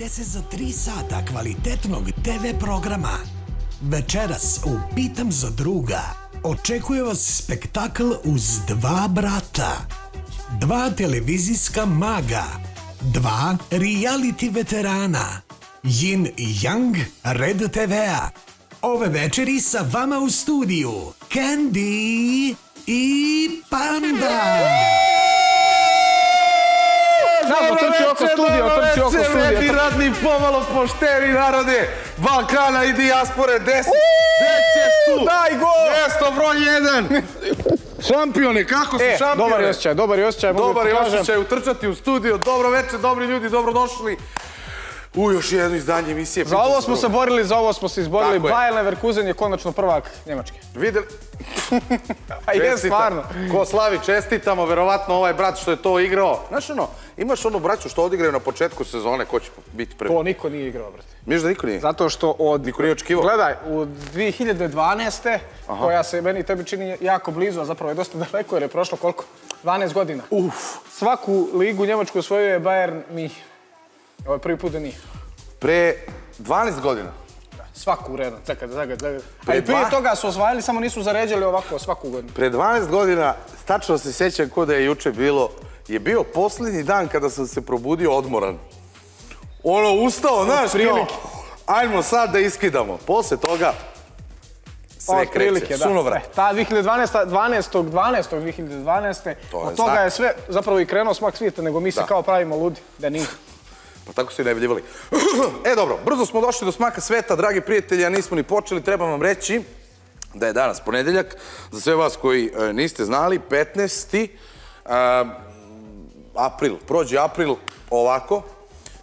Pripremite se za tri sata kvalitetnog TV programa. Večeras u Pitam za druga očekuje vas spektakl uz dva brata. Dva televizijska maga. Dva reality veterana. Yin i Yang Red TV-a. Ove večeri sa vama u studiju Candy i Panda. Samo trči oko studija, trči oko studija. Redni radni pomalo pošteni narode Balkana i dijaspore. Deset, deset tu. Daj gol! Mjesto broj jedan. Šampione, kako su E, šampione? dobar je osjećaj, dobar je osjećaj. Dobar je osjećaj utrčati u studio. Dobro večer, dobri ljudi, dobrodošli. U još jedno izdanje emisije. Za ovo smo se borili, za ovo smo se izborili. Bayer Leverkusen je konačno prvak Njemačke. Videli? A je stvarno. Ko slavi, čestitamo, verovatno ovaj brat što je to igrao. Znaš ono, imaš onu braću što odigraju na početku sezone, ko će biti prvi? To niko nije igrao, brate. Misliš da niko nije? Zato što od... Niko nije očekivao? Gledaj, u 2012. koja se meni i tebi čini jako blizu, a zapravo je dosta daleko jer je prošlo koliko? 12 godina. Uf. Svaku ligu Njemačku osvojio je Bayern Mih. Ovo je prvi put da nije. Pre 12 godina. Svaku redno, čekaj, čekaj, čekaj. A Pre i prije dva- toga su osvajali, samo nisu zaređali ovako svaku godinu. Pre 12 godina, tačno se sjećam ko da je juče bilo, je bio posljednji dan kada sam se probudio odmoran. Ono, ustao, znaš, kao, ajmo sad da iskidamo. Posle toga, sve prilike, kreće, da. sunovrat. E, ta 2012. 12. 12. 2012. To je Od toga je sve zapravo i krenuo smak svijeta, nego mi se Da. kao pravimo ludi, da nije. Pa tako su i najavljivali. e, dobro, brzo smo došli do smaka sveta, dragi prijatelji, a nismo ni počeli, treba vam reći da je danas ponedeljak. Za sve vas koji e, niste znali, 15. a, april, prođe april ovako,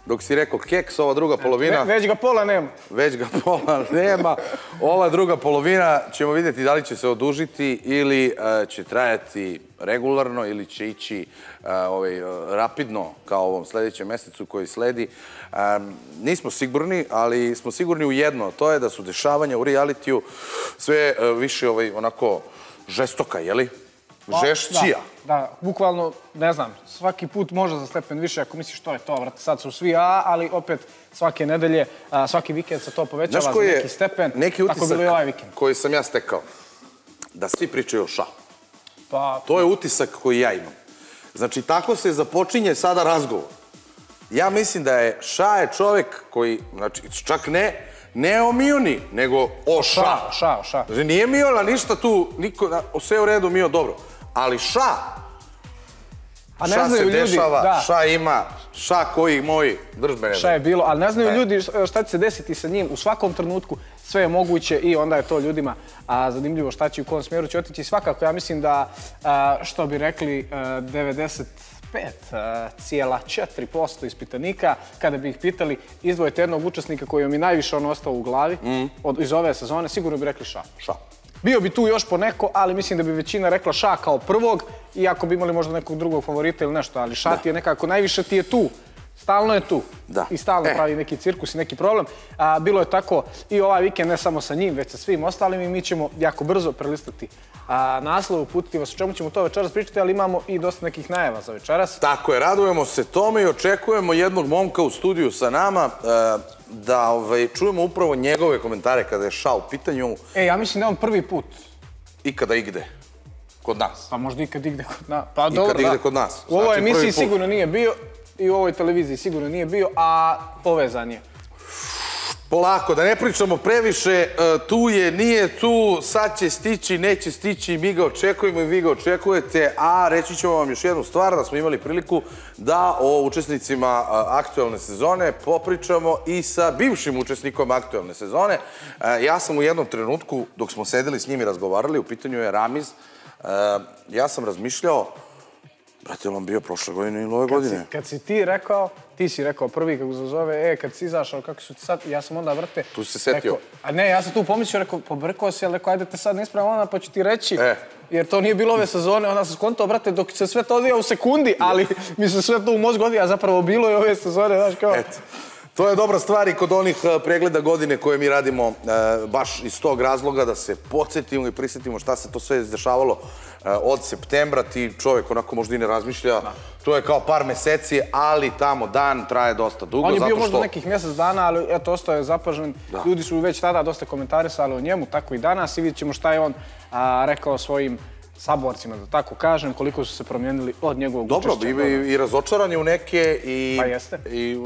dok si rekao keks, ova druga polovina... Ve, već ga pola nema. Već ga pola nema. Ova druga polovina ćemo vidjeti da li će se odužiti ili e, će trajati regularno ili će ići e, ovaj, rapidno kao ovom sljedećem mjesecu koji sledi. Nismo sigurni, ali smo sigurni u jedno. To je da su dešavanja u realitiju sve više ovaj, onako žestoka, jeli? Žešćija. Da, da, bukvalno, ne znam, svaki put može za stepen više ako misliš što je to, vrati, sad su svi A, ali opet svake nedelje, a, svaki vikend se to povećava za neki stepen. neki utisak ovaj vikend. koji sam ja stekao? Da svi pričaju o ša. Pa, To je utisak koji ja imam. Znači, tako se započinje sada razgovor. Ja mislim da je Ša je čovjek koji, znači, čak ne, ne o Mioni, nego o Ša. ša, ša, ša. Znači, nije Miona ništa tu, niko, sve u redu, Mio, dobro. Ali Ša, A ne Ša se ljudi, dešava, da. Ša ima, Ša koji moj, drž mene. Šta je bilo, ali ne znaju E. ljudi šta će se desiti sa njim u svakom trenutku, sve je moguće i onda je to ljudima a, zanimljivo šta će i u kom smjeru će otići. Svakako ja mislim da, a, što bi rekli, a, 95,4% ispitanika, kada bi ih pitali izdvojite jednog učesnika koji vam je najviše on ostao u glavi Mm. od, iz ove sezone, sigurno bi rekli ša. Ša. Bio bi tu još po neko, ali mislim da bi većina rekla ša kao prvog, iako bi imali možda nekog drugog favorita ili nešto, ali ša ti je nekako, najviše ti je tu. Stalno je tu. Da. I stalno E. pravi neki cirkus i neki problem. A, bilo je tako i ovaj vikend, ne samo sa njim, već sa svim ostalim i mi ćemo jako brzo prelistati a, naslov, uputiti vas o čemu ćemo to večeras pričati, ali imamo i dosta nekih najava za večeras. Tako je, radujemo se tome i očekujemo jednog momka u studiju sa nama e, da ovaj, čujemo upravo njegove komentare kada je Ša u pitanju E, ja mislim da je on prvi put, i kada igde. Kod nas. pa možda i kad igde kod nas. Pa I dobro, kad igde da. kod nas. U ovoj Znači, emisiji sigurno nije bio i u ovoj televiziji sigurno nije bio, a povezan je. Polako, da ne pričamo previše, e, tu je, nije tu, sad će stići, neće stići, mi ga očekujemo i vi ga očekujete, a reći ćemo vam još jednu stvar, da smo imali priliku da o učesnicima e, aktualne sezone popričamo i sa bivšim učesnikom aktualne sezone. E, ja sam u jednom trenutku, dok smo sedeli s njim i razgovarali, u pitanju je Ramiz, ja sam razmišljao, brate, je li on bio prošle godine ili ove godine? Kad si ti rekao, ti si rekao prvi kako se zove, e, kad si izašao, kako su ti sad, ja sam onda vrte... Tu si se setio. Rekao, a ne, ja sam tu pomislio, rekao, pobrkao si, ali rekao, ajde te sad ne ispravim ona, pa ću ti reći. E. Jer to nije bilo ove sezone, onda sam skontao, brate, dok se sve to odvija u sekundi, ali mi se sve to u mozgu odvija, zapravo bilo je ove sezone, znaš kao... Eto. To je dobra stvar i kod onih e, pregleda godine koje mi radimo e, baš iz tog razloga da se podsjetimo i prisjetimo šta se to sve izdešavalo e, od septembra. Ti čovjek onako možda i ne razmišlja. To je kao par meseci, ali tamo dan traje dosta dugo. On je bio možda nekih mjesec dana, ali eto, ostao je zapažen. Ljudi su već tada dosta komentarisali o njemu, tako i danas i vidjet ćemo šta je on a, rekao svojim saborcima, da tako kažem, koliko su se promijenili od njegovog Dobro, učešća. je i razočaran je u neke i, Pa jeste. i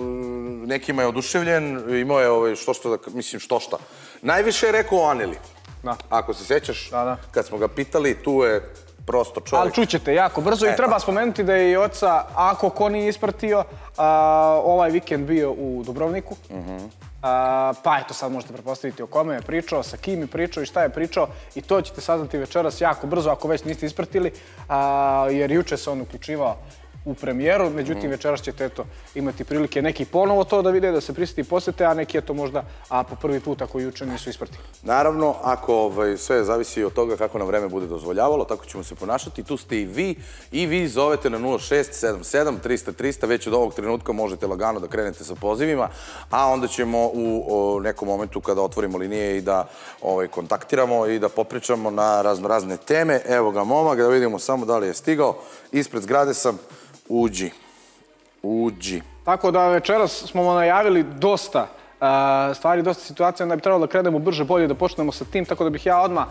nekima je oduševljen, imao je ovaj, što što da, mislim što šta. Najviše je rekao o Aneli. Da. Ako se sećaš, Da, da. kad smo ga pitali, tu je prosto čovjek. Ali čućete jako brzo E, i treba spomenuti da je i oca, ako ko nije ispratio, a, ovaj vikend bio u Dubrovniku. Mhm. A, pa eto sad možete prepostaviti o kome je pričao, sa kim je pričao i šta je pričao i to ćete saznati večeras jako brzo ako već niste ispratili, a, jer juče se on uključivao u premijeru, međutim Mhm. večeras ćete eto, imati prilike neki ponovo to da vide, da se prisjeti i posjete, a neki eto možda a, po prvi put ako juče nisu ispratili. Naravno, ako ovaj, sve zavisi od toga kako nam vreme bude dozvoljavalo, tako ćemo se ponašati. Tu ste i vi i vi zovete na 0677 300 300. Već od ovog trenutka možete lagano da krenete sa pozivima, a onda ćemo u o, nekom momentu kada otvorimo linije i da ovaj, kontaktiramo i da popričamo na razno razne teme. Evo ga momak, da vidimo samo da li je stigao. Ispred zgrade sam. Uđi. Uđi. Tako da večeras smo vam najavili dosta stvari, dosta situacija, da bi trebalo da krenemo brže, bolje da počnemo sa tim, tako da bih ja odmah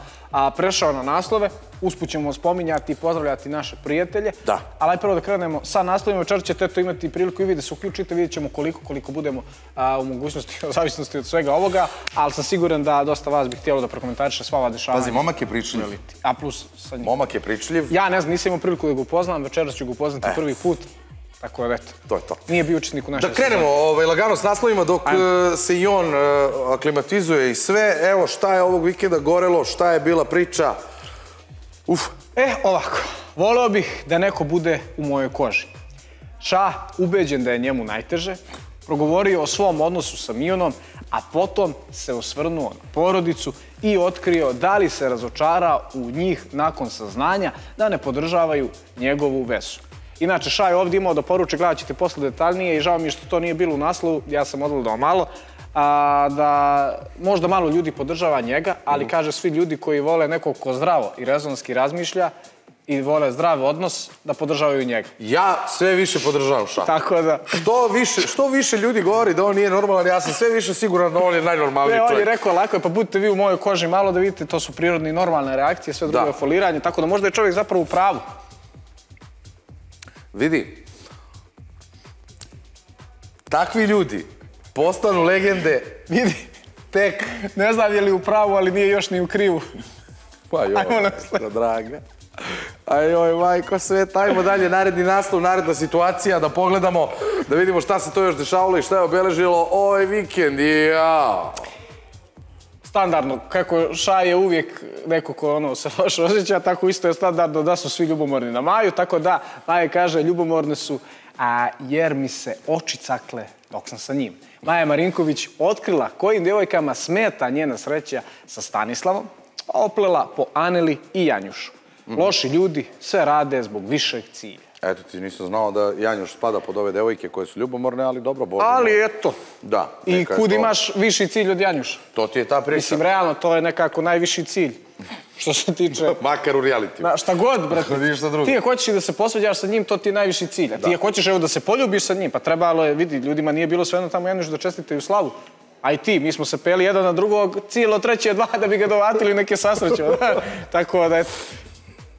prešao na naslove. Usput ćemo spominjati i pozdravljati naše prijatelje. Da. Ali prvo da krenemo sa naslovima. Večeras ćete to imati priliku i vi da se uključite, vidjet ćemo koliko, koliko budemo a, u mogućnosti, u zavisnosti od svega ovoga, ali sam siguran da dosta vas bi htjelo da prokomentariše sva ova dešavanja. Pazi, momak je pričljiv. A plus sa njim. Momak je pričljiv. Ja ne znam, nisam imao priliku da ga upoznam, večeras ću ga upoznati prvi put. Tako da, eto. To je to. Nije bio učesnik u našoj Da krenemo ovaj, lagano s naslovima dok e, se i on e, aklimatizuje i sve. Evo šta je ovog vikenda gorelo, šta je bila priča. Uf, E, ovako. Voleo bih da neko bude u mojoj koži. Ša, ubeđen da je njemu najteže, progovorio o svom odnosu sa Mionom, a potom se osvrnuo na porodicu i otkrio da li se razočara u njih nakon saznanja da ne podržavaju njegovu vezu. Inače, Ša je ovdje imao da poruče, gledat ćete posle detaljnije i žao mi je što to nije bilo u naslovu, ja sam odgledao malo, a, da možda malo ljudi podržava njega, ali kaže svi ljudi koji vole nekog ko zdravo i rezonski razmišlja i vole zdrav odnos, da podržavaju njega. ja sve više podržavam ša. Tako da... Što više, što više ljudi govori da on nije normalan, ja sam sve više siguran da on je najnormalniji Ne, on je čovjek. rekao lako je, pa budite vi u mojoj koži malo da vidite, to su prirodne i normalne reakcije, sve drugo je foliranje, tako da možda je čovjek zapravo u pravu. Vidi, takvi ljudi postanu legende Vidi, tek... ne znam je li u pravu, ali nije još ni u krivu. Pa joj, Ajmo na majko draga. Aj joj, majko, sve, tajmo dalje, naredni naslov, naredna situacija, da pogledamo, da vidimo šta se to još dešavalo i šta je obeležilo ovaj vikend. Jao. Standardno, kako Ša je uvijek neko ko ono se loše osjeća, tako isto je standardno da su svi ljubomorni na Maju, tako da Maja kaže ljubomorne su a, jer mi se oči cakle dok sam sa njim. Maja Marinković otkrila kojim djevojkama smeta njena sreća sa Stanislavom, a oplela po Aneli i Janjušu. Loši ljudi sve rade zbog višeg cilja. Eto ti nisam znao da Janjuš spada pod ove devojke koje su ljubomorne, ali dobro, Bože. Ali eto, Da. i je kud to- imaš viši cilj od Janjuša? To ti je ta priča. Mislim, realno, to je nekako najviši cilj. Što se tiče... Makar u realitiju. Na, šta god, brate. Ništa drugo. Ti ako hoćeš i da se posveđaš sa njim, to ti je najviši cilj. A ti ako hoćeš evo da se poljubiš sa njim, pa trebalo je, vidi, ljudima nije bilo svejedno tamo Januš da čestitaju slavu. A i ti, mi smo se peli jedan na drugog, cijelo treće dva da bi ga dovatili neke sasreće. Tako da, eto.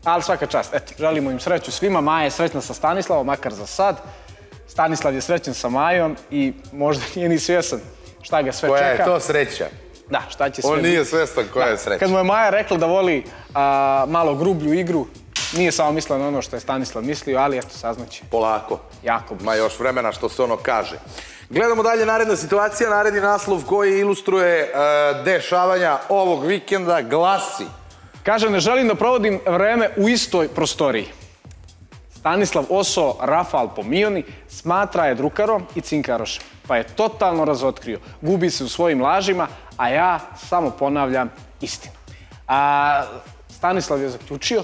Ali svaka čast, eto, želimo im sreću svima. Maja je srećna sa Stanislavom, makar za sad. Stanislav je srećan sa Majom i možda nije ni svjesan šta ga sve Koja čeka. je to sreća? Da, šta će sve On nije svestan koja je sreća. Kad mu je Maja rekla da voli a, malo grublju igru, nije samo mislila na ono što je Stanislav mislio, ali eto, saznaće. Polako. Jako brzo. Ma još vremena što se ono kaže. Gledamo dalje naredna situacija, naredni naslov koji ilustruje e, dešavanja ovog vikenda glasi. Kaže, ne želim da provodim vreme u istoj prostoriji. Stanislav Oso Rafal Pomioni smatra je drukarom i cinkarošem, pa je totalno razotkrio. Gubi se u svojim lažima, a ja samo ponavljam istinu. A, Stanislav je zaključio,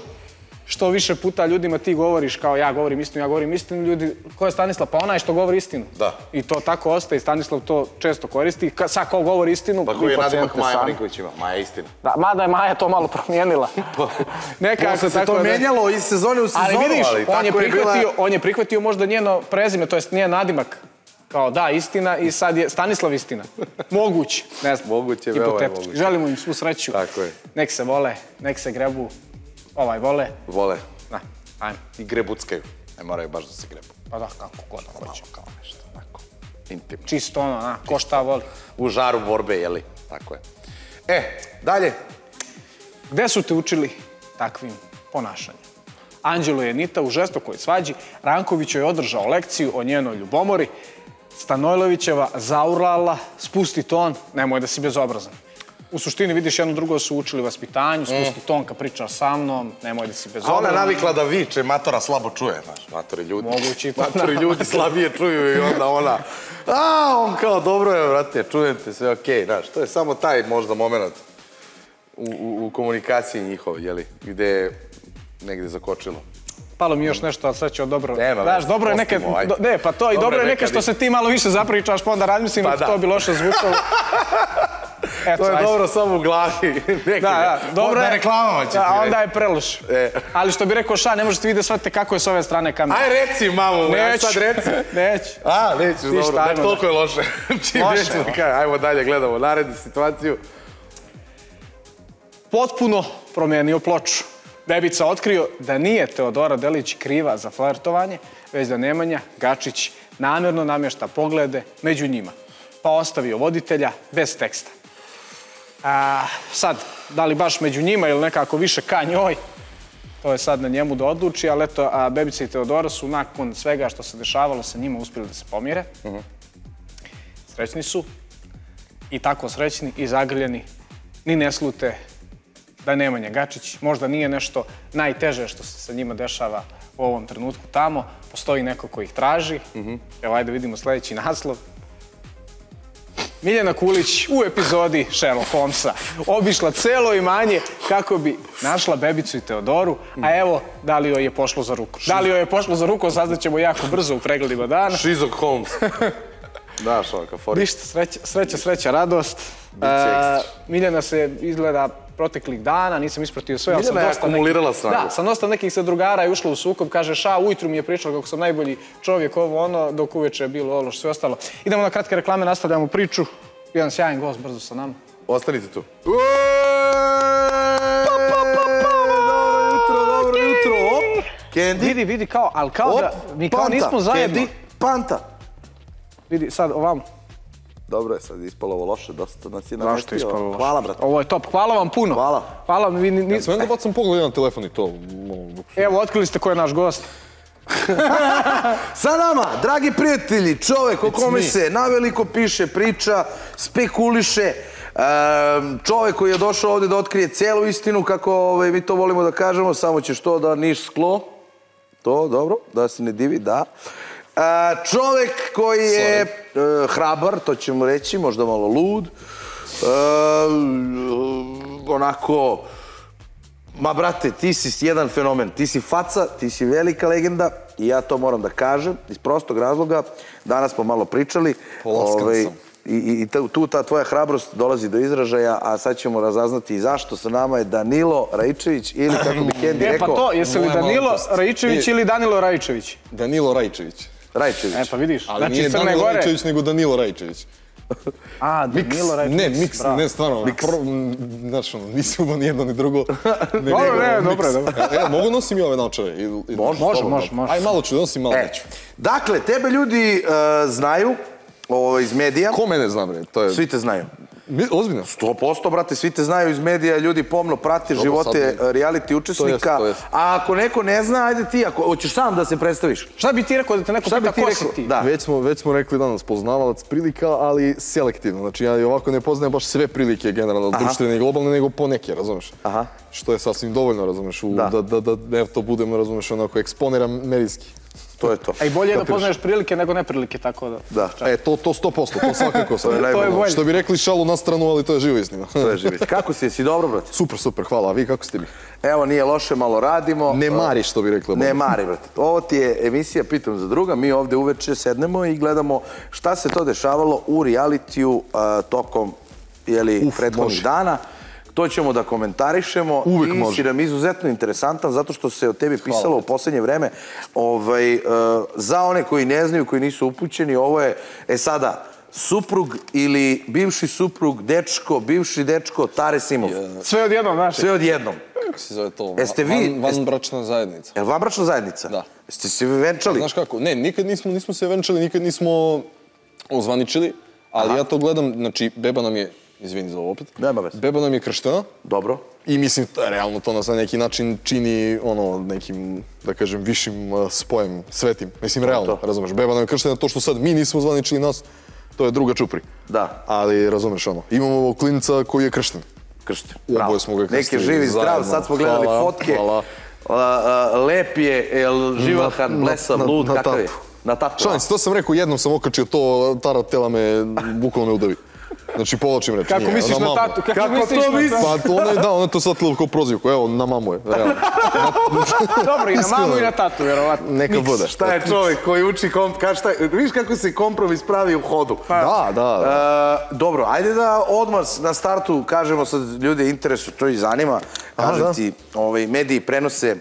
što više puta ljudima ti govoriš kao ja govorim istinu, ja govorim istinu, ljudi, ko je Stanislav? Pa onaj što govori istinu. Da. I to tako ostaje, Stanislav to često koristi. Ka, sad ko govori istinu, Pa koji je nadimak Maja sami. Marinković ima? Maja istina. Da, mada je Maja to malo promijenila. Nekako Posle se tako to menjalo iz sezone u sezonu, Ali vidiš, on, je tako je bila... prihvatio, on je prihvatio možda njeno prezime, to jest njen nadimak. Kao da, istina i sad je Stanislav istina. Moguće, ne znam. Moguće, veoma je moguće. Želimo im svu sreću. Tako je. Nek se vole, nek se grebu. Ovaj vole. Vole. Na, ajmo. I grebuckaju. Ne moraju baš da se grebu. Pa da, kako god hoće. Kao nešto, onako. Intimno. Čisto ono, na, ko šta voli. U žaru borbe, jeli? Tako je. E, dalje. Gde su te učili takvim ponašanjem? Anđelo je Nita u žestokoj svađi, Ranković joj je održao lekciju o njenoj ljubomori, Stanojlovićeva zaurlala, spusti ton, nemoj da si bezobrazan. U suštini vidiš jedno drugo su učili vaspitanju, spusti ton kad pričaš sa mnom, nemoj da si A ona je navikla da viče, matora slabo čuje, znaš. Matori ljudi. Moguće i to. Matori ljudi slabije čuju i onda ona... A, on kao, dobro je, brate, čujem te, sve okej, znaš. To je samo taj možda moment u, u, u komunikaciji njihov, jeli, gde je negde zakočilo. Palo mi još nešto, ali sve će dobro. Nema Znaš, dobro je do- ne, pa to i Dobro dobro je nekad što se ti malo više zapričaš, pa onda razmislim Pa pa da. to bi loše zvučalo. Eto, To je ajde. dobro samo u glavi. Da, da, dobro je. reklamama će ti Da, a onda je preloš. E. Ali što bi rekao ša, ne možete vidjeti shvatite kako je s ove strane kamera. Aj reci, mamu, Neću, sad reci. neću. A, nećeš, dobro, Ništa, ne, ajmo toliko je loše. Čim Loše, neću da ajmo dalje, gledamo, naredi situaciju. Potpuno promijenio ploču. Bebica otkrio da nije Teodora Delić kriva za flertovanje, već da Nemanja Gačić namjerno namješta poglede među njima. Pa ostavio voditelja bez teksta. A, sad, da li baš među njima ili nekako više ka njoj, to je sad na njemu da odluči, ali eto, a Bebica i Teodora su nakon svega što se dešavalo sa njima uspjeli da se pomire. Srećni su i tako srećni i zagrljeni, ni ne slute da je Nemanja Gačić. Možda nije nešto najteže što se sa njima dešava u ovom trenutku tamo. Postoji neko ko ih traži. Evo, ajde vidimo sljedeći naslov. Miljana Kulić u epizodi Sherlock Holmesa obišla celo imanje kako bi našla bebicu i Teodoru, a evo da li joj je pošlo za ruku. Da li joj je pošlo za ruku, saznaćemo jako brzo u pregledima dana. Šizok Holmes. Da, šalka, fori. Ništa, sreća, sreća, sreća, radost. E, Miljana se izgleda proteklih dana, nisam ispratio sve, ali sam Miljana je dosta akumulirala snagu. Da, sam dosta nekih se drugara je ušla u sukob, kaže ša, ujutru mi je pričala kako sam najbolji čovjek, ovo ono, dok uveče je bilo ovo, sve ostalo. Idemo na kratke reklame, nastavljamo priču. Jedan sjajan gost brzo sa nama. Ostanite tu. Dobro jutro, dobro jutro. Op. Candy. Vidi, vidi, kao, ali kao da, mi kao Panta. nismo zajedno. Candy, Panta. Vidi, sad ovamo. Dobro je, sad ispalo ovo loše, dosta nas je Zašto namestio. je ispalo loše? Hvala, brate. Ovo je top, hvala vam puno. Hvala. Hvala vam, vi ni- ni- Smijem da bacam pogled na telefon i to? ono, Evo, otkrili ste ko je naš gost. Sa nama, dragi prijatelji, čovek o kome me. se naveliko piše, priča, spekuliše, čovek koji je došao ovdje da otkrije cijelu istinu, kako ovaj, mi to volimo da kažemo, samo ćeš to da niš sklo. To, dobro, da se ne divi, da. E, čovek koji je e, hrabar, to ćemo reći, možda malo lud. E, onako, Ma brate, ti si jedan fenomen, ti si faca, ti si velika legenda i ja to moram da kažem iz prostog razloga. Danas smo malo pričali. Polaskan sam. I, tu- ta tvoja hrabrost dolazi do izražaja, a sad ćemo razaznati i zašto sa nama je Danilo Raičević ili kako bi Kendi E, pa rekao, to, jesi li Danilo I- ili Danilo Raičević? Danilo Rajčević. Raičević. E, pa vidiš, Ali znači nije Danilo Gore. Rajčević, nego Danilo Rajčević. A, Danilo Raičević. Ne, miks, bravo. ne, stvarno. Pro, m, znaš, ono, nisi umao ni jedno ni drugo. Ne, Dobro, ne, dobro dobro. E, mogu nosim i ove naočare? Može, može, može, može. Aj, malo ću, nosim, malo E, neću. dakle, tebe ljudi e, znaju ovo, iz medija. Ko mene zna, bre? To je... Svi te znaju. Mi, ozbiljno? 100%, brate, svi te znaju iz medija, ljudi pomno prate Dobro, živote sad- reality učesnika. To jest, to jest. A ako neko ne zna, ajde ti, ako hoćeš sam da se predstaviš. Šta bi ti rekao da te neko Šta bi pita ti ko rekao? si ti? Da. Već smo, već smo rekli danas, poznavalac prilika, ali selektivno. Znači, ja ovako ne poznajem baš sve prilike generalno, društvene i globalne, nego po neke, razumeš? Aha. Što je sasvim dovoljno, razumeš, u, Da. da, da, da, evo to budemo, razumeš, onako, eksponiram medijski. To je to. A i bolje je da poznaješ prilike nego neprilike, tako da... Da, E, to, to 100%, to svakako sad. je najbolje. bolje. Što bi rekli šalu na stranu, ali to je živo istina. to je živjeti. Kako si, jesi dobro, brate? Super, super, hvala. A vi kako ste mi? Evo, nije loše, malo radimo. Ne mari, što bi rekli. Ne mari, brate. Ovo ti je emisija Pitam za druga. Mi ovde uveče sednemo i gledamo šta se to dešavalo u realitiju a, tokom jeli, Uf, prethodnih može. dana. To ćemo da komentarišemo. Ti može. si nam izuzetno interesantan zato što se o tebi pisalo u posljednje vreme. Ovaj, e, za one koji ne znaju, koji nisu upućeni, ovo je, e sada, suprug ili bivši suprug, dečko, bivši dečko, Tare Simov. Sve odjednom, znaš. Sve odjednom. Kako se zove to? Jeste vi- Van, vanbračna zajednica. Je li vanbračna zajednica? Da. Jeste se vi venčali? Znaš kako? Ne, nikad nismo, nismo se venčali, nikad nismo ozvaničili, ali ja to gledam, znači, beba nam je, izvini za ovo opet, Nema veze. beba nam je krštena Dobro. i mislim, realno to nas na neki način čini, ono, nekim, da kažem, višim uh, spojem, svetim. Mislim, realno, to. razumeš, beba nam je krštena, to što sad mi nismo zvaničili nas, to je druga čupri. Da. Ali, razumeš, ono, imamo klinca koji je kršten. Kršten. Oboje smo ga Neki krstili živi, zdrav, sad smo gledali Hvala, fotke. hvala. A, a, lep je, živahan, blesav, na- lud, na kakav je? Na tatu. Šalim se, to sam rekao, jednom sam okačio to, tara tela me, bukvalno me udavi. Znači, povlačim reč. Kako nije, misliš na tatu? Kako, Kako misliš to na misliš? tatu? Pa ona je, da, ona je to shvatila kao prozivku, evo, na mamu je, realno. Dobro, i na mamu i na tatu, vjerovatno. Neka bude. Šta je čovjek koji uči kom... Ka šta, je- vidiš kako se kompromis pravi u hodu. Da, da, da. E, dobro, ajde da odmah na startu kažemo sad ljude interesu, to i zanima. Kažem ti, ovaj, mediji prenose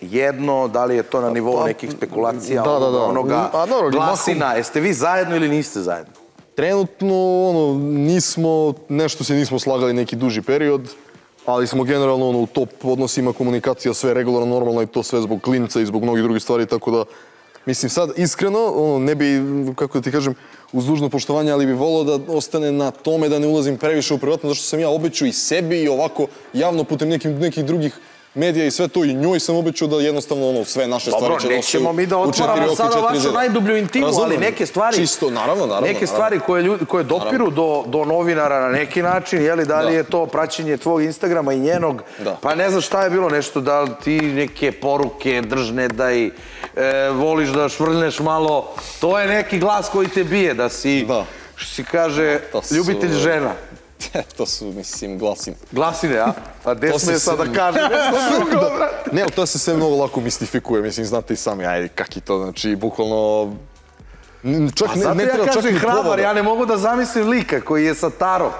jedno, da li je to na nivou nekih spekulacija, Da, da, da. onoga A, dobro, glasina. Jeste vi zajedno ili niste zajedno? Trenutno, ono, nismo, nešto se nismo slagali neki duži period, ali smo generalno ono, u top odnosima komunikacija sve regularno, normalno i to sve zbog klinca i zbog mnogih drugih stvari, tako da, mislim sad, iskreno, ono, ne bi, kako da ti kažem, uz dužno poštovanje, ali bi volio da ostane na tome da ne ulazim previše u privatno, zašto sam ja obećao i sebi i ovako javno putem nekim, nekih drugih medija i sve to i njoj sam obećao da jednostavno ono sve naše Dobro, stvari će da nećemo ostaju mi da i sada vašu najdublju intimu, ali neke stvari... Čisto, naravno, naravno. Neke stvari koje, ljudi, koje dopiru do, do novinara na neki način, jeli, da li Da. je to praćenje tvog Instagrama i njenog, Da. pa ne znam šta je bilo nešto, da li ti neke poruke držne da i e, voliš da švrljneš malo, to je neki glas koji te bije, da si, Da. što si kaže, su- ljubitelj žena. to su, mislim, glasine. Glasine, a? A gde To sme se sad da sve- kažem, nešto drugo, brate. Ne, ali to se sve mnogo lako mistifikuje, mislim, znate i sami, ajde, kak je to, znači, bukvalno... Čak A ne, ne ja treba kažem hrabar, ja ne mogu da zamislim lika koji je sa tarom.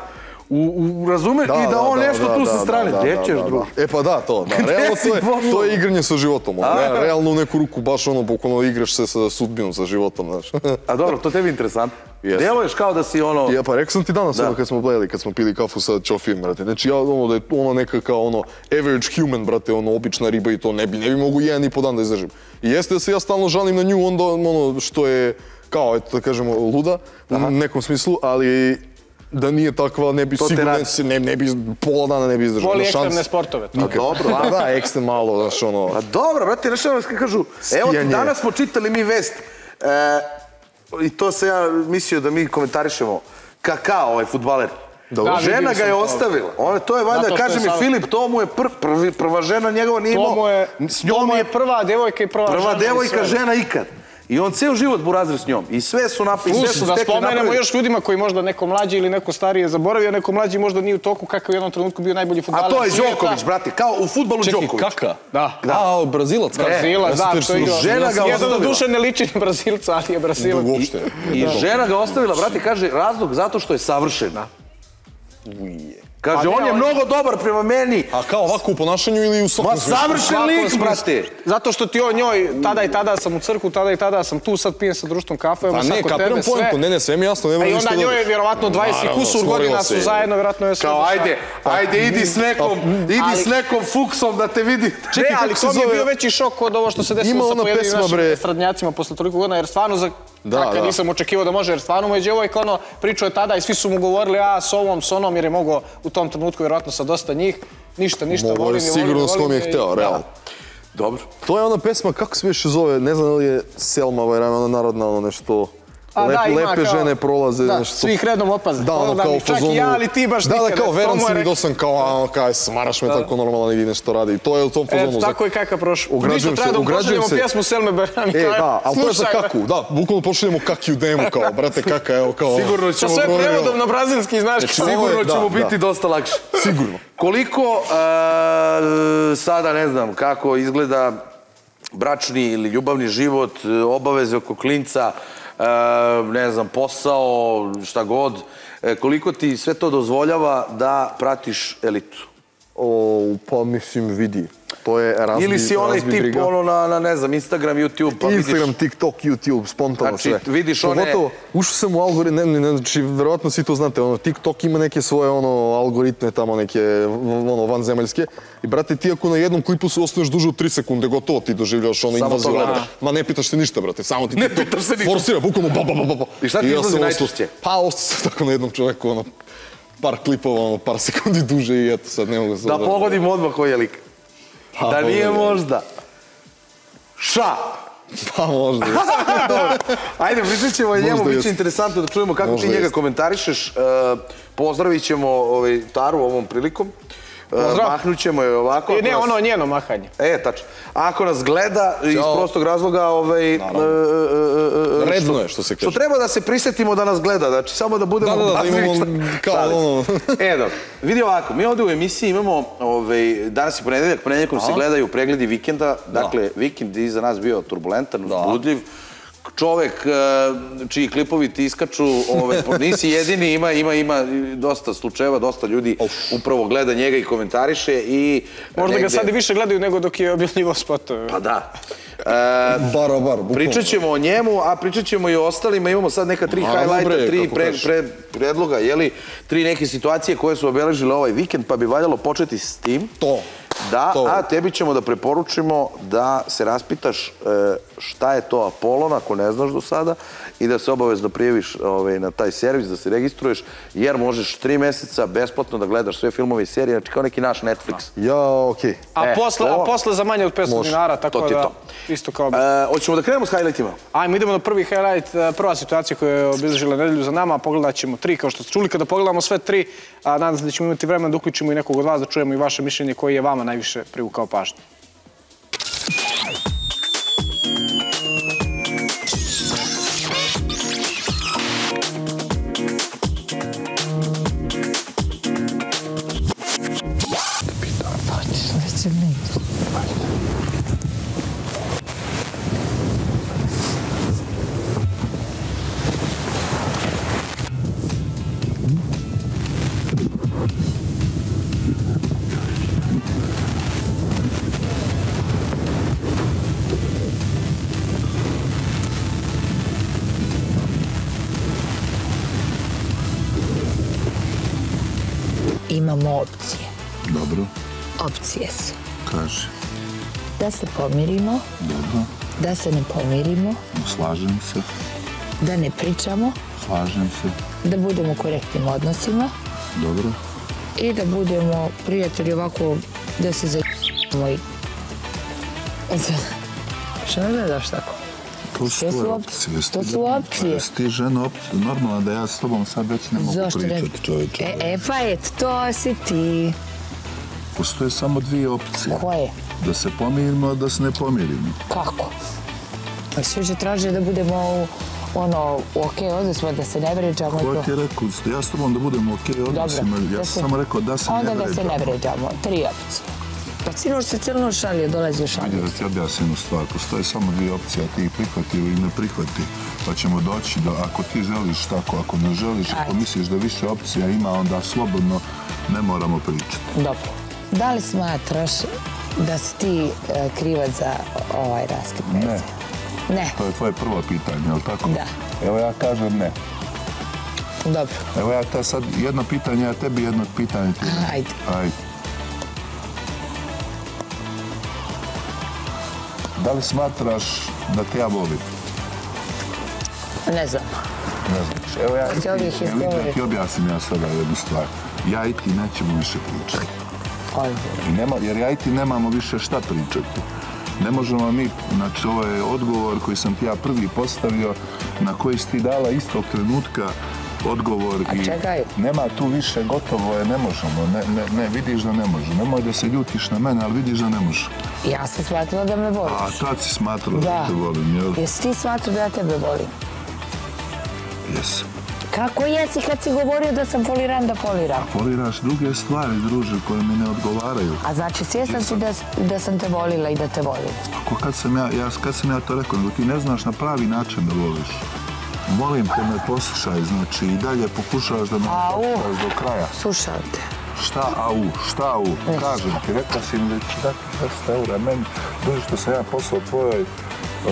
U, u, razumeš? I da on nešto tu sa strane. Gdje ćeš, drugo? E pa da, to, da. Realno to je, to je igranje sa životom. ono. Re- Realno u neku ruku baš ono, bukvalno igraš se sa sudbinom, sa životom, znaš. A dobro, to tebi je interesantno. Jeste. Deluješ kao da si ono... Ja pa rekao sam ti danas, Da. ono, kad smo gledali, kad smo pili kafu sa Ćofijem, brate. Znači, ja, ono, da je ona neka kao, ono, average human, brate, ono, obična riba i to ne bi, ne bi mogu jedan i po dan da izdržim. I jeste da se ja stalno žalim na nju, onda, ono, što je, kao, eto, da kažemo, luda, u nekom smislu, ali da nije takva, ne bi To sigurno, se- ne, ne bi, pola dana ne bi izdržao. Voli ekstremne sportove. to. A dobro, A da, ekstrem malo, znaš, ono... Pa dobro, brate, znaš što kad kažu, evo ti danas smo čitali mi vest, e, i to se ja mislio da mi komentarišemo, Kakao, ovaj futbaler. Dobro. Da, žena ga je sam to. ostavila. Ona, to je valjda, kaže je mi sam- Filip, to mu je pr, prvi, prva žena njegova nije To imao. mu je, S to njom mu je prva devojka i prva, prva žena i devojka žena ikad. I on ceo život burazir s njom. I sve su napisali, sve su da spomenemo napravili. još ljudima koji možda neko mlađi ili neko stariji je zaboravio, neko mlađi možda nije u toku kakav je u jednom trenutku bio najbolji A futbaler to je svijeta. Đoković, brate, kao u futbolu Čekaj, Đoković. kaka? Da. A, Brazilac, kaka? Brazilac, da, što je igrao. žena ga Jedan ostavila. od duše ne liči na Brazilca, ali je Brazilac. Da, uopšte. I žena ga ostavila, brate, kaže, razlog zato što je savršena. Uje. Kaže, Pa on je mnogo dobar prema meni. A kao ovako u ponašanju ili u svakom Ma smislu? savršen Svakom lik, brate. Zato što ti on njoj, tada i tada sam u crku, tada i tada sam tu, sad pijem sa društvom kafe, Pa kod kapiram tebe, sve. pojentu, ne, ne, sve mi jasno, nema A i ništa onda njoj je vjerovatno 20 i Naravno, kusur godina su zajedno, vjerojatno je sve Kao, ajde, ajde, idi s nekom, idi s nekom fuksom da te vidi. Čekaj, ali to mi je bio veći šok od ovo što se Ima desilo sa pojedinim pesma, našim bre. estradnjacima posle toliko godina, jer stvarno za Da, kakav da. nisam očekivao da može, jer stvarno mu je djevojka ono, pričao je tada i svi su mu govorili, a s ovom, s onom, jer je mogao u tom trenutku vjerojatno sa dosta njih, ništa, ništa, Mogao je volim je, volim je, sigurno s kom je volim i- hteo, realno. Dobro. To je ona pesma, kako se više zove, ne znam li je Selma Vajrana, ona narodna, ono nešto... A, Lep- da, ima lepe kao- žene prolaze. Da, nešto. svih redom opaze. Da, ono kao čak i fazonu- ja, ali ti baš Da, nikad. da, kao veran si mi rekao. dosam kao, a, ono, kaj, smaraš me tako normalno, vidi nešto radi. I to je u tom fazonu. Eto, tako je kaka prošlo. Ugrađujem Ništa, se- treba da ugrađujem pošaljemo se- pjesmu Selme Berani. E, da, ali to je za kaku, da, bukvalno pošaljemo kakiju demu, kao, brate, kaka, evo, kao... Sigurno Sa ćemo sve brojimo. prevodom na brazilski, znaš Znači. Sigurno da, ćemo da. biti dosta lakše. Sigurno. Koliko e, sada ne znam kako izgleda bračni ili ljubavni život, e, obaveze oko klinca, e, Ehm, ne znam, posao, šta god, e, koliko ti sve to dozvoljava da pratiš elitu? O, pa mislim, vidi. To je razbi, Ili si onaj tip briga. ono na, na, ne znam, Instagram, YouTube, pa Instagram, vidiš... TikTok, YouTube, spontano Znači, sve. vidiš one- Pogotovo, ušao sam u algoritm, ne, ne, znači, verovatno svi to znate, ono, TikTok ima neke svoje, ono, algoritme tamo, neke, ono, vanzemaljske. I, brate, ti ako na jednom klipu se ostaneš duže od 3 sekunde, gotovo ti doživljaš ono Samo to invazivno. Ma ne pitaš se ništa, brate, samo ti Ne TikTok pitaš se ništa. Forsira, bukvalno, ba, ba, ba, ba, ba. I šta ti ja izlazi sam ostao- najčešće? Pa, ostao sam tako na jednom čoveku, ono, par klipova, ono, par sekundi duže i eto, sad ne mogu se... Da pogodim odmah koji je lik. Pa, Da nije možda. Ša! Pa možda. Ajde, pričat ćemo o njemu, Možda bit će interesantno da čujemo kako Možda ti njega jest. komentarišeš. E, Pozdravit ćemo ovaj, Taru ovom prilikom. E, Pozdrav. Mahnut ćemo je ovako. I ako ne, nas- ono njeno mahanje. E, tačno. Ako nas gleda iz prostog razloga, ovaj, e, e, e, e, Redno što- je, što se Što kaže. treba da se prisetimo da nas gleda, znači samo da budemo... Da, da, da, da imamo kao ono. e, dobro. Vidi ovako, mi ovdje u emisiji imamo, ovaj, danas je ponedeljak, ponedeljkom se gledaju pregledi vikenda, dakle, vikend je iza nas bio turbulentan, uzbudljiv, čovek e, čiji klipovi ti iskaču, po- nisi jedini, ima, ima, ima dosta slučajeva, dosta ljudi upravo gleda njega i komentariše i... Možda ga negde- sad i više gledaju nego dok je objavljivo spotove. Pa da. E, Bar, bar. Pričat ćemo o njemu, a pričat ćemo i o ostalima. Imamo sad neka tri highlighta, bre, tri pre, pre, predloga, jeli? Tri neke situacije koje su obeležile ovaj vikend, pa bi valjalo početi s tim. To. Da, To. a tebi ćemo da preporučimo da se raspitaš e, šta je to Apolon, ako ne znaš do sada, i da se obavezno prijaviš ovaj, na taj servis, da se registruješ, jer možeš tri meseca besplatno da gledaš sve filmove i serije, znači kao neki naš Netflix. Ja, okej. A, E, posle, to- a posle za manje od 500 Može. dinara, tako To ti je da to. isto kao... E, hoćemo da krenemo s highlightima? Ajmo, idemo na prvi highlight, e, prva situacija koja je obilježila nedelju za nama, pogledat ćemo tri, kao što ste čuli, kada pogledamo sve tri, a, nadam se da ćemo imati vremena da uključimo i nekog od vas, da čujemo i vaše mišljenje koji je vama najviše privukao pažnju. Opcije su kaže. da se pomirimo, Dobro, da se ne pomirimo, slažem se, da ne pričamo, slažem se. da budemo u korektnim odnosima Dobro, i da budemo prijatelji ovako da se za***mo i... Što ne gledaš tako? to su To su tvoje opcije. To Jesi su ti- opcije. Jesi ti žena opcije? Normalno da ja s tobom sad već ne mogu Zašto pričati, čovječe. E, e, pa et, to si ti. Postoje samo dvije opcije. Koje? Da se pomirimo, a da se ne pomirimo. Kako? Pa svi će traže da budemo u, ono, u okej odnosima, da se ne vređamo Ko ti je rekao, ja s tobom da budemo u okej odnosima, ja sam samo rekao da se Onda ne da se ne vređamo. vređamo. Tri opcije. Pa sinoć se cijelo noć šalio, dolazi u šalio. Ajde da ti objasnim jednu stvar, postoje samo dvije opcije, a ti ih prihvati ili ne prihvati. Pa ćemo doći do, ako ti želiš tako, ako ne želiš, ako misliš da više opcija ima, onda slobodno ne moramo pričati. Dobro. Da li smatraš da si ti e, krivac za ovaj raskid veze? Ne. To je tvoje prvo pitanje, je li tako? Da. Evo ja kažem ne. Dobro. Evo ja te sad jedno pitanje, a tebi jedno pitanje ti. Ajde. Ajde. Da li smatraš da te ja volim? Ne znam. Ne znaš. Evo ja da ti objasnim ja sada jednu stvar. Ja i ti nećemo više pričati. Nema, jer ja i ti nemamo više šta pričati. Ne možemo mi, znači ovo je odgovor koji sam ti ja prvi postavio, na koji si ti dala istog trenutka odgovor A i čekaj. nema tu više, gotovo je, ne možemo, ne, ne, ne, vidiš da ne može. Nemoj da se ljutiš na mene, ali vidiš da ne može. Ja sam shvatila da me voliš. A tad si smatrala da, Da. te volim, jel? Jesi ti smatrao da ja tebe volim? Jes. Kako jesi kad si govorio da sam foliran da foliram? Foliraš druge stvari, druže, koje mi ne odgovaraju. A znači svjestan si da, da sam te volila i da te volim. Ako kad sam ja, ja, kad sam ja to rekao, nego ti ne znaš na pravi način da voliš. Molim te me poslušaj, znači i dalje pokušavaš da me poslušaš do kraja. Slušam te. Šta au, šta au, kažem ti, rekla si mi da ću dati 200 eura meni, dođe što sam ja poslao tvojoj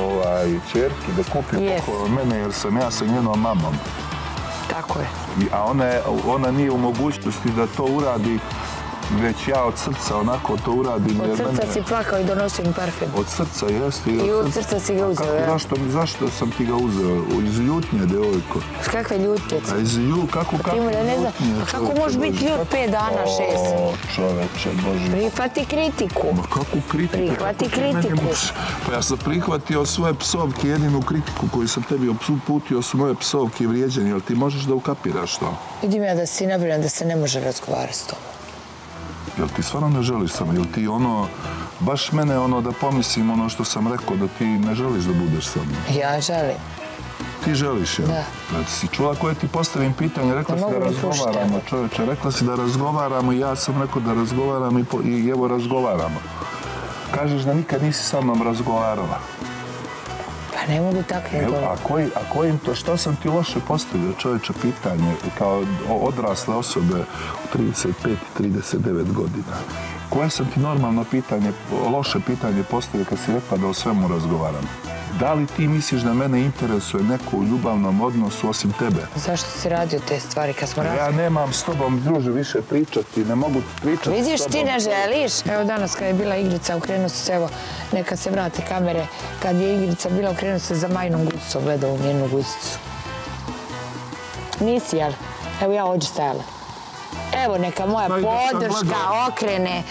ovaj, čerki da kupi Yes. pokoj mene jer sam ja sa njenom mamom. Tako je. A ona, je, ona nije u mogućnosti da to uradi, već ja od srca onako to uradim. Od srca mene- si plakao i donosio mi parfem. Od srca, jeste. I od srca si ga uzeo, Kako, ja? zašto, zašto sam ti ga uzeo? Iz ljutnje, devojko. S kakve ljutnje? A iz lju, kako, kako Ti mu da ne zna, ljutnje, a kako možeš biti ljut kako- pet dana, šest? O, čoveče, Bože. Prihvati kritiku. Ma kakvu kritiku? Prihvati Kako meni kritiku. Pa ja sam prihvatio svoje psovke, jedinu kritiku koju sam tebi uputio su moje psovke i vrijeđanje, jel ti možeš da ukapiraš to? Vidim ja da si nabrinan da se ne može razgovarati s tobom. Jel ti stvarno ne želiš sa mnom? Jel ti ono, baš mene ono da pomislim ono što sam rekao, da ti ne želiš da budeš sa mnom? Ja želim. Ti želiš, jel? Da. Pa si čula koje ti postavim pitanje, rekla Ne si da razgovaramo, čovječe, rekla si da razgovaramo i ja sam rekao da i, po, i evo razgovaramo. Kažeš da nikad nisi sa mnom razgovarala. Pa ne mogu tako govorim. a koji, a kojim to, što sam ti loše postavio čovječe pitanje kao odrasle osobe u 35 i 39 godina? Koje sam ti normalno pitanje, loše pitanje postavio kad si rekla da o svemu razgovaram? Da li ti misliš da mene interesuje neko u ljubavnom odnosu osim tebe? Zašto si radio te stvari kad smo Ja radili? nemam s tobom, druže, više pričati, ne mogu pričati Vidiš, s ti ne želiš. Evo danas kad je bila igrica, okrenuo se, evo, neka se vrate kamere. Kad je igrica bila, okrenuo se za majnom gucicom, gledao u njenu gucicu. Nisi, jel? Evo ja ovdje stajala. Evo, neka moja Staj podrška okrene,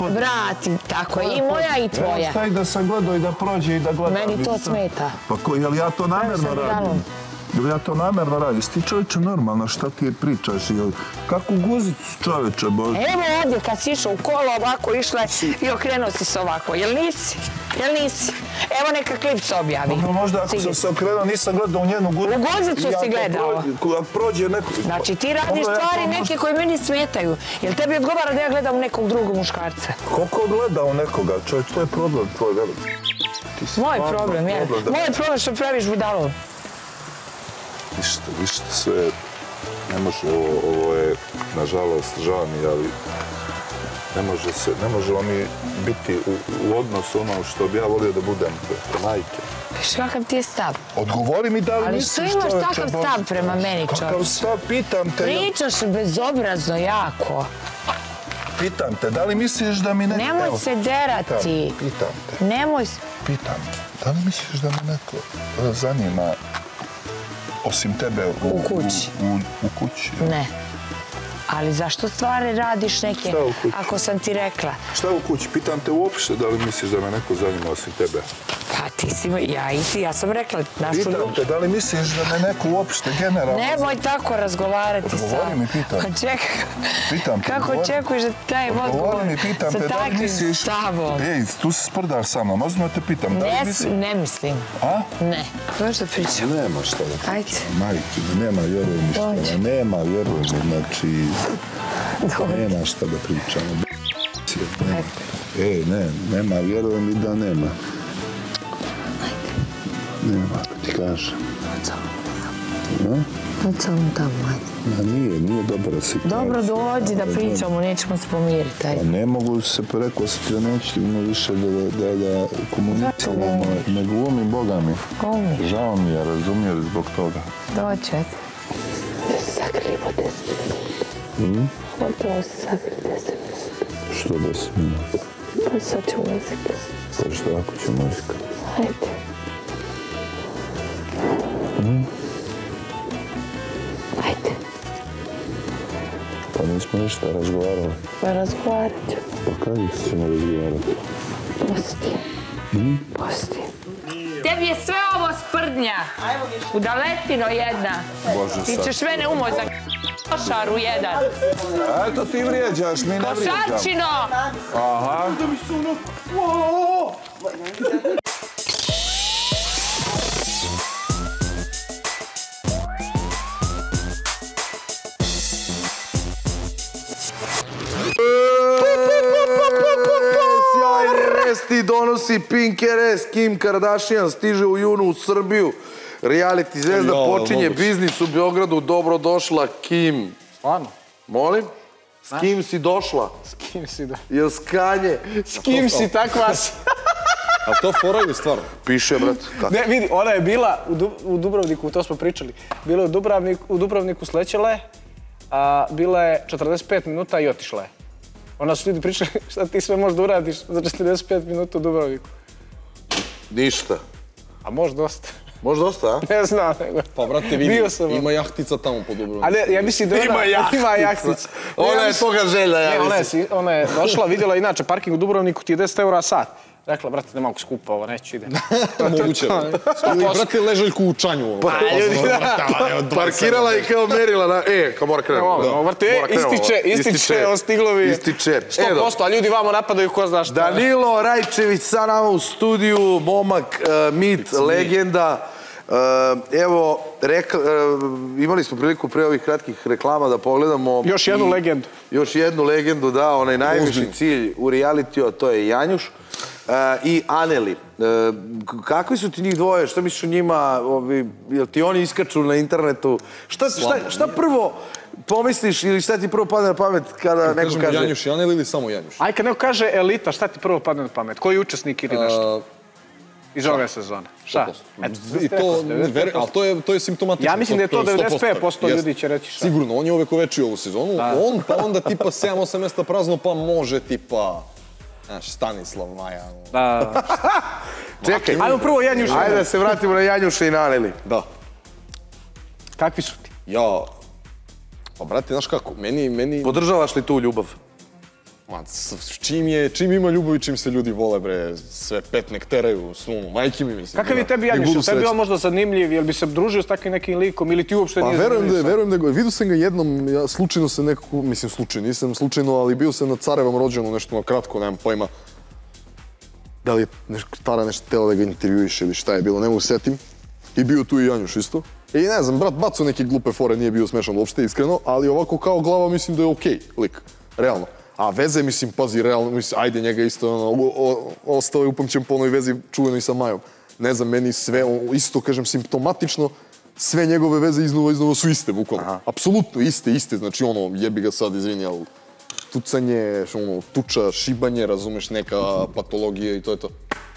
vrati, tako i moja i Evo tvoja. staj da sam gledao i da prođe i da gledam. Meni to smeta. Pa ko, jel ja to namjerno radim? Jel ja to namjerno radim? Ti čovječe normalno, šta ti je pričaš? Jel, kakvu guzicu čovječe, Bože? Evo ovdje kad si išao u kolo ovako išla i okrenuo si se ovako. Jel nisi? Jel nisi? Evo neka klip se objavi. Dobro, možda ako sam se okrenuo, nisam gledao u njenu guzicu. U guzicu si gledao. Ako prođe neko... Znači ti radiš ja stvari neke koje meni smetaju. Jel tebi odgovara da ja gledam nekog drugog muškarca? Koliko gleda u nekoga, čovječ, to je problem tvoj veliki. Moj problem, je. Moj problem što praviš budalom. Ništa, ništa, sve ne može, ovo, ovo je, nažalost, žao mi, ali ne može se, ne možemo mi biti u, u odnosu ono što bi ja volio da budem pre majke. Viš kakav ti je stav? Odgovori mi da li Ali misliš, što imaš takav stav prema meni, Kakav čovječe? stav, pitam te, Pričaš bezobrazno jako. pitam te, da li misliš da mi neko... Nemoj se derati. Pitam, pitam te, Nemoj pitam te, da li misliš da me neko e, zanima osim tebe u, U kući. U, u, u kući? Ne. Ali zašto stvari radiš neke, Šta u kući? ako sam ti rekla? Šta u kući? Pitam te uopšte da li misliš da me neko zanima osim tebe? Pa ti si, ja i ti, ja sam rekla, našu Pitam ljubav. te da li misliš da me neko uopšte generalno... Nemoj tako razgovarati sa... Odgovori mi, pitam. Pa čekaj, Pitam te, kako očekuješ da taj odgovor Odgovori mi, pitam te, da li takvim misliš... stavom? Ej, tu se sprdaš sa mnom, ozbiljno te pitam, da li Ne, misliš... ne mislim. A? Ne. Možda pričam. Nema šta da pričam. Ajde. Majke, nema, vjeruj mi šta. Dođi. Nema, vjeruj mi, znači... Nema šta da pričamo. Nema. Ej, ne, nema, vjeruj mi da nema. Nema, da ti kažem. Od samo tamo, ajde. Ma nije, nije dobra situacija. Dobro, dođi da pričamo, nećemo se pomiriti, Pa ajde. ne mogu se, rekao sam ti da ima više da, da, da komuniciramo. Ne glumim, Boga mi. Glumi. Žao mi je, razumijeli zbog toga. Doći, ajde. Sakrimo deset minuta. Gotovo se sakri deset minuta. Što deset minuta? Pa sad ću muzika. Pa što ako će muzika? Ajde. Ajde. Pa nismo ništa razgovarali. Pa razgovarat tebi je sve ovo sprdnja. Udaletino jedna. Bože, Ti ćeš mene umo za košaru jedan. Eto ti vrijeđaš, mi ne vrijeđamo. Košarčino! Aha. Sjajni resti donosi Pink RS, Kim Kardashian stiže u junu u Srbiju. Reality zvezda počinje biznis u Beogradu. Dobrodošla, Kim. Stvarno? Molim? S kim si došla? S kim si da... Jel s Kanje? S kim si takva si? A to fora ili stvarno? Piše, brat. Ne, vidi, ona je bila u, Du- u Dubrovniku, to smo pričali. Bila je u Dubrovniku, u Dubrovniku slećela je, a bila je 45 minuta i otišla je. Ona su ljudi pričali šta ti sve možeš da uradiš za 45 minuta u Dubrovniku. Ništa. A može dosta. Može dosta, a? Ne znam, nego... Pa, brate, vidi, sam, ima jahtica tamo po Dubrovniku. A ne, ja mislim da ona... Ima jahtica. Ima jahtica. Ona je mislim- toga želja, ja Ne, ona je, mislim. si- ona je došla, vidjela inače parking u Dubrovniku ti je 10 eura sat. Rekla, brate, ne mogu skupa ovo, neću ide. Moguće. Ili, brate, ležaljku u čanju. Pa, ljudi, da. Parkirala i kao merila na... E, kao mora krenemo. Ovo, vrte, Mora krenemo. ističe, ističe, ostiglo je. Ističe. Edo. 100%, a ljudi vamo napadaju ko zna šta. Danilo Rajčević sa nama u studiju, momak, uh, mit, legenda. Uh, evo, rekla, uh, imali smo priliku pre ovih kratkih reklama da pogledamo... Još jednu i- legendu. Još jednu legendu, da, onaj najviši cilj u realitiju, to je Janjuš. Uh, I Aneli. K- kakvi su ti njih dvoje? Šta misliš o njima? Ovi, jel ti oni iskaču na internetu? Šta, šta, šta prvo pomisliš ili šta ti prvo padne na pamet kada neko kaže... Janjuš Janel ili samo Janjuš? Aj, kad neko kaže elita, šta ti prvo padne na pamet? Koji učesnik ili nešto? Iz ove sezone. Šta? I to, ver, ali to je, to je simptomatično. Ja mislim da je to 100%. 95% Jeste. ljudi će reći šta. Sigurno, on je uvek uvečio ovu sezonu. On, pa onda tipa 7-8 mjesta prazno, pa može tipa... Znaš, Stanislav Maja. ono. Da. Čekaj, Ajmo prvo Janjuš. Ajde da se vratimo na Janjuša i na Aneli. Da. Kakvi su ti? Ja... Pa, brate, znaš kako, meni, meni... Podržavaš li tu ljubav? Ma, s, s čim je, čim ima ljubav i čim se ljudi vole, bre, sve pet nek teraju, svom, majke mi, mislim. Kakav je da- tebi Je tebi srećni. on možda zanimljiv? Jel bi se družio s takvim nekim likom ili ti uopšte Pa nije verujem da, je- zanimljiv? verujem da ga, vidio sam ga jednom, ja slučajno se nekako, mislim slučajno, nisam slučajno, ali bio sam na carevom rođenu, nešto na kratko, nemam pojma. Da li je nešto, Tara nešto tela da ga intervjuiše ili šta je bilo, ne mogu se setim. I bio tu i Janjuš isto. I ne znam, brat bacao neke glupe fore, nije bio smešan uopšte, iskreno, ali ovako kao glava mislim da je okej, lik, realno. A veze, mislim, pazi, realno, mislim, ajde njega isto, ono, o, o, ostao je upamćen po onoj vezi čuvenoj sa Majom. Ne znam, meni sve, isto, kažem, simptomatično, sve njegove veze iznova, iznova su iste, bukvalno. Apsolutno iste, iste, znači ono, jebi ga sad, izvini, ali tucanje, ono, tuča, šibanje, razumeš, neka patologija i to je to.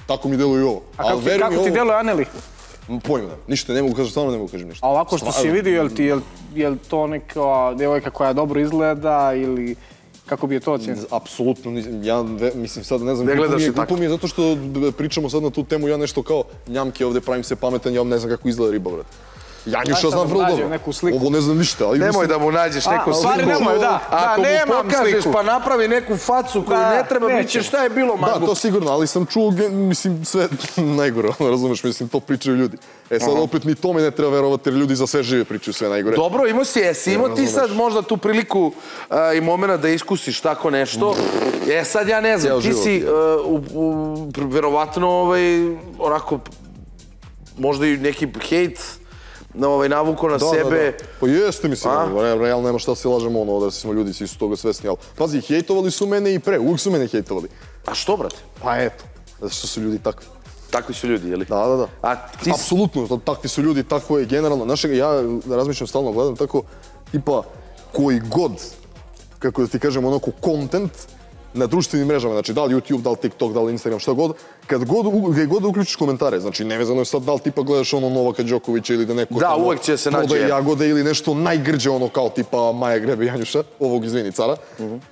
Tako mi deluje i ovo. A kako, ti, kako ti ovo- djeluje Aneli? Pojma da, ništa, ne mogu kažem, stvarno ne mogu kažem ništa. A ovako što si Stvarno. vidio, jel ti, jel, jel to neka djevojka koja dobro izgleda ili kako bi je to ocijenio? Apsolutno, ja mislim sad ne znam, Ne glupo gledaš mi je, tako. glupo mi je zato što pričamo sad na tu temu, ja nešto kao njamke ovde pravim se pametan, ja ne znam kako izgleda riba, brate. Janjuša sam znam da vrlo neku sliku. Ovo ne znam ništa, ali Nemoj da mu nađeš neku sliku. nemoj, da. Ako Da, mu pokažeš sliku. pa napravi neku facu koju Da, ne treba, bit će šta je bilo, Da, mangu. to sigurno, ali sam čuo, mislim, sve najgore, ono, razumeš, mislim, to pričaju ljudi. E sad opet ni tome ne treba verovati, jer ljudi za sve žive pričaju sve najgore. Dobro, imao si, jesi imao ti sad možda tu priliku a, i momena da iskusiš tako nešto. E sad ja ne znam, ti život. si a, u, u, pr- verovatno ovaj, onako možda i neki hejt на овој навуко на да, себе. Да, да. Па јесте ми сега, реално нема што да се лажеме оно да сме луѓе си исто тога свесни, ал пази хејтовали су мене и пре, увек су мене хејтовали. А што брат? Па ето, зашто су луѓе такви. Такви су луѓе, јели? Да, да, да. А ти апсолутно такви су луѓе, тако е генерално. Наше ја размислувам стално гледам тако типа кој год како да ти кажам онако контент na društvenim mrežama, znači da li YouTube, da li TikTok, da li Instagram, šta god, kad god, u- gdje god uključiš komentare, znači nevezano je sad da li tipa gledaš ono Novaka Đokovića ili da neko Da, uvek će se naći jedan. jagode ili nešto najgrđe ono kao tipa Maja Grebe Janjuša, ovog izvini cara,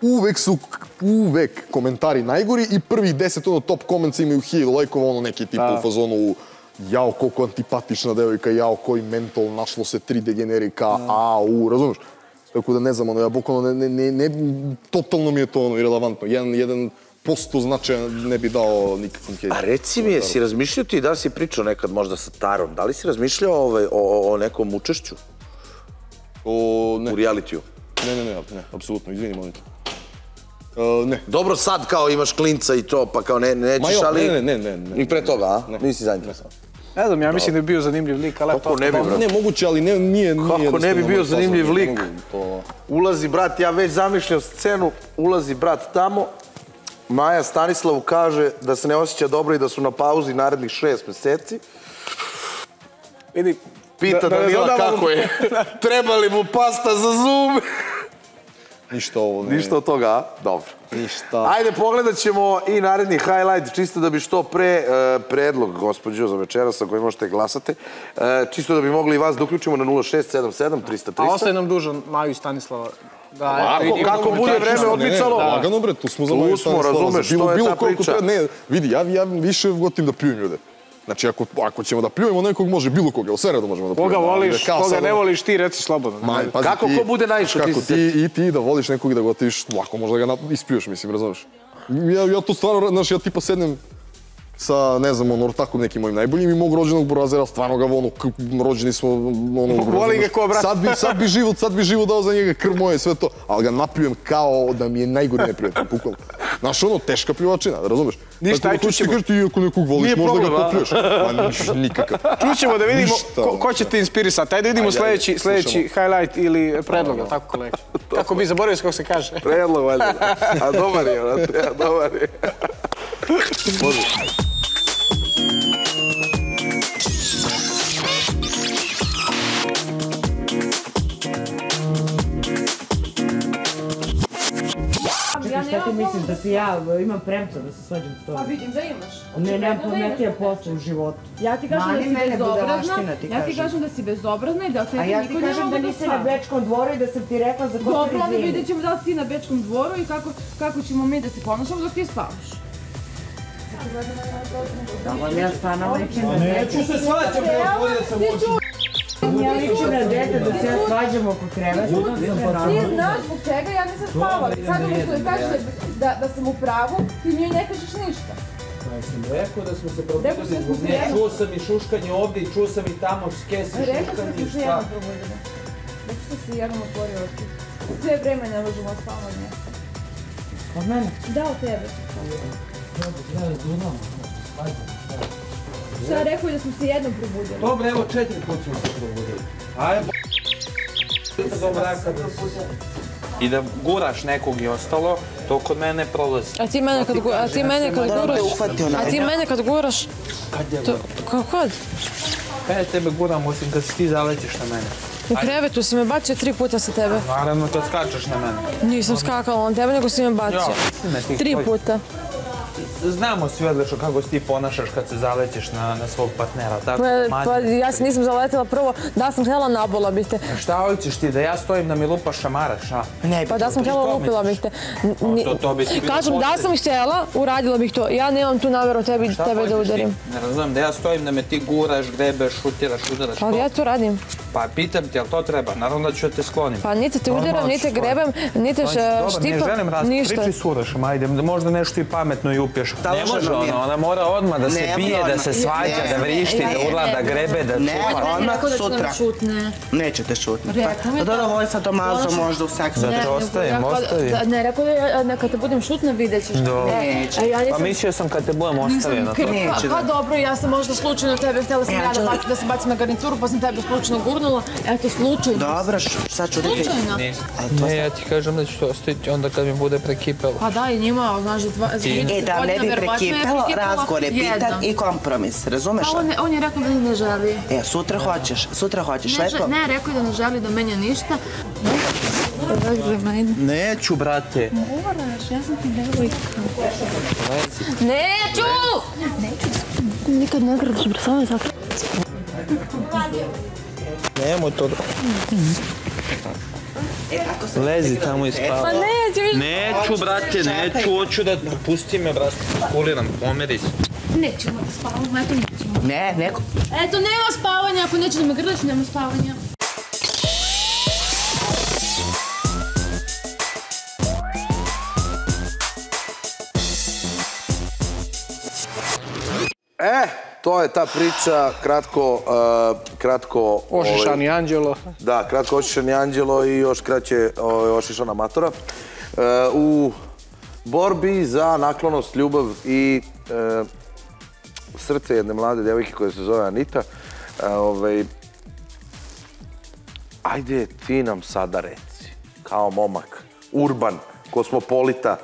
uvek su, uvek komentari najgori i prvih deset ono top comments imaju hiljadu lajkova, ono neki tipa u fazonu jao koliko antipatična devojka, jao koji mentol, našlo se tri degenerika, au, razumiješ? Tako da ne znam, ono, ja bukvalno ne, ne, ne, ne, totalno mi je to ono irelevantno. Jedan, jedan posto značaja ne bi dao nikakvom keđu. A reci mi, jesi razmišljao ti, da li si pričao nekad možda sa Tarom, da li si razmišljao ovaj, o, o nekom učešću O, ne, u realitiju? ne, ne, ne, ne, apsolutno, izvini, molim te. E, ne, Dobro, sad kao imaš klinca i to, pa kao ne, nećeš, Ma jo, ali... ne, ne, ne, ne, I pre toga, a? Ne. Nisi zainteresovan. Ne znam, ja mislim da bi bio zanimljiv lik, ali Kako ne bi, brate? ne, moguće, ali ne, nije, nije Kako ne bi bio zanimljiv lik? Ulazi brat, ja već zamišljam scenu, ulazi brat tamo, Maja Stanislavu kaže da se ne osjeća dobro i da su na pauzi narednih šest meseci. Vidi, Pita da Danila kako je. Treba li mu pasta za zub? Ništa ovo, ne. Ništa od toga, a? Dobro. Ništa. Ajde, pogledat ćemo i naredni highlight, čisto da bi što pre e, predlog, gospođo, za večeras sa kojim možete glasate, e, čisto da bi mogli i vas da uključimo na 0677 300 A 300. ostaje nam dužan Maju i Stanislava. Da, vidimo- kako bude vreme Ne, ne, odmicalo? Lagano bre, tu smo za Tu Maju smo, Stanislava, za razumeš, bilo- to je bilo ta koliko priča. Ne, vidi, ja, ja više gotim da pljujem ljude. Znači, ako, ako ćemo da pljujemo nekog, može bilo koga, u sredu možemo da pljujemo. Koga voliš, koga sad, ne ono- voliš ti, reci slobodno. Ma, pazi, Kako ti- ko bude ti Kako ti, i ti da voliš nekog i da gotiviš, lako možda ga na- ispljuješ, mislim, razumeš? Ja, ja tu stvarno, znaš, ja tipa sednem sa, ne znam, ono, ortakom nekim mojim najboljim i mog rođenog burazera, stvarno ga, ono, rođeni smo, ono, Voli ga ko brat. Sad bi, sad bi život, sad bi život dao za njega, krv moje, sve to, ali ga napljujem kao da mi je najgori neprijatelj, bukvalno. Znaš, ono, teška pljuvačina, razumeš? Ništa, Tako, aj, hoću ti čućemo. kažeš ti ako nekog voliš, Nije možda problem, ga popljuješ. Ma, niš, nikakav. Čućemo da vidimo Ništa, ko, ko će te inspirisati. Ajde vidimo Ajde, sljedeći, ajde, sljedeći highlight ili predlog, tako kolega? Kako bi zaboravio se kako se kaže. Predlog, valjda. A dobar je, brate, a dobar je. Može. Ja šta ti misliš da si ja imam premca da se svađam s Pa tobom? vidim da imaš. Ne, nemam da pametnije posla u životu. Ja ti kažem Mani da si mene bezobrazna, ti ja ti kažem. da si bezobrazna i da tebe ja niko ne mogu da da nisi na. Bečkom dvoru i da sam ti rekla za ko Dobro, izvini. vidjet ćemo da li si na Bečkom dvoru i kako, kako ćemo mi da se ponašamo dok ti spavaš. Ali ja na dete. Neću se svađam, bre, otvorio sam oči. Ja ličim na dete da se ja svađam oko kreveta. Ti znaš zbog čega ja nisam spavala. Sad umjesto da kažeš da, da sam u pravu, ti njoj ne kažeš ništa. Ja sam rekao da smo se Rekao sam da probudili. se čuo sam i šuškanje ovdje, i čuo sam i tamo skesi Rekao sam šuškanje ti i se šta. jednom probudila. Što si jednom otvorio oči. Sve vreme ne možemo spavanje. Od mene? Da, od tebe. Šta je rekao da smo se jednom probudili? Dobro, evo četiri put smo se probudili. Ajde, do braka da se... I da guraš nekog i ostalo, to kod mene ne prolazi. A ti mene kad, a ti mene kad guraš... A ti mene kad guraš... Kad je To, kako kad? Kad ja tebe guram, osim kad si ti zalećeš na mene. U krevetu si me bacio tri puta sa tebe. Naravno, kad skačeš na mene. Nisam skakala na tebe, nego si me bacio. Tri puta. Znamo svi odlično kako se ti ponašaš kad se zalećeš na, na svog partnera, tako? Pa, Mati. pa ja se nisam zaletela prvo, da sam htjela nabola bih te. Šta hoćeš ti, da ja stojim da mi lupaš šamara, šta? Ne, pa da sam htjela lupila bih te. N- ni- to- to bi ti Kažem, da sam htjela, uradila bih to. Ja nemam tu namjeru tebi, tebe da hoćeš ti? udarim. Ne razumijem, da ja stojim da me ti guraš, grebeš, šutiraš, udaraš. Ali to. ja to radim. Pa pitam te, jel to treba? Naravno da ću te sklonim. Pa niti te udaram, niti grebem, niti Pa, š- Dobro, ne štipam, želim razgovor, ništa. pričaj s Urošem, ajde, da možda nešto i pametno i upješ. Ne može ona, ona mora odmah da se Ne, bije, da odmah. se svađa, Ne. da vrišti, da urla, da grebe, da Ne, čupa. odmah da će da sutra. šutne. Šutniti. Rekao mi Pa da- dobro, ovo je sad Tomazo Donosi- možda u seksu. Rekao- ostavim. da- Ne, rekao da ja, neka te budem šutna, vidjet ćeš. Ne, ja Pa mislio sam kad te budem ostavio na to. Pa, Neće pa da. dobro, ja sam možda slučajno tebe, htjela sam Ja da, da se bacim na garnituru, pa sam tebe slučajno gurnula. Eto, slučajno. Dobro, sad ću reći. Slučajno. Ne, ja ti kažem da ću to ostaviti onda kad mi bude prekipelo. Pa da, i njima, znaš, dva... 30 E, da ne bi prekipelo, prekipelo razgovor je bitan jednom. i kompromis, razumeš? A on, je- on je rekao da ne želi. E, sutra hoćeš, sutra hoćeš, Ne, lepo. ne, rekao je da ne želi da menja ništa. Neću, brate. Moraš, ja sam ti devojka. Neću! Neću! Nikad ne gradiš, bre, samo je zato. Nemoj to. E, Lezi tamo i spava. Pa neću više. Neću, brate, neću, hoću da pusti me, brate. Kuliram, pomeri se. Nećemo da spavamo, eto nećemo. Ne, neko. Eto, nema spavanja, ako neće da me grlaš, nema spavanja. Eh! To je ta priča, kratko... Uh, kratko Ošišani Anđelo. Da, kratko ošišani Anđelo i još kraće ovaj, ošišana matora. Uh, u borbi za naklonost, ljubav i uh, srce jedne mlade devojke koja se zove Anita, ovaj, ajde ti nam sada reci, kao momak, urban, kosmopolita,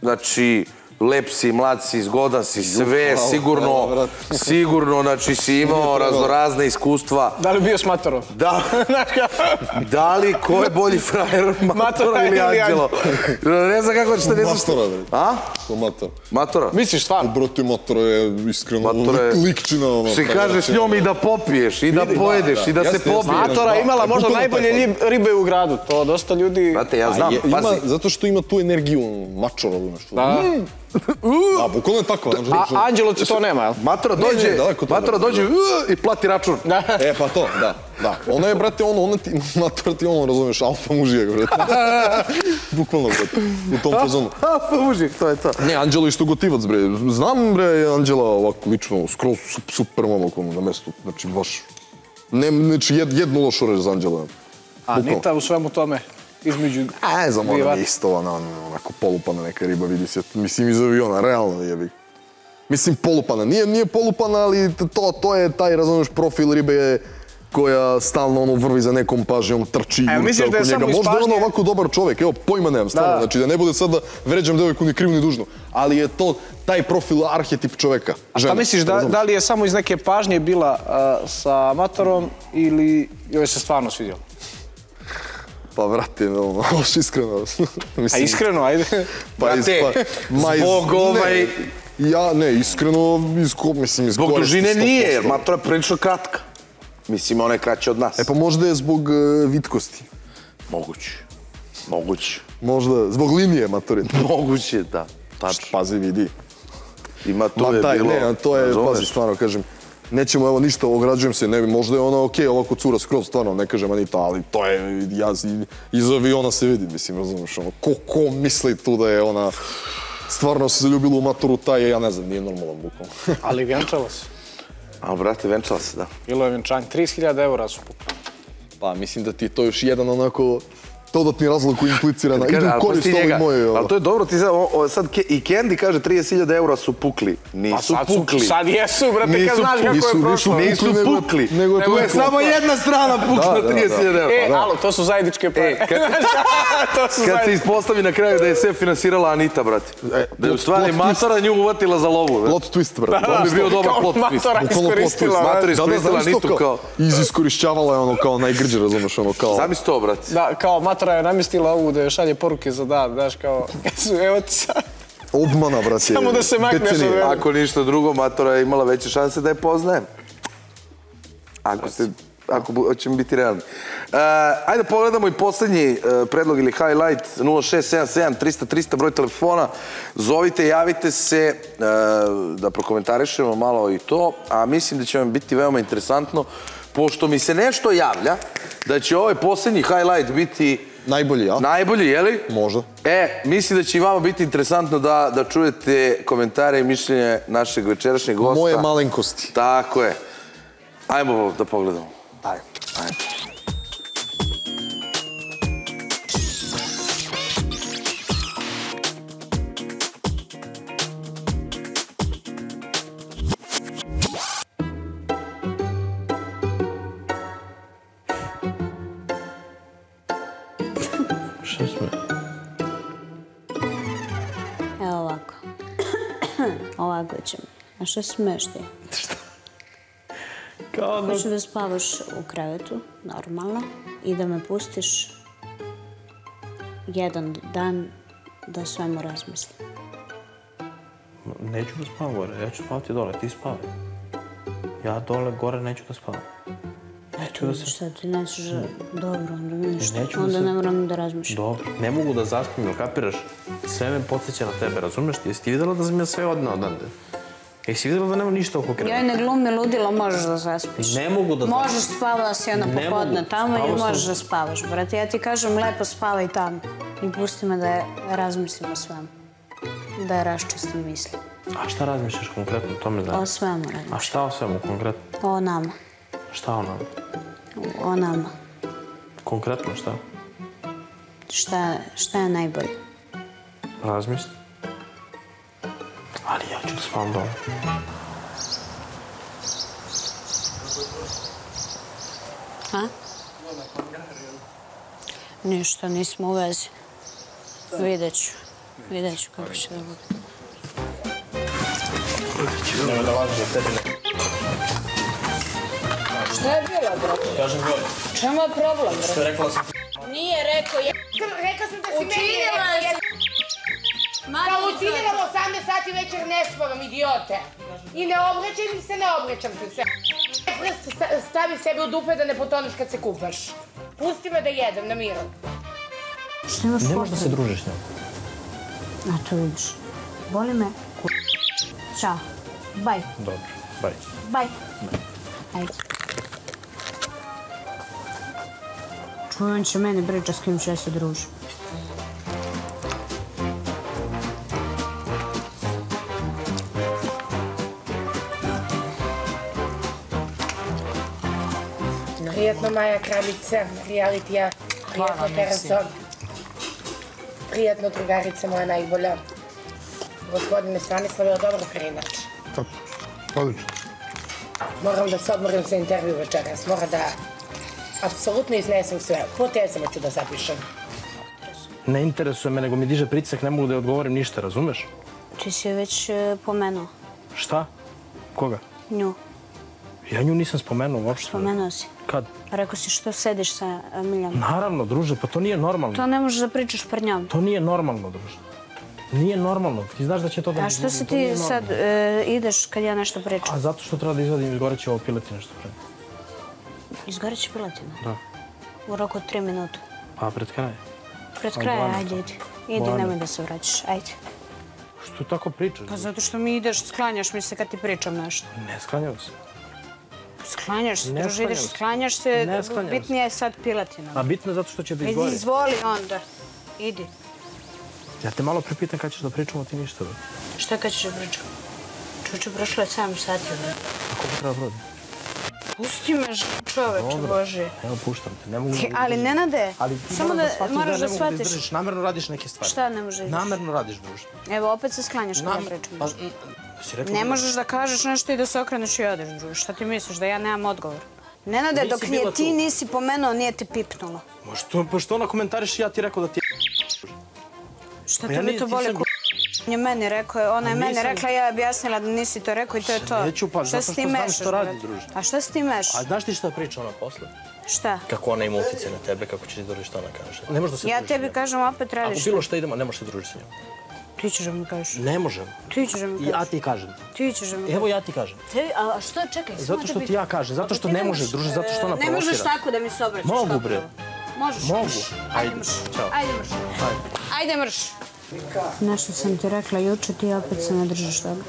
znači, lep si, mlad si, zgodan si, sve, sigurno, sigurno, znači si imao raznorazne iskustva. Da li bio s Matorom? Da. Da li, ko je bolji frajer, Matora ili Anđelo? Ne znam kako ćete, ne znam što... Matora, bre. A? Ko mator. Matora? Misliš stvarno? Brate, matora je iskreno Matora je- likčina. Ono, Si tako kažeš da- njom i da popiješ, i da pojedeš, i da se popiješ. Matora imala možda najbolje ribe u gradu. To dosta ljudi... Znate, ja znam, pazi. zato što ima tu energiju mačo, razumeš? Da. A, bukvalno je tako. Znači, A Anđelo ti to nema, jel? Matora Ne, dođe, ne, da. dođe i plati račun. E, pa to, da, da. Ona je, brate, ono, ona ti, matora ti ono, razumeš, alfa mužijeg, brate. Bukvalno, brate, u tom fazonu. A, pa mužik, to je to. Ne, Anđelo je isto gotivac, bre. Znam, bre, Anđela ovako lično, skroz su- super momak ono, na mestu. Znači, baš... Ne, znači, jed, jednu lošu reč za Anđela. A Anita u svemu tome između... A, ne znam, Divat. mi je isto, ona, ona, onako polupana neka riba, vidi se. Mislim, iz aviona, realno jebi. Mislim, polupana. Nije, nije polupana, ali to, to je taj, razumeš, profil ribe koja stalno ono vrvi za nekom pažnjom, trči, A jel jurca misliš da je oko njega. Možda je ono ovako dobar čovjek, evo, pojma nemam, stvarno. Da. Znači, da ne bude sad da vređam devojku ni krivu ni dužnu. Ali je to taj profil, arhetip čoveka. A šta misliš, da, da li je samo iz neke pažnje bila sa Matorom ili joj se stvarno svidjelo? Pa, vrate, ono, baš iskreno. A Mislim, iskreno, ajde. Pa, ma, iz- zbog ne, ovaj- Ja, ne, iskreno, mislim, iz Zbog koristi dužine 100%. nije, jer Matora je prilično kratka. Mislim, ona je kraća od nas. E pa možda je zbog e, vitkosti. Moguće. Moguće. Možda, zbog linije maturit. Moguće, da. Tačno. Pazi, vidi. Ima Ma je taj, bilo... ne, to je, pazi, stvarno, kažem, nećemo, evo, ništa, ograđujem se, ne bi, možda je ona okej, ovako cura skroz, stvarno, ne kažem Anita, ali to je, ja, iz- aviona se vidi, mislim, razumeš, ono, ko, ko misli tu da je ona stvarno se zaljubila u maturu, taj je, ja ne znam, nije normalan, bukvalno. Ali vjenčalo se. A, brate, venčala se, da. Bilo je vjenčanje. 30.000 eura su pukli. Pa, mislim da ti je to još jedan onako dodatni razlog koji implicira na, ide Kaže, u ali korist ovoj moje. Ali to je dobro, ti sad, o, o, sad ke, i Candy kaže 30.000 eura su pukli. Nisu su- pukli. sad jesu, brate, kad znaš kako je prošlo. Nisu, pukli. nego je Nego je puklo. samo jedna strana pukla Da, da, da. 30.000 eura. E, alo, to su zajedničke pare. E, kad- to su Kad se ispostavi na kraju da je sve finansirala Anita, brate. Da je u stvari. Matora nju uvatila za lovu. Plot twist, brate. To bi bio dobar plot twist. Matora iskoristila. Matora iskoristila Anitu kao... Iziskorišćavala je ono kao najgrđe, razumeš, ono kao... Zamisli to, brate. Da, kao Matora je namjestila ovu da joj šalje poruke za dan, znaš, kao, evo ti sad. Obmana, brate. Samo da se makneš od mene. Ako ništa drugo, Matora je imala veće šanse da je poznajem. Ako se ako bu- hoćemo biti realni. Uh, ajde pogledamo i posljednji uh, predlog ili highlight 0677 300 300 broj telefona. Zovite, javite se uh, da prokomentarišemo malo i to, a mislim da će vam biti veoma interesantno pošto mi se nešto javlja da će ovaj posljednji highlight biti Najbolji, ja? najbolji, jeli? Možda. E, mislim da će i vama biti interesantno da, da čujete komentare i mišljenje našeg večerašnjeg gosta. Moje malenkosti. Tako je. Ajmo da pogledamo. Ajde. Ajde. A što smeš ti? Kao da... Hoću da spavaš u krevetu, normalno, i da me pustiš jedan dan da svemu razmislim. Neću da spavam gore, ja ću spavati dole, ti spavaj. Ja dole, gore neću da spavam. Neću da se... Šta ti nećeš... Dobro, onda ništa. Neću da onda se- ne moram da razmišljam. Dobro, ne mogu da zaspim, jel kapiraš? Sve me podsjeća na tebe, razumeš ti? Jesi ti vidjela da sam ja sve odnao odande? Jesi vidjela da nema ništa oko kreva? Ja ne glumi ludilo, možeš da zaspiš. Ne mogu da Možeš spavala si Ne popodne tamo i sam- možeš da spavaš, brate. Ja ti kažem, lepo spavaj tamo. I pusti me da razmislim o svemu. Da raščistim misli. A šta razmišljaš konkretno? To me zanima. O svemu A razmišljam. šta o svemu konkretno? O nama. Šta o nama? O nama. Konkretno šta? Šta, šta je najbolje? Razmisli. Ali ja ću da spavam dole. A? Ništa, nismo u vezi. Vidjet ću. Vidjet ću kako će da bude. Nemoj da lažeš da tebi ne... Šta je bilo, brate? Kažem gore. Čemu je problem, Što je rekla sam... Nije rekao, je... Rekla sam da si meni rekao, je uciljeno 18 sati večer ne spavam, idiote. I ne obraćaj mi se, ne obraćam ti se. Prst sta- stavi sebe u dupe da ne potoneš kad se kupaš. Pusti me da jedem na miru. Ne možeš da se družiš s njom. A to vidiš. Boli me. ku- Ćao. Baj. Dobro, baj. Baj. Ajde. Čuj, on će mene priča s kim ja se družim. Prijetno Maja Kraljice, realitija, prijetno Terazon. Prijetno drugarice moja najbolja. Gospodine Stanislav je dobro prinač. Odlično. Moram da se odmorim za intervju večeras. Moram da apsolutno iznesem sve. Po tezama ću da zapišem. Ne interesuje me, nego mi diže pritisak, ne mogu da odgovorim ništa, razumeš? Ti si već e, pomenuo. Šta? Koga? Nju. Ja nju nisam spomenuo uopšte. Spomenuo si. Kad? Rekao si što sediš sa e, Miljom. Naravno, druže, pa to nije normalno. To ne možeš da pričaš pred njom. To nije normalno, druže. Nije normalno. Ti znaš da će to da... A što se ti sad e, ideš kad ja nešto pričam? A zato što treba da izvadim iz goreće ovo pileti nešto pred. Izgorit će piletina. Da. U roku od tri minuta. Pa pred kraj. Pred bojano. ajde, idi. Idi, nemoj da se vraćaš, ajde. Što tako pričaš? Pa zato što mi ideš, sklanjaš mi se kad ti pričam nešto. Ne sklanjam se. Sklanjaš se, druže, ideš, se. sklanjaš se, Ne sklanjam se. bitnije je sad piletina. A bitno je zato što će da izgori. izvoli onda. Idi. Ja te malo prepitam kad ćeš da pričamo, ti ništa. Šta kad ćeš da pričam? Čuče, prošlo je 7 sati. A koliko treba brodi? Pusti me, čoveče. Bože. Evo, puštam te. Ne mogu Ti- da Ali, Nenade, Ali samo da, moraš da shvatiš. Namerno radiš neke stvari. Šta ne može izdržiš? Namerno radiš, druže. Evo, opet se sklanjaš kad ja Nam- pričam. Pa, rekao Ne možeš da kažeš nešto i da se okreneš i odeš, druže. Šta ti misliš, da ja nemam odgovor? Nenade, Nisi dok nije tu. ti nisi pomenuo, nije te pipnulo. Ma što, pa što ona komentariš ja ti rekao da ti je... Šta ja tebe ni- to ti boli? sam- ku- Je meni rekao, je- ona je meni rekla, ja je objasnila da nisi to rekao i to je to. Neću, pa Šta zato što ti znam što radi, druže. A šta si ti mešaš? A znaš ti šta priča ona posle? Šta? Kako ona ima utjecaj na tebe, kako će ti doći što ona kaže. Ne možeš da se Ja tebi kažem, opet Ako radiš. bilo što idemo, ne možeš se družiti s njom. Ti ćeš da mi kažeš. Ne možem. Ti ćeš da mi kažeš. Ja ti kažem. Ti ćeš da mi kažeš. Evo ja ti kažem. Te, a što, čekaj, Zato što ti ja kažem, zato što ne možeš, druže, zato što ona Ne možeš tako da mi se obraćaš. Mogu, bre. Možeš. Mogu. Ajde Ajde, mrš. ćao. Ajde mrš. Ajde mrš. Nešto sam ti rekla juče, ti opet se ne držiš toga.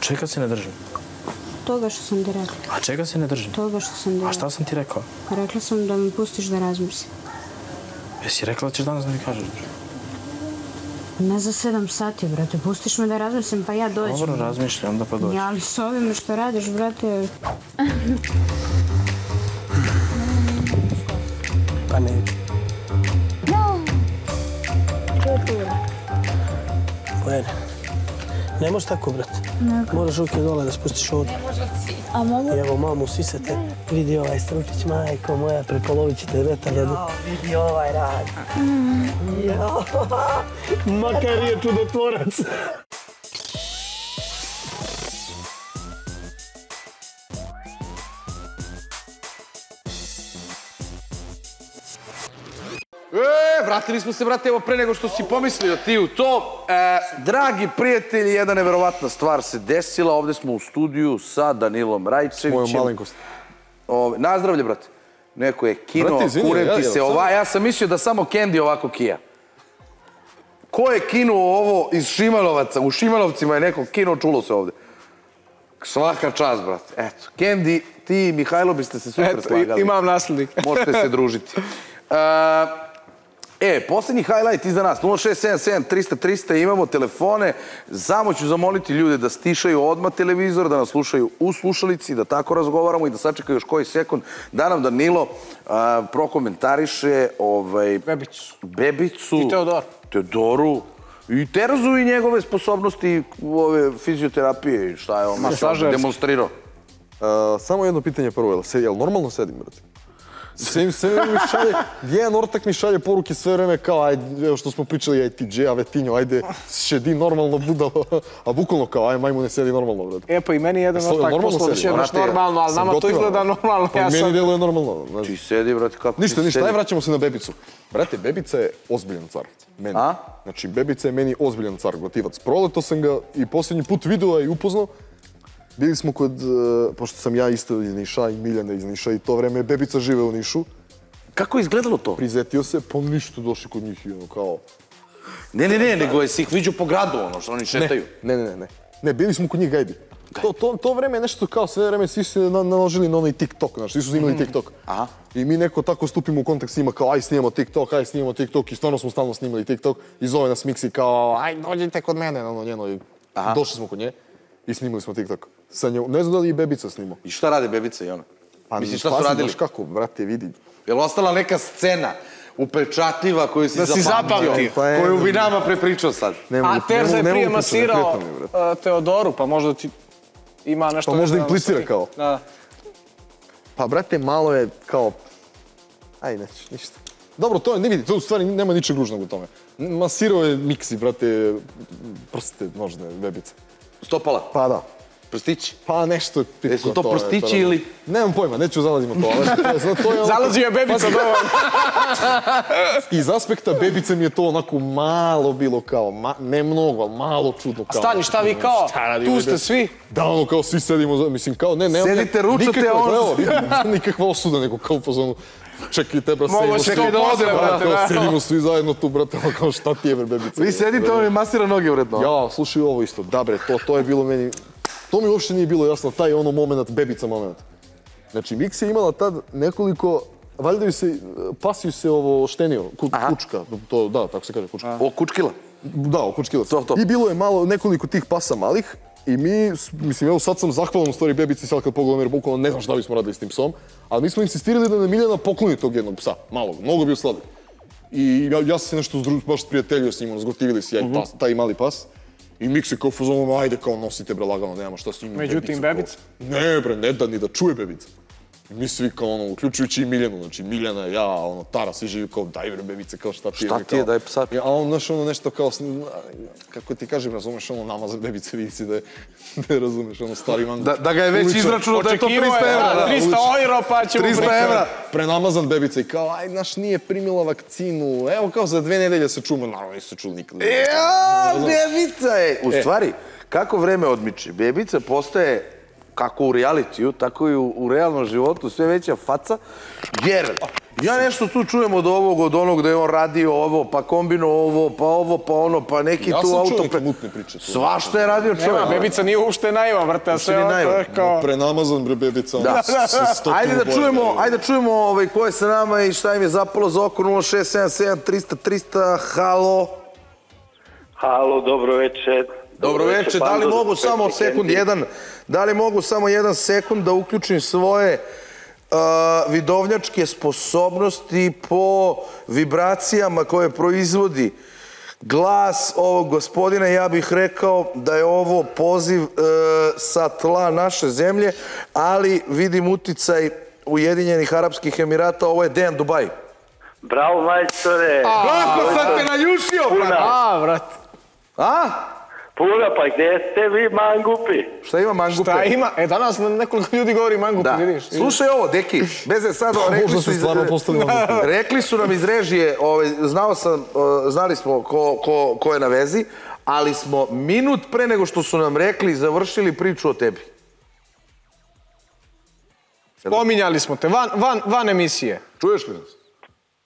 Čega se ne držim? Toga što sam ti rekla. A čega se ne držim? Toga što sam ti A rekla. šta sam ti rekao? Rekla sam da mi pustiš da razmislim. Jesi rekla da ćeš danas da mi kažeš? Ne za sedam sati, brate. Pustiš me da razmislim, pa ja dođem. Dobro, razmišljam, onda pa dođi. Ja, ali s ovim što radiš, brate... Pa neću. Bojene. Ne možeš tako, brate. Moraš ruke dole da spustiš ovdje. A mogu? Evo, mamu, sisate. Vidi ovaj stručić, majko moja, prepolovit ćete vetar. Ja, vidi ovaj rad. Ja. Makar je čudotvorac. E, vratili smo se, brate, evo pre nego što si pomislio ti u to. E, dragi prijatelji, jedna neverovatna stvar se desila. Ovdje smo u studiju sa Danilom Rajčevićem. Moju malenkost. Ove, nazdravlje, brate. Neko je kino, Brate, izvini, kurem ja- ti ja se ova. Ja sam mislio da samo Candy ovako kija. Ko je kinuo ovo iz Šimanovaca? U Šimanovcima je neko kino, čulo se ovdje. Svaka čast, brate. Eto, Candy, ti i Mihajlo biste se super Eto, slagali. imam naslednik. Možete se družiti. Uh, E, posljednji highlight iza nas, 0677 300 300, imamo telefone. Samo ću zamoliti ljude da stišaju odmah televizor, da nas slušaju u slušalici, da tako razgovaramo i da sačekaju još koji sekund, da nam Danilo a, prokomentariše ovaj, Bebicu. Bebicu. I Teodoru. Teodoru. I Terzu i njegove sposobnosti ove fizioterapije i šta je on demonstrirao. Uh, samo jedno pitanje prvo, se, jel normalno sedim, brate? Sve, sve mi šalje, jedan ortak mi šalje poruke sve vreme kao, ajde, evo što smo pričali, aj ti dže, a vetinjo, ajde, šedi normalno budalo, a bukvalno kao, aj majmu ne sedi normalno, brate. E pa i meni jedan Jel, ortak normalno poslao da sedi? će normalno, ali nama to izgleda normalno. Pa Ja meni sam... djeluje normalno. Znači. Ti sedi, brate, kako Ništa, ti ništa, aj vraćamo se na Bebicu. Brate, Bebica je ozbiljan car. Meni. A? Znači, Bebica je meni ozbiljan car, gotivac. Proleto sam ga i posljednji put video i upoznao. Bili smo kod, e, pošto sam ja isto iz Niša i Miljana iz Niša i to vreme Bebica žive u Nišu. Kako je izgledalo to? Prizetio se, pa ništa došli kod njih i ono kao... Ne, ne, ne, nego je si ih viđu po gradu, ono što oni šetaju. Ne, ne, ne, ne. Ne, bili smo kod njih gajbi. To, to, to vreme je nešto kao sve vreme svi se na, naložili na onaj TikTok, znaš, svi su snimali TikTok. Aha. I mi neko tako stupimo u kontakt s njima kao aj snimamo TikTok, aj snimamo TikTok i stvarno smo stalno snimali TikTok i zove nas Mixi kao aj dođite kod mene, ono njeno i došli smo kod nje i snimali smo TikTok. Sa njom, ne znam da li i Bebica snimao. I šta rade bebice i ona? Pa Misliš, šta su radili? Znaš kako, brate, vidi. Je li ostala neka scena upečatljiva koju si Da si zapamtio? Pa je- Koju bi nama prepričao sad? Ne mogu, A Terza je prije masirao uh, Teodoru, pa možda ti ima nešto... Pa možda implicira kao. Da, da. Pa, brate, malo je kao... Aj, neću, ništa. Dobro, to je, ne vidi, to u stvari nema ničeg ružnog u tome. Masirao je miksi, brate, prste nožne, bebice. Stopala? Pa da. Prstići? Pa nešto. Jesu to je, prstići pa ili- Nemam pojma, neću zalazim u to, ali to je, to je ono- Zalazio je bebica Pazi, dovoljno. Iz aspekta bebice mi je to onako malo bilo kao, ma, ne mnogo, ali malo čudno kao. Stani, šta vi kao, Šta tu ste svi? Da, ono kao svi sedimo, mislim kao, ne, ne. Sedite, ručate, a on- Evo, nikakva osuda, nego kao u fazonu. Čekajte, brate, Mogu sedimo se svi- to posle, kao, brate, kao, da. Sedimo svi zajedno tu, brate, ono kao šta ti je, bebice. Vi sedite, on je masira noge vredno. Ja, slušaj ovo isto, da bre, to, to je bilo meni, to mi uopšte nije bilo jasno, taj ono moment, bebica moment. Znači, Mix je imala tad nekoliko, valjda ju se, pas ju se ovo štenio, ku, kučka, to, da, tako se kaže, kučka. O, kučkila? Da, okučkilac. To, to. I bilo je malo nekoliko tih pasa malih i mi, mislim, evo sad sam zahvalan u stvari bebici sad kad pogledam jer bukvalno ne znam šta bismo radili s tim psom, ali mi smo insistirali da nam Miljana pokloni tog jednog psa, malog, mnogo bio sladak. I ja, ja sam se nešto baš prijateljio s njim, ono, zgotivili se ja i pas, taj mali pas. I Mik se kao fazonu, ajde kao nosite bre lagano, nemamo šta s njim. Međutim, bebica? Ne bre, ne da ni da čuje bebica. Mi svi kao ono, uključujući i Miljanu, znači Miljana, ja, ono, Tara, svi živi kao daj bre bebice, kao šta ti je. Šta bre, ti je, kao- daj psa? Ja, a on, znaš, ono nešto kao, kako ti kažem, razumeš, ono, nama za bebice vidi si da je, ne razumeš, ono, stari man. Da, da ga je već uličar. izračunao da je to 300 Očekivao je, evra. da, da. 300 euro, pa ćemo... 300 pričati. evra. Prenamazan bebica i kao, aj, naš nije primila vakcinu, evo kao za dve nedelje se čuma, naravno nisu se čuli nikada. Ja, bebica je! U stvari, kako vreme odmiče, bebica postaje kako u realitiju, tako i u, u realnom životu sve veća faca, jer ja nešto tu čujem od ovog, od onog da je on radio ovo, pa kombino ovo, pa ovo, pa ono, pa neki Ja tu sam čuo auto... neke mutne priče. tu. Svašta je radio Nema, čovjek. bebica nije uopšte naiva, vrte, Uopšte sve je kao... Prenamazan bre bebica, ono, Da. Ajde boja, čujemo, bre. ajde da čujemo ovaj, ko je sa nama i šta im je zapalo za oko 0677 300 300, halo. Halo, dobro večer. Dobro večer, da li mogu samo sekund jedan, da li mogu samo jedan sekund da uključim svoje uh, vidovnjačke sposobnosti po vibracijama koje proizvodi glas ovog gospodina, ja bih rekao da je ovo poziv uh, sa tla naše zemlje, ali vidim uticaj Ujedinjenih Arapskih Emirata, ovo je Dejan Dubaj. Bravo, majstore. Kako sam te naljušio, brate? A, vrat. A? Puna, pa gdje ste vi, mangupi? Šta ima mangupe? Šta ima? E, danas nam nekoliko ljudi govori mangupi, Da. vidiš. Slušaj ovo, deki, bez je sad, rekli su, iz, stvarno postali mangupi. rekli su nam iz režije, ovaj, znao sam, o, znali smo ko, ko, ko je na vezi, ali smo minut pre nego što su nam rekli, završili priču o tebi. Pominjali smo te, van, van, van emisije. Čuješ li nas?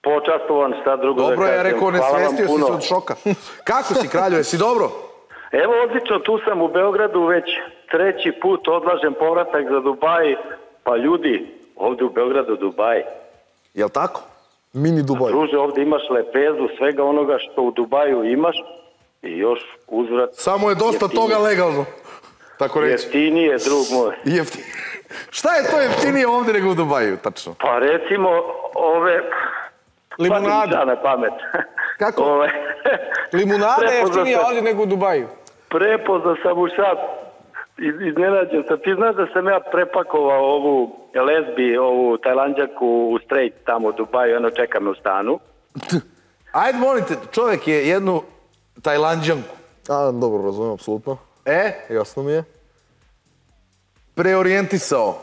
Počastovan, šta drugo da Dobro, kažem. ja rekao, ne svestio si se od šoka. Kako si, kralju, jesi dobro? Evo, odlično, tu sam u Beogradu već treći put odlažem povratak za Dubaj. Pa ljudi, ovdje u Beogradu Dubaj. Jel tako? Mini Dubaj. Druže, ovdje imaš lepezu svega onoga što u Dubaju imaš i još uzvrat... Samo je dosta jeftinije. toga legalno. Tako reći. Jeftinije, drug moj. Jeftinije. Šta je to jeftinije ovdje nego u Dubaju, tačno? Pa recimo ove... Limunada. Pa na pamet. Kako? Ove... Limunada je sam- ovdje nego u Dubaju. Prepoznao sam u sad. Iz- Iznenađen sam. Ti znaš da sam ja prepakovao ovu lesbi, ovu tajlanđaku u straight tamo u Dubaju, ono čeka me u stanu. Ajde, molite, čovjek je jednu Tajlanđanku. A, dobro, razumijem, apsolutno. E? Jasno mi je. Preorijentisao.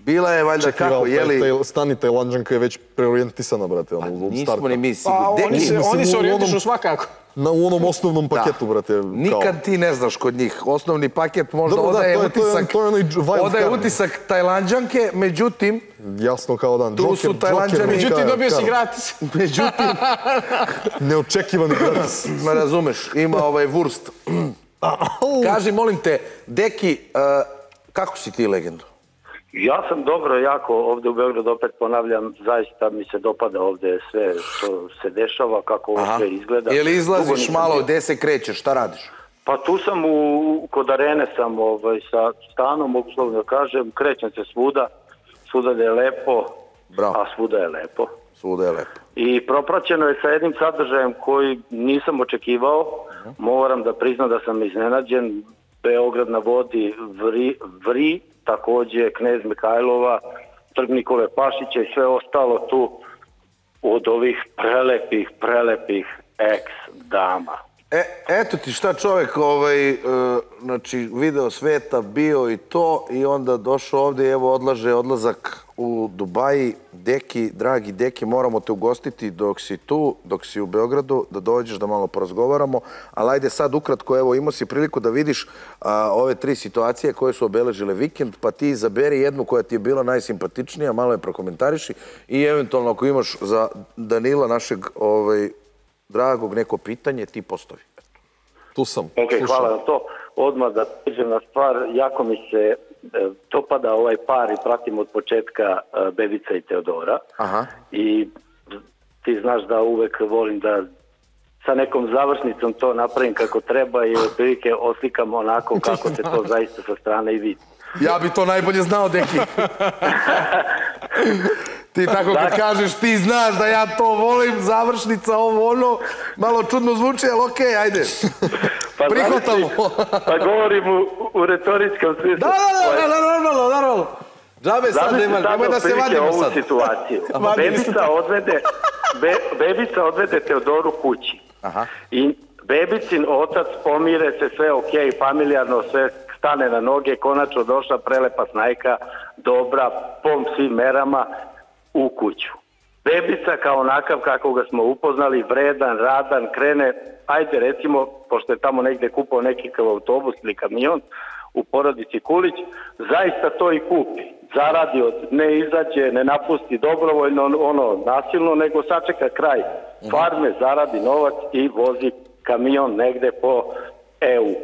Bila je valjda Čekaj, kako, jel, je li... taj- taj- stani, Tajlanđanka je već preorijentisana, brate, ono, od nismo starta. ni mi sigurni. Pa oni se, oni se u orijentišu svakako. Na, u onom osnovnom paketu, brate. kao- Nikad ti ne znaš kod njih. Osnovni paket možda Dobro, da, odaje to je- to je- utisak, to je onaj odaje card. utisak Tajlanđanke, međutim, Jasno kao dan. Tu Joker- su Tajlanđani- Međutim, dobio si gratis. međutim, Neočekivani gratis. ma razumeš, ima ovaj vurst. Kaži, molim te, Deki, uh, kako si ti legendu? Ja sam dobro, jako ovdje u Beogradu, opet ponavljam, zaista mi se dopada ovdje sve što se dešava, kako ovo sve izgleda. Je li Dugo izlaziš malo, bio. gde se krećeš, šta radiš? Pa tu sam u, kod arene sam ovaj, sa stanom, mogu da kažem, krećem se svuda, svuda da je lepo, Bravo. a svuda je lepo. Svuda je lepo. I propraćeno je sa jednim sadržajem koji nisam očekivao. Moram da priznam da sam iznenađen. Beograd na vodi Vri, Vri takođe Knez Mikajlova, Trg Nikole Pašića i sve ostalo tu od ovih prelepih, prelepih ex-dama. E, eto ti šta čovjek, ovaj, e, znači, video sveta, bio i to, i onda došao ovdje i evo odlaže odlazak u Dubaji. Deki, dragi Deki, moramo te ugostiti dok si tu, dok si u Beogradu, da dođeš da malo porazgovaramo. Ali ajde sad ukratko, evo imao si priliku da vidiš a, ove tri situacije koje su obeležile vikend, pa ti izaberi jednu koja ti je bila najsimpatičnija, malo je prokomentariši i eventualno ako imaš za Danila, našeg ovaj, dragog, neko pitanje, ti postavi. Tu sam. Ok, hvala na to. Odmah da priđem na stvar, jako mi se e, dopada ovaj par i pratim od početka e, Bebica i Teodora. Aha. I ti znaš da uvek volim da sa nekom završnicom to napravim kako treba i otprilike oslikam onako kako se to zaista sa strane i vidi. Ja bi to najbolje znao, Deki. ti tako kad kažeš, ti znaš da ja to volim, završnica, ovo, ono, malo čudno zvuči, ali okej, ajde. Pa Prihvatamo. zamisli, Pa govorim u, u retoričkom smislu. Da, da, da, da, normalno, normalno. Džabe sad nema, nemoj da se vadimo ovu sad. situaciju. Bebica odvede, be, bebica odvede Teodoru kući. Aha. I Bebicin otac pomire se, sve ok, familijarno, sve stane na noge, konačno došla prelepa snajka, dobra, pom svim merama, u kuću. Bebica kao onakav kako ga smo upoznali, vredan, radan, krene, ajde recimo, pošto je tamo negde kupao neki kao autobus ili kamion, u porodici Kulić, zaista to i kupi. Zaradi od, ne izađe, ne napusti dobrovoljno ono nasilno, nego sačeka kraj farme, zaradi novac i vozi kamion negde po EU.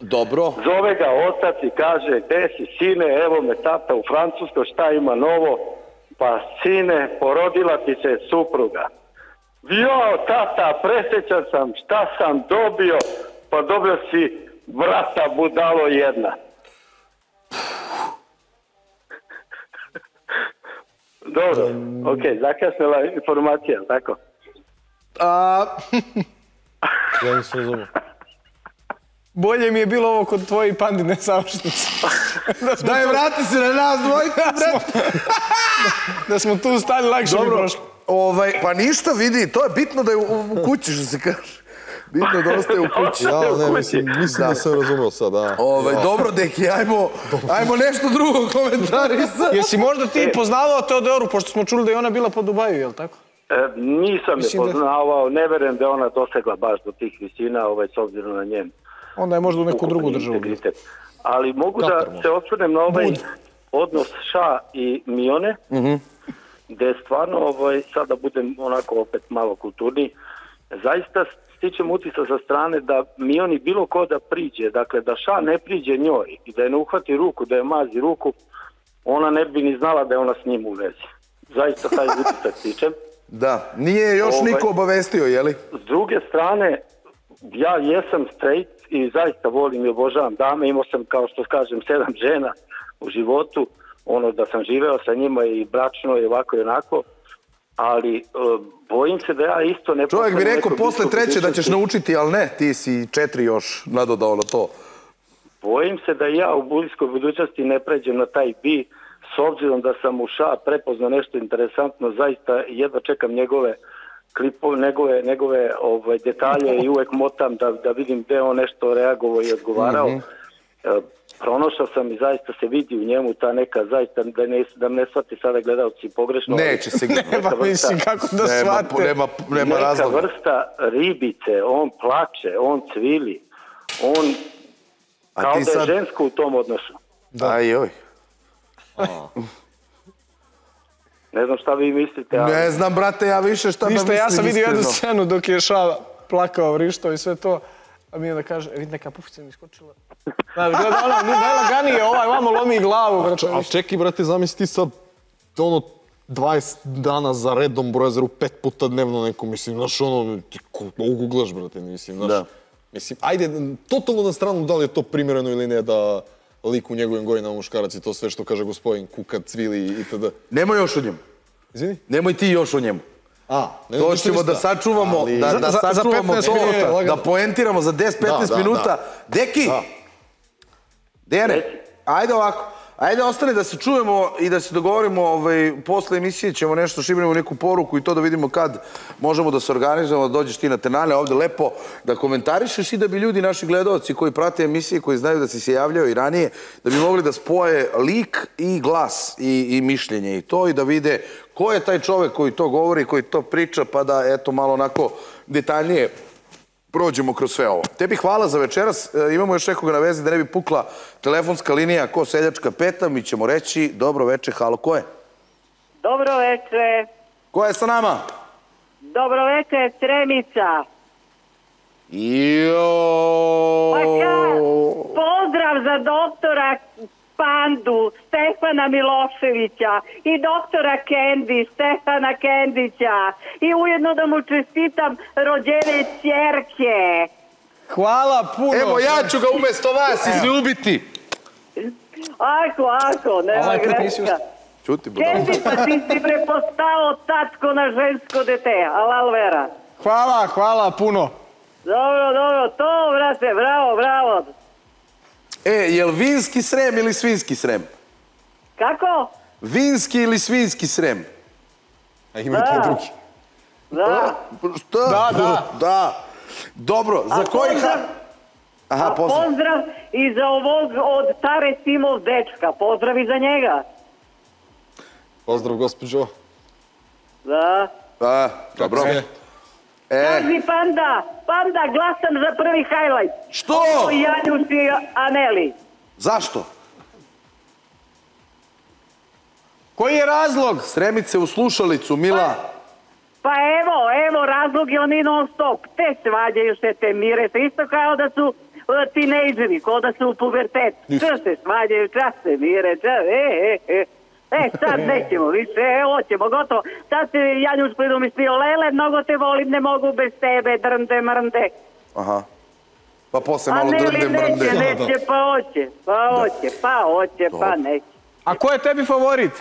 Dobro. Zove ga otac i kaže, gde si sine, evo me tata u Francuskoj, šta ima novo? Pa sine, porodila ti se supruga. Jo, tata, presjećan sam, šta sam dobio? Pa dobio si vrata budalo jedna. Dobro, ok, zakasnila informacija, tako? A, Ja nisam razumio. Bolje mi je bilo ovo kod tvoje pandine završnice. da smo Daj, tu- vrati se na nas dvojka, bre. da smo tu stali lakše bi Dobro, prošlo. ovaj, pa ništa vidi, to je bitno da je u, u kući, što se kaže. Bitno je da ostaje u kući. Ja, ne, mislim, mislim da sam razumio sad, da. Ovaj, Ja. dobro, deki, ajmo, ajmo nešto drugo komentarisa. Jesi možda ti poznavao Teodoru, pošto smo čuli da je ona bila po Dubaju, jel tako? E, nisam je Mislim da- poznavao, ne verujem da je ona dosegla baš do tih visina, ovaj, s obzirom na njen Onda je možda u neku drugu državu. Ali mogu Katar da možda. se osvrnem na ovaj Bud. odnos Ša i Mione, gde stvarno, ovaj, sada budem onako opet malo kulturniji, zaista stičem utisa sa strane da Mioni bilo ko da priđe, dakle da Ša ne priđe njoj i da je ne uhvati ruku, da je mazi ruku, ona ne bi ni znala da je ona s njim u vezi. Zaista taj utisak stičem. Da, nije još Ovaj- niko obavestio, jeli? S druge strane, ja jesam straight i zaista volim i obožavam dame. Imao sam, kao što kažem, sedam žena u životu. Ono da sam živeo sa njima i bračno i ovako i onako. Ali e, bojim se da ja isto ne... Čovjek bi rekao posle treće da ćeš naučiti, ali ne, ti si četiri još nadodao na to. Bojim se da ja u bliskoj budućnosti ne pređem na taj bi, s obzirom da sam u ša prepoznao nešto interesantno, zaista jedva čekam njegove klipove, njegove, njegove ovaj, detalje i uvek motam da, da vidim gde je on nešto reagovao i odgovarao. Mhm. E, pronašao sam i zaista se vidi u njemu ta neka, zaista da ne, da ne shvati sada gledalci pogrešno. Neće sigurno. neka Nema, vrsta- mislim, kako da Nema, shvate. nema, nema neka razloga. vrsta ribice, on plače, on cvili, on A kao ti da je sad- žensko u tom odnosu. Aj, oj. Ne znam šta vi mislite, ali... Ne znam, brate, ja više šta da Ništa, mislim ja sam vidio jednu scenu dok je Šava plakao, vrištao i sve to. A mi onda kaže, e, vidi neka pufica mi iskočila. Znaš, gleda ono, ni najlaganije, ovaj vamo lomi glavu, brate. A čekaj, brate, zamisli ti sad ono 20 dana za redom brojazaru pet puta dnevno neko, mislim, znaš, ono, ti ko, uguglaš, brate, mislim, znaš. Da. Mislim, ajde, totalno na stranu da li je to primjereno ili ne da lik u njegovim godinama muškarac i to sve što kaže gospodin Kuka, Cvili i td. Nemoj još o njemu. Izvini? Nemoj ti još o njemu. A, ne To ćemo da sačuvamo, Ali- da, Za- da za- za sačuvamo 15 to, minuta. da poentiramo za 10-15 Da, da, minuta. da. Deki, Da. Dene, ajde ovako. Ajde, ostane da se čujemo i da se dogovorimo ovaj, posle emisije ćemo nešto šibnemo neku poruku i to da vidimo kad možemo da se organizujemo, da dođeš ti na tenale. Ovde lepo, da komentarišeš i da bi ljudi, naši gledalci koji prate emisije, koji znaju da si se javljao i ranije, da bi mogli da spoje lik i glas i, i mišljenje i to i da vide ko je taj čovek koji to govori, koji to priča, pa da eto malo onako detaljnije prođemo kroz sve ovo. Tebi hvala za večeras. E, imamo još nekoga na vezi da ne bi pukla telefonska linija ko seljačka peta. Mi ćemo reći dobro veče, halo, ko je? Dobro veče. Ko je sa nama? Dobro veče, Tremica. Jo. Pa ka, pozdrav za doktora Pandu, Stefana Miloševića i doktora Kendi, Stefana Kendića i ujedno da mu čestitam rođene čerke. Hvala puno. Evo, ja ću ga umjesto vas izljubiti. Ako, ako, nema Ovaj greška. Čuti, budalo. Kendi, pa ti si prepostao tatko na žensko dete, alal vera. Hvala, hvala puno. Dobro, dobro, to, brate, bravo, bravo. E, je li vinski srem ili svinski srem? Kako? Vinski ili svinski srem? A ima Da. drugi. Da. Šta? Da, da. Da. Dobro, za A koji... pozdrav- Aha, A pozdrav. pozdrav i za ovog od stare Simov dečka. Pozdrav i za njega. Pozdrav, gospođo. Da. A, dobro. sve? E, Kaži Panda, Panda, glasam za prvi highlight. Što? Ovo Janjuš i Aneli. zašto? Koji je razlog? Sremice u slušalicu, Mila. Pa evo, evo, razlog je oni non stop. Te svađaju se, te mire se. Isto kao da su e, tinejdžeri, kao da su u pubertetu. Čas se svađaju, čas se mire, čas, e, e, e. E, sad nećemo više, e, hoćemo, gotovo. Sad se Janjuš pridomislio, Lele, mnogo te volim, ne mogu bez tebe, drnde, mrnde. Aha. Pa posle malo ne li drnde neće, mrnde. neće, pa hoće, pa hoće, pa hoće, pa neće. A ko je tebi favorit?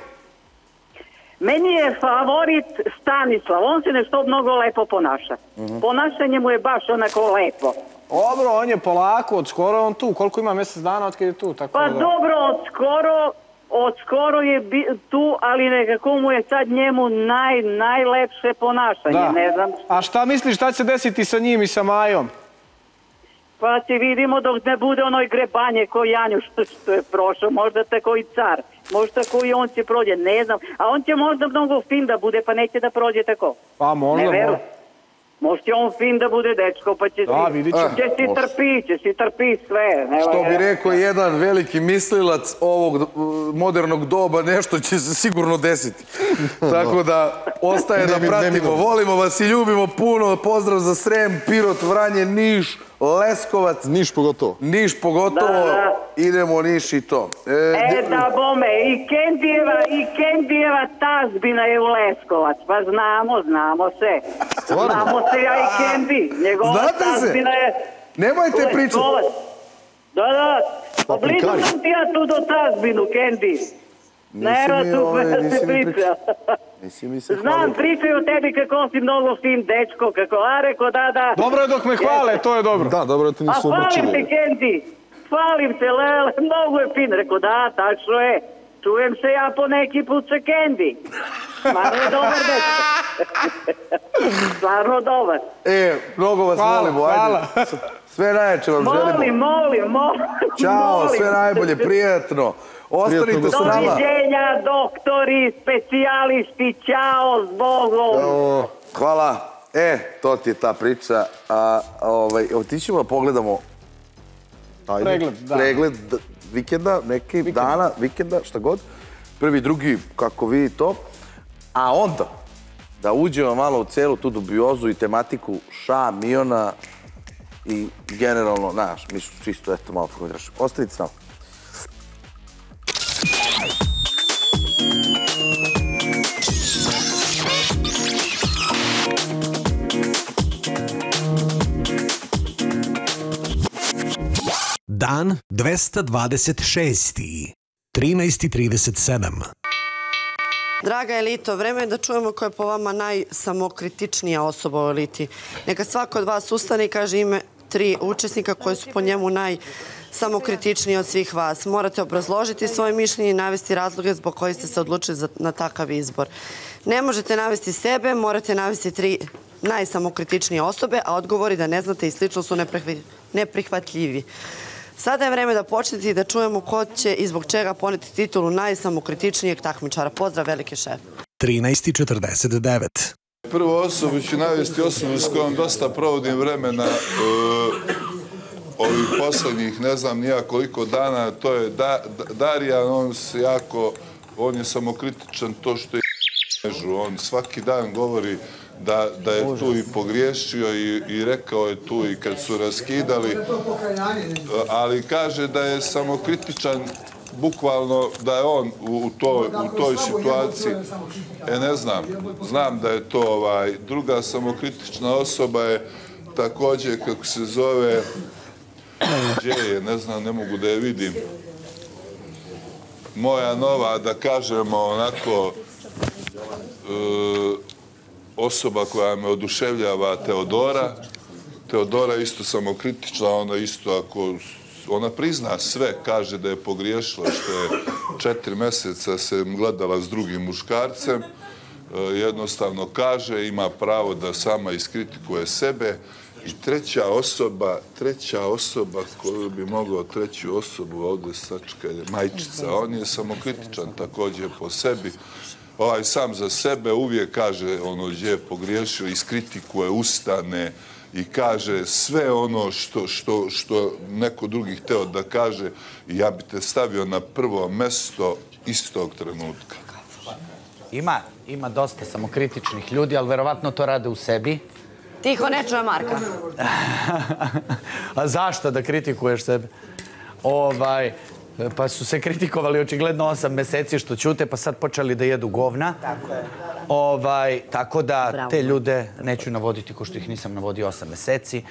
Meni je favorit Stanislav, on se nešto mnogo lepo ponaša. Mhm. Ponašanje mu je baš onako lepo. Dobro, on je polako, od skoro on tu. Koliko ima mjesec dana od kad je tu? Tako Pa da... dobro, od skoro, od skoro je bi, tu, ali nekako mu je sad njemu naj, najlepše ponašanje, Da. ne znam. A šta misliš šta će desiti sa njim i sa Majom? Pa ti vidimo dok ne bude onoj grebanje ko Janju što, što je prošao, možda tako i car, možda tako i on će prođe, ne znam. A on će možda mnogo fin da bude, pa neće da prođe tako. Pa možda, možda. Možda će on fin da bude dečko, pa će Da, si, vidit trpi, će si trpi sve. nema Što bi rekao jedan veliki mislilac ovog uh, modernog doba, nešto će se sigurno desiti. Tako da ostaje da pratimo. Volimo vas i ljubimo puno. Pozdrav za Srem, Pirot, Vranje, Niš, Leskovac. Niš pogotovo. Niš pogotovo. Da, da. idemo Niš i to. E, da bome, i Kendijeva, i Kendijeva tazbina je u Leskovac. Pa znamo, znamo se. Znamo se ja i Kendi. Njegova Znate se? tazbina je... Nemojte pričati. Da, da. Pa blizu Paprikari. sam ti ja tu do tazbinu, Kendi. Nema mi, tu ovaj, koja nisi se mi priča. Nisi mi se Znam, pričaju o tebi kako si mnogo fin dečko, kako, a reko, da, da. Dobro je dok me hvale, to je dobro. Da, dobro da te A nisu hvalim te. Kendi. Hvalim te, Lele, mnogo je fin. Reko, da, tačno je. Čujem se ja po neki put sa Kendi. Stvarno je dobar dečko. Stvarno dobar. E, mnogo vas Hvala, volimo, ajde. hvala. Sve najjače vam Molim, želimo. molim, molim. Ćao, molim. sve najbolje, prijatno. Ostanite s nama. Doviđenja, doktori, specijalisti, ćao, zbogom. Hvala. E, to ti je ta priča. A, ovaj, otićemo da pogledamo Ajde. Pregled, da. Pregled vikenda, neki dana, vikenda, šta god. Prvi, drugi, kako vi to. A onda, da uđemo malo u celu tu dubiozu i tematiku ša, miona i generalno, znaš, mi su čisto, eto, malo pogledaš. Ostavite s nama. Dan 226. 13.37. Draga elito, vreme je da čujemo koja je po vama najsamokritičnija osoba u eliti. Neka svako od vas ustane i kaže ime tri učesnika koje su po njemu najsamokritičniji od svih vas. Morate obrazložiti svoje mišljenje i navesti razloge zbog koji ste se odlučili za, na takav izbor. Ne možete navesti sebe, morate navesti tri najsamokritičnije osobe, a odgovori da ne znate i slično su neprihvatljivi. Sada je vreme da počnete i da čujemo ko će i zbog čega poneti titulu najsamokritičnijeg takmičara. Pozdrav, velike šef. 13.49. Prvu osobu ću navesti osobu s kojom dosta provodim vremena e, ovih poslednjih, ne znam nija koliko dana, to je da, Da- Darijan, on se jako, on je samokritičan to što je. On svaki dan govori da, da je tu i pogriješio i, i rekao je tu i kad su raskidali, ali kaže da je samokritičan bukvalno da je on u, u, toj, u toj situaciji. E, ne znam. Znam da je to ovaj, druga samokritična osoba je također, kako se zove, gdje je, ne znam, ne mogu da je vidim. Moja nova, da kažemo, onako, e, osoba koja me oduševljava Teodora. Teodora isto samokritična, ona isto ako ona prizna sve, kaže da je pogriješila što je četiri meseca se gledala s drugim muškarcem, e, jednostavno kaže, ima pravo da sama iskritikuje sebe i treća osoba, treća osoba koju bi mogao treću osobu ovdje sačka je majčica. On je samokritičan također po sebi. Ovaj sam za sebe uvijek kaže ono gdje je pogriješio, iskritikuje, ustane i kaže sve ono što, što, što neko drugi hteo da kaže ja bi te stavio na prvo mesto istog trenutka. Ima, ima dosta samokritičnih ljudi, ali verovatno to rade u sebi. Tiho, ne čuje Marka. A zašto da kritikuješ sebe? Ovaj, pa su se kritikovali očigledno osam meseci što ćute, pa sad počeli da jedu govna. Tako je. Ovaj, tako da Bravo. te ljude neću navoditi ko što ih nisam navodio osam meseci.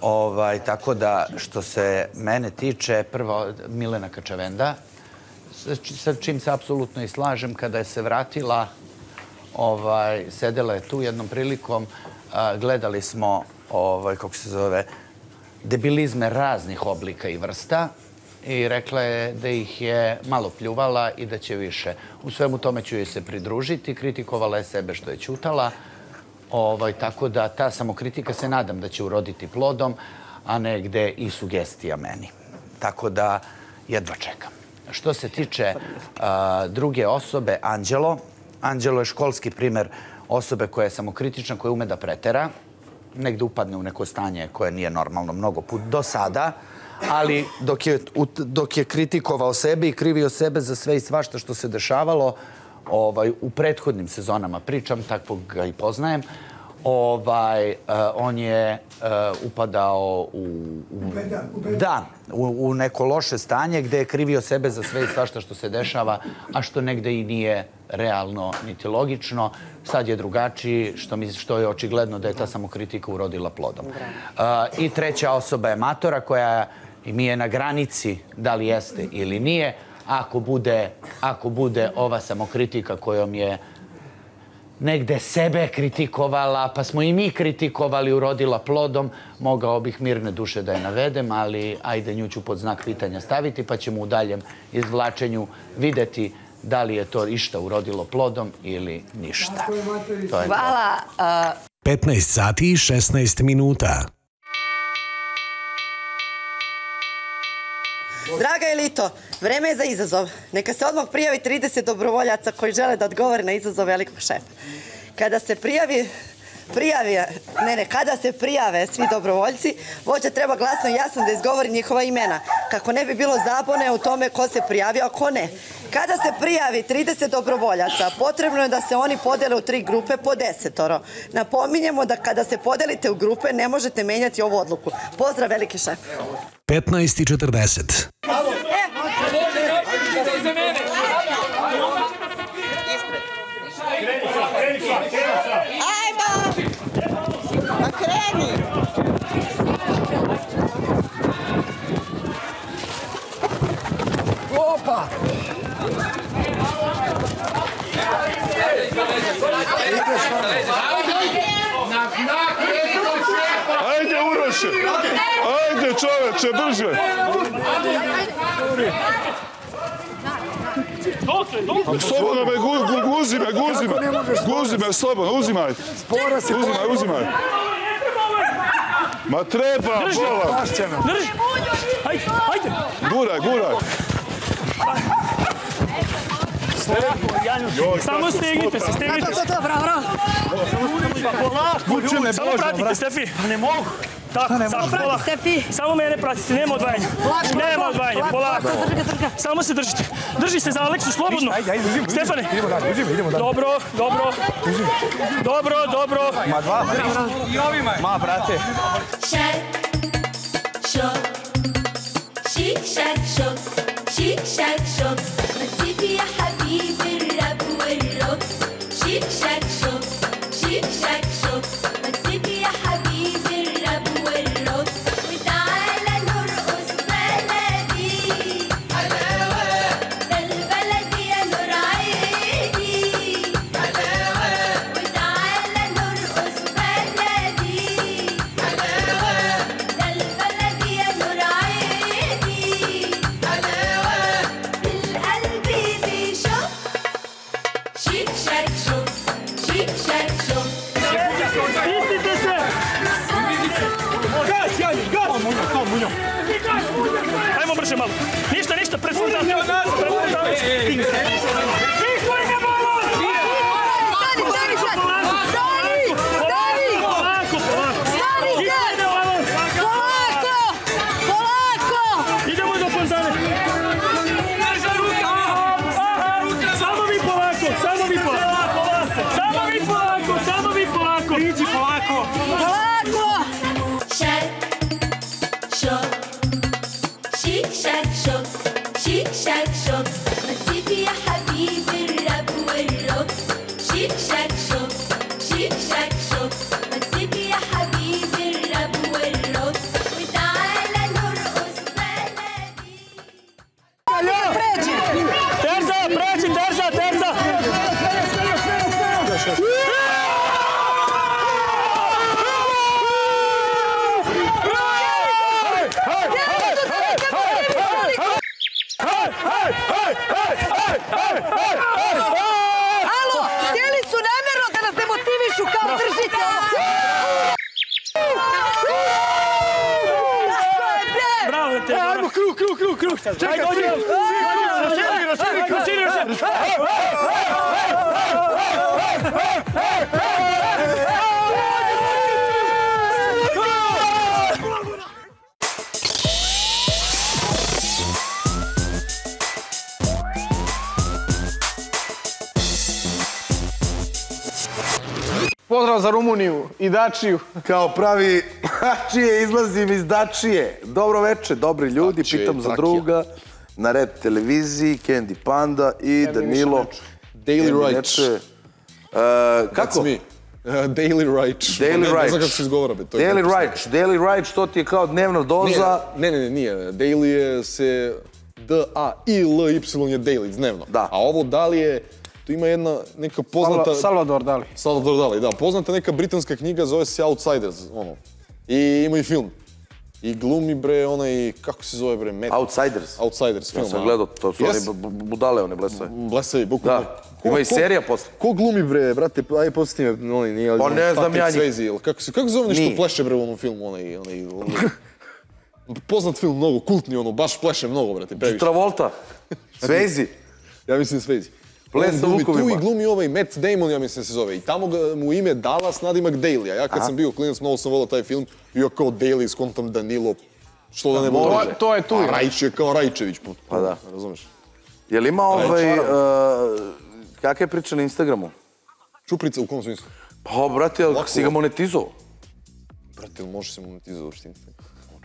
Ovaj, tako da što se mene tiče, prvo Milena Kačavenda, s- sa čim se apsolutno i slažem, kada je se vratila, ovaj, sedela je tu jednom prilikom, a, gledali smo, ovaj, kako se zove, debilizme raznih oblika i vrsta i rekla je da ih je malo pljuvala i da će više. U svemu tome ću joj se pridružiti, kritikovala je sebe što je čutala, ovaj, tako da ta samokritika se nadam da će uroditi plodom, a negde i sugestija meni. Tako da jedva čekam. Što se tiče a, druge osobe, Anđelo. Anđelo je školski primer osobe koja je samokritična, koja ume da pretera, negde upadne u neko stanje koje nije normalno mnogo put do sada, ali dok je, dok je kritikovao sebe i krivio sebe za sve i svašta što se dešavalo ovaj, u prethodnim sezonama, pričam, takvog ga i poznajem, ovaj, eh, on je eh, upadao u, u, da, u, u neko loše stanje gdje je krivio sebe za sve i svašta što se dešava, a što negde i nije realno niti logično. Sad je drugačiji, što, mi, što je očigledno da je ta samokritika urodila plodom. Eh, I treća osoba je Matora koja i mi je na granici da li jeste ili nije. Ako bude, ako bude ova samokritika kojom je negde sebe kritikovala, pa smo i mi kritikovali, urodila plodom, mogao bih mirne duše da je navedem, ali ajde nju ću pod znak pitanja staviti, pa ćemo u daljem izvlačenju videti da li je to išta urodilo plodom ili ništa. To je. Hvala. a, 15 sati i 16 minuta. Draga Elito, vreme je za izazov. Neka se odmah prijavi 30 dobrovoljaca koji žele da odgovore na izazov velikog šefa. Kada se prijavi prijavi, ne, ne, kada se prijave svi dobrovoljci, vođa treba glasno i jasno da izgovori njihova imena, kako ne bi bilo zabone u tome ko se prijavio, a ko ne. Kada se prijavi 30 dobrovoljaca, potrebno je da se oni podele u tri grupe po desetoro. Napominjemo da kada se podelite u grupe, ne možete menjati ovu odluku. Pozdrav, veliki šef. 15 i 40. Ajmo! Opa! Ajde, Uroše! Ajde, čoveče, brže! Slobodno me, gu, gu, guzi me, guzi me, guzi me, slobodno, uzimaj. Uzimaj, uzimaj. Ma treba, bola. Drži! Ajde, ajde! Guraj, guraj. Samo stegnite se, stegnite se. bravo, bravo. Polako, ljudi, samo pratite, Stefi. Ne mogu. Tako, samo prati Stefi. Samo mene pratite, nema odvajanja. Nema odvajanja, polako. Samo se držite. Drži se za Aleksu, slobodno. Stefane. Idemo dalje, idemo dalje. Dobro, dobro. Dobro, dobro. Ma dva, tri. I ovima je. Ma, brate. Šek, šok. Šik, šek, šok. Šik, šer, šok. Recipi je hajde. Krug, krug, krug. Čekaj, dođi. Raširi, raširi, raširi, raširi. Pozdrav za Rumuniju i Dačiju. Kao pravi Dačije, izlazim iz Dačije. Dobro večer, dobri ljudi, Dačije, pitam za druga. Na red televiziji, Candy Panda i Danilo. Daily Rights. Neče. E, kako? That's me. Uh, Daily Rights. Daily Ne- Ne znam kako se izgovara. be, to je Daily. Rights. Daily Rights, to ti je kao dnevna doza. Ne, ne, ne, nije. Daily je se... D-A-I-L-Y je daily, dnevno. Da. A ovo Dali je... Tu ima jedna neka poznata... Salva- Salvador Dali. Salvador Dali, da. Poznata neka britanska knjiga, zove se Outsiders, ono. I ima i film. I glumi bre onaj, kako se zove bre, Matt... Outsiders? Outsiders, film. Ja sam gledao, to su Yes. oni bu- bu- budale, one blesave. Blesavi, bukvalno. Da. Ima i serija posle. Ko glumi bre, brate, aj podsjeti me, onaj, nije... Pa ne znam ja njih. Swayze, ili kako se, kako zove nešto pleše bre u onom filmu, onaj, onaj. Poznat film, mnogo, kultni, ono, baš pleše mnogo, brate, previše. Travolta. Swayze. Ja mislim Swayze. Ples On sa glumi tu vukovima. i glumi ovaj Matt Damon, ja mislim se zove. I tamo ga, mu ime Dallas nadimak Daly. A ja kad Aha. sam bio klinac, mnogo sam volao taj film. I ja kao Daly, skontam Danilo. Što da ne To- može. to je tu, A. Rajč je kao Rajčević. Po, Pa da. Razumeš? Jel ima ovaj... Uh, kakve priče na Instagramu? Čuprica u kom smislu? Pa, brate, jel si ga monetizovao? Brate, može se monetizovati uopšte?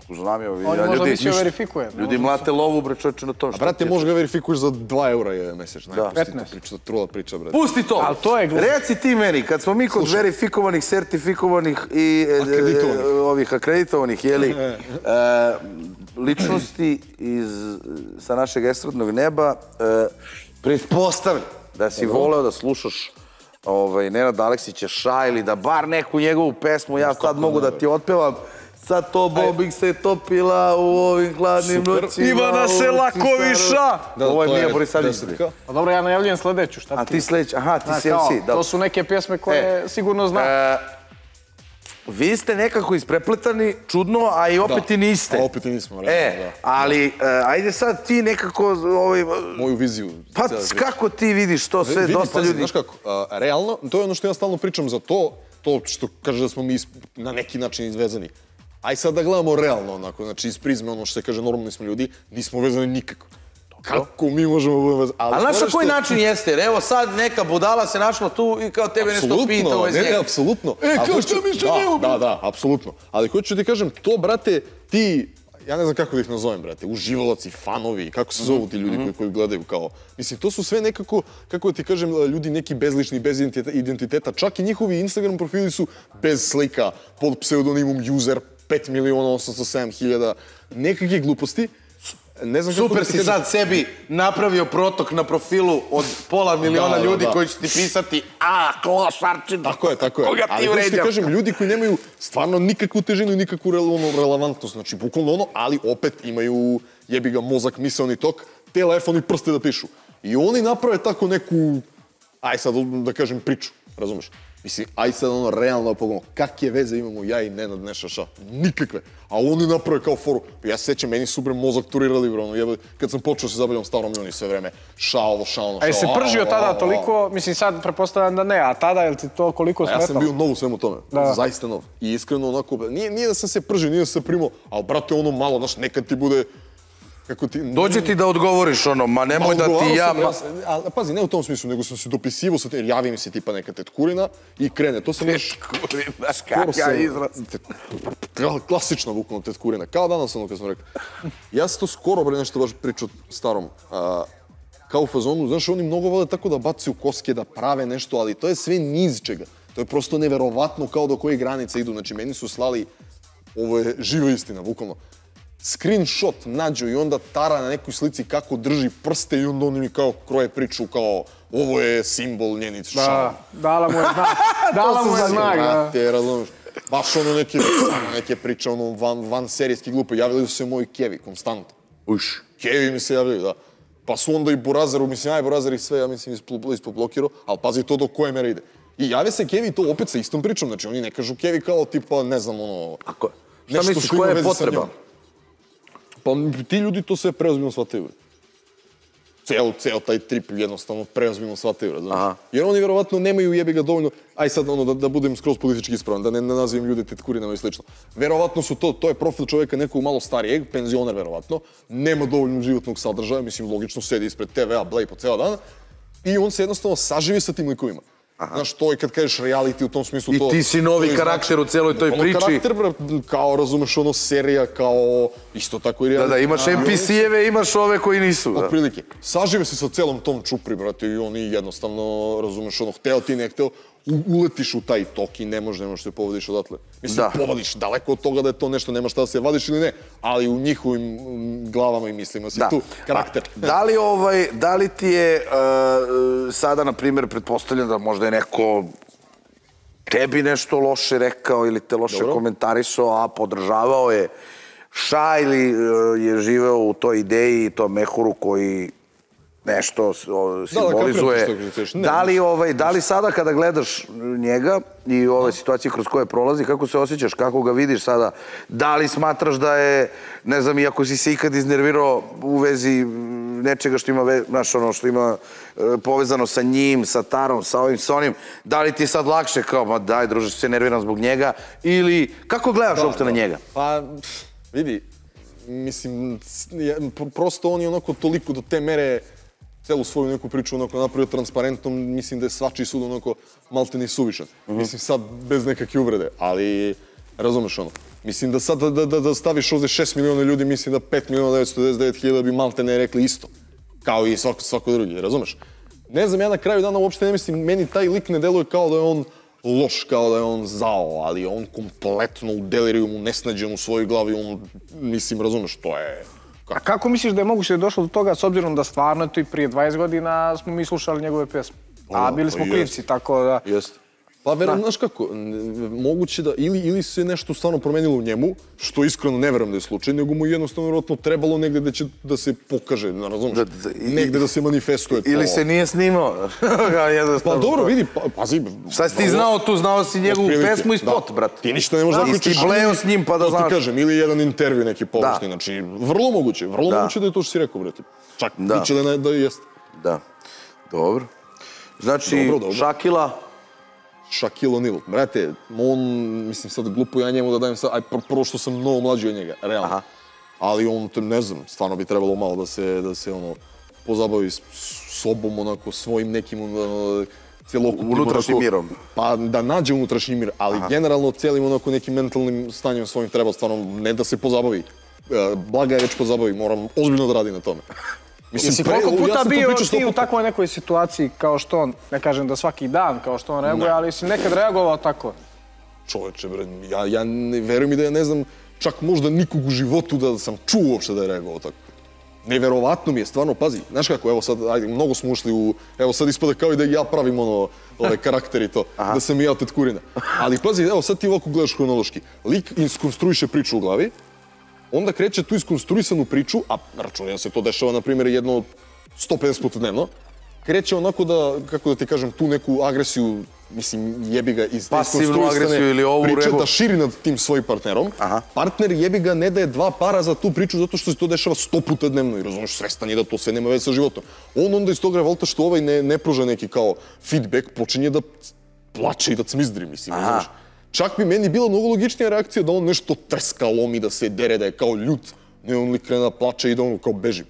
Znam ja, On ja, možda ljudi, mislio ništa. verifikuje. Ljudi mlate lovu, bre, čovječe, na to. A brate, može ga verifikuješ za 2 eura je mesečno. Da. Da. Pusti to 15. priča, trula priča, brate. Pusti to! Ali to je glupo. Reci ti meni, kad smo mi kod Slušaj. verifikovanih, sertifikovanih i e, Akreditovanih. e, ovih akreditovanih, jeli, e, ličnosti iz, sa našeg estradnog neba, e, pretpostavljam da si voleo da slušaš ovaj, Nenad Aleksića ša ili da bar neku njegovu pesmu ja sad mogu da ti otpevam. Sad to bobik se topila u ovim hladnim Super. noćima. Ivana ulici Selakovića! Staro- Ovo je Mija Borisavljević. da- Pa dobro, ja najavljujem šta ti? A ti sledeći, aha, ti si MC. da. To su neke pjesme koje E, sigurno znam. E, vi ste nekako isprepletani, čudno, a i opet Da. i niste. A opet i nismo, realno, E, da. ali, e, ajde sad ti nekako, ovaj, Moju viziju. pa kako ti vidiš to sve, Vidi, dosta ljudi... Znaš kako, a, realno, to je ono što ja stalno pričam za to, to što kaže da smo mi na neki način izvezani. Aj sad da gledamo realno, onako, znači iz prizme ono što se kaže normalni smo ljudi, nismo vezani nikako. Kako mi možemo budemo vezani? Ali znaš na koji što- način jeste? Jer evo sad neka budala se našla tu i kao tebe nešto Apsolutno, pita ovo iz ne, ne, njega. apsolutno. E, Ali kao što mi se da, ne Da, da, apsolutno. Ali hoću ti kažem, to, brate, ti, ja ne znam kako da ih nazovem, brate, uživalaci, fanovi, kako se zovu ti ljudi koji, koji gledaju kao... Mislim, to su sve nekako, kako da ti kažem, ljudi neki bezlični, bez identiteta. Čak i njihovi Instagram profili su bez slika, pod pseudonimom user, 5 miliona 807 hiljada, nekakve gluposti. Ne znam kako Super ti si kažem. sad sebi napravio protok na profilu od pola miliona Da, da, ljudi da. koji će ti pisati a, kloš, Arčin, Tako je, tako je. koga ti ali vređam? kažem, ljudi koji nemaju stvarno nikakvu težinu i nikakvu ono, relevantnost, znači bukvalno ono, ali opet imaju jebi ga mozak, misalni tok, telefon i prste da pišu. I oni naprave tako neku, aj sad da kažem priču, razumeš? Mislim, aj sad ono realno pogledamo, kakve veze imamo ja i Nenad Nešaša? Nikakve. A oni naprave kao foru. Ja se sećam, meni su bre mozak turirali, bro, ono, jebe, kad sam počeo se zabavljam starom i oni sve vreme, ša ovo, ša ono, A jesi ša, se pržio a, a, tada a, a. toliko, mislim sad pretpostavljam da ne, a tada je li ti to koliko A ja smetalo? sam bio nov u svemu tome. Da. Zaista nov. I iskreno onako, nije, nije da sam se pržio, nije da sam primao, ali brate ono malo, znaš, nekad ti bude... Kako ti... Dođe ti da odgovoriš ono, ma nemoj Ma, da ti ja... Ma... a, pazi, ne u tom smislu, nego sam se dopisivao sa te, jer javi mi se tipa neka tetkurina i krene. To sam još... Tetkurina, kakav sam- izraz. Kla- Klasična bukvalno tetkurina. Kao danas ono kad sam rekao. Ja sam to skoro bre nešto baš pričao starom. A, kao u fazonu, znaš, oni mnogo vole tako da baci u koske, da prave nešto, ali to je sve niz čega. To je prosto neverovatno kao do koje granice idu. Znači, meni su slali, ovo je živa istina, bukvalno, screenshot nađu i onda tara na nekoj slici kako drži prste i onda oni mi kao kroje priču kao ovo je simbol njenic Da, šala. dala mu je znak. Dala mu je znak, da. Brate, razumeš. Baš ono neke, neke priče, ono van, van serijski glupe. Javili su se moji kevi, konstantno. Uš. Kevi mi se javljaju, da. Pa su onda i Burazeru, mislim, ja i Burazer ih sve, ja mislim, ispoblokirao, ali pazi to do koje mere ide. I jave se Kevi to opet sa istom pričom, znači oni ne kažu Kevi kao tipa, ne znam, ono... Ako, šta nešto misliš, koja je potreba? Pa ti ljudi to sve preozbiljno shvataju. bre. Ceo, ceo taj trip jednostavno preozbiljno shvataju, razumiješ? Jer oni vjerovatno nemaju jebi ga dovoljno, aj sad ono da, da budem skroz politički ispravan, da ne, ne nazivam ljude tetkurinama i slično. Verovatno su to, to je profil čovjeka nekog malo starijeg, penzioner verovatno, nema dovoljno životnog sadržaja, mislim logično sedi ispred TV-a, blej po ceo dan, i on se jednostavno saživi sa tim likovima. Znaš, to je kad kažeš reality u tom smislu. I to, ti si novi to karakter u cijeloj toj ono priči. karakter, kao, razumeš, ono, serija, kao, isto tako i reality. Da, da, imaš NPC-eve, imaš ove koji nisu. Da. Otprilike. Sažive se sa celom tom čupri, brate, i oni jednostavno, razumeš, ono, hteo ti, ne hteo, uletiš u taj tok i ne možeš, ne možeš se povodiš odatle. Mislim, Da. povodiš daleko od toga da je to nešto, nema šta da se vadiš ili ne, ali u njihovim mm, glavama i mislima si Da. tu karakter. Da li, ovaj, da li ti je uh, sada, na primjer, pretpostavljam da možda je neko tebi nešto loše rekao ili te loše Dobro. komentarisao, a podržavao je ša ili uh, je živeo u toj ideji, tom mehuru koji nešto simbolizuje. ne, da, li, ovaj, da li sada kada gledaš njega i ove situacije kroz koje prolazi, kako se osjećaš, kako ga vidiš sada? Da li smatraš da je, ne znam, iako si se ikad iznervirao u vezi nečega što ima, znaš, ono, što ima e, povezano sa njim, sa Tarom, sa ovim, sa onim, da li ti je sad lakše kao, ma daj, druže, se nerviram zbog njega, ili kako gledaš uopšte na njega? Pa, vidi, mislim, prosto on je onako toliko do te mere celu svoju neku priču onako napravio transparentnom, mislim da je svačiji sud onako malte ni suvišan. Mislim sad bez nekakve uvrede, ali razumeš ono. Mislim da sad da, da, da, staviš ovde 6 miliona ljudi, mislim da 5 miliona 999 hiljada bi malte ne rekli isto. Kao i svako, svako drugi, razumeš? Ne znam, ja na kraju dana uopšte ne mislim, meni taj lik ne deluje kao da je on loš, kao da je on zao, ali on kompletno u delirijumu, nesnađen u svojoj glavi, on, mislim, razumeš, to je... A kako misliš da je moguće da je došlo do toga, s obzirom da stvarno to i prije 20 godina smo mi slušali njegove pjesme? A bili smo klinci, tako da... Jeste. Pa verujem, znaš kako, moguće da ili, ili se nešto stvarno promenilo u njemu, što iskreno ne verujem da je slučaj, nego mu je jednostavno vjerojatno trebalo negde da će da se pokaže, ne razumiješ, negde da se manifestuje to. Ili se nije snimao. Pa dobro, to. vidi, pa, pazi. Šta si ti znao tu, znao si njegovu Otprilike, pesmu i da. spot, brat. Ti ništa ne možeš da pričaš. ti bleo s njim pa da to znaš. ti kažem, ili jedan intervju neki površni, znači, vrlo moguće, vrlo Da. moguće da je to što si rekao, brate. Čak, Da. biće da, ne, da jeste. Da. Dobro. Znači, Dobro, dobro. Šakila, Shaquille O'Neal. Brate, on, mislim sad glupo ja njemu da dajem sad, aj pr- prvo što sam mnogo mlađi od njega, realno. Aha. Ali on, ne znam, stvarno bi trebalo malo da se, da se ono, pozabavi s sobom, onako, svojim nekim, ono, cjelokupnim, Unutrašnjim mirom. Pa da nađe unutrašnji mir, ali generalno cijelim onako nekim mentalnim stanjem svojim treba stvarno ne da se pozabavi. E, Blaga je već pozabavi, moram ozbiljno da radi na tome. Jesi pre- koliko ja puta to bio ti u takvoj nekoj situaciji kao što on, ne kažem da svaki dan kao što on reaguje, ali si nekad reagovao tako? čoveče, bre, ja, ja ne, verujem mi da ja ne znam čak možda nikog u životu da sam čuo uopšte da je reagovao tako. Neverovatno mi je, stvarno, pazi, znaš kako, evo sad, ajde, mnogo smo ušli u, evo sad ispada kao i da ja pravim ono, ove karakteri to, da sam i ja od kurina. Ali pazi, evo sad ti ovako gledaš kronološki, lik iskonstruiše priču u glavi, onda kreće tu iskonstruisanu priču, a računam da se to dešava, na primjer, jedno 150 puta dnevno, kreće onako da, kako da ti kažem, tu neku agresiju, mislim, jebi ga iz Pasivnu agresiju ili ovu priče revo- da širi nad tim svojim partnerom. Aha. Partner jebi ga ne daje dva para za tu priču zato što se to dešava sto puta dnevno i razumeš, svestan je da to sve nema veze sa životom. On onda iz toga revolta što ovaj ne, ne pruža neki kao feedback, počinje da plače i da cmizdri, mislim, Aha. Чак би мене било многу логичнија реакција да он нешто треска, ломи, да се дере, да е као лют. Не он ли крена плаче и да он као бежи.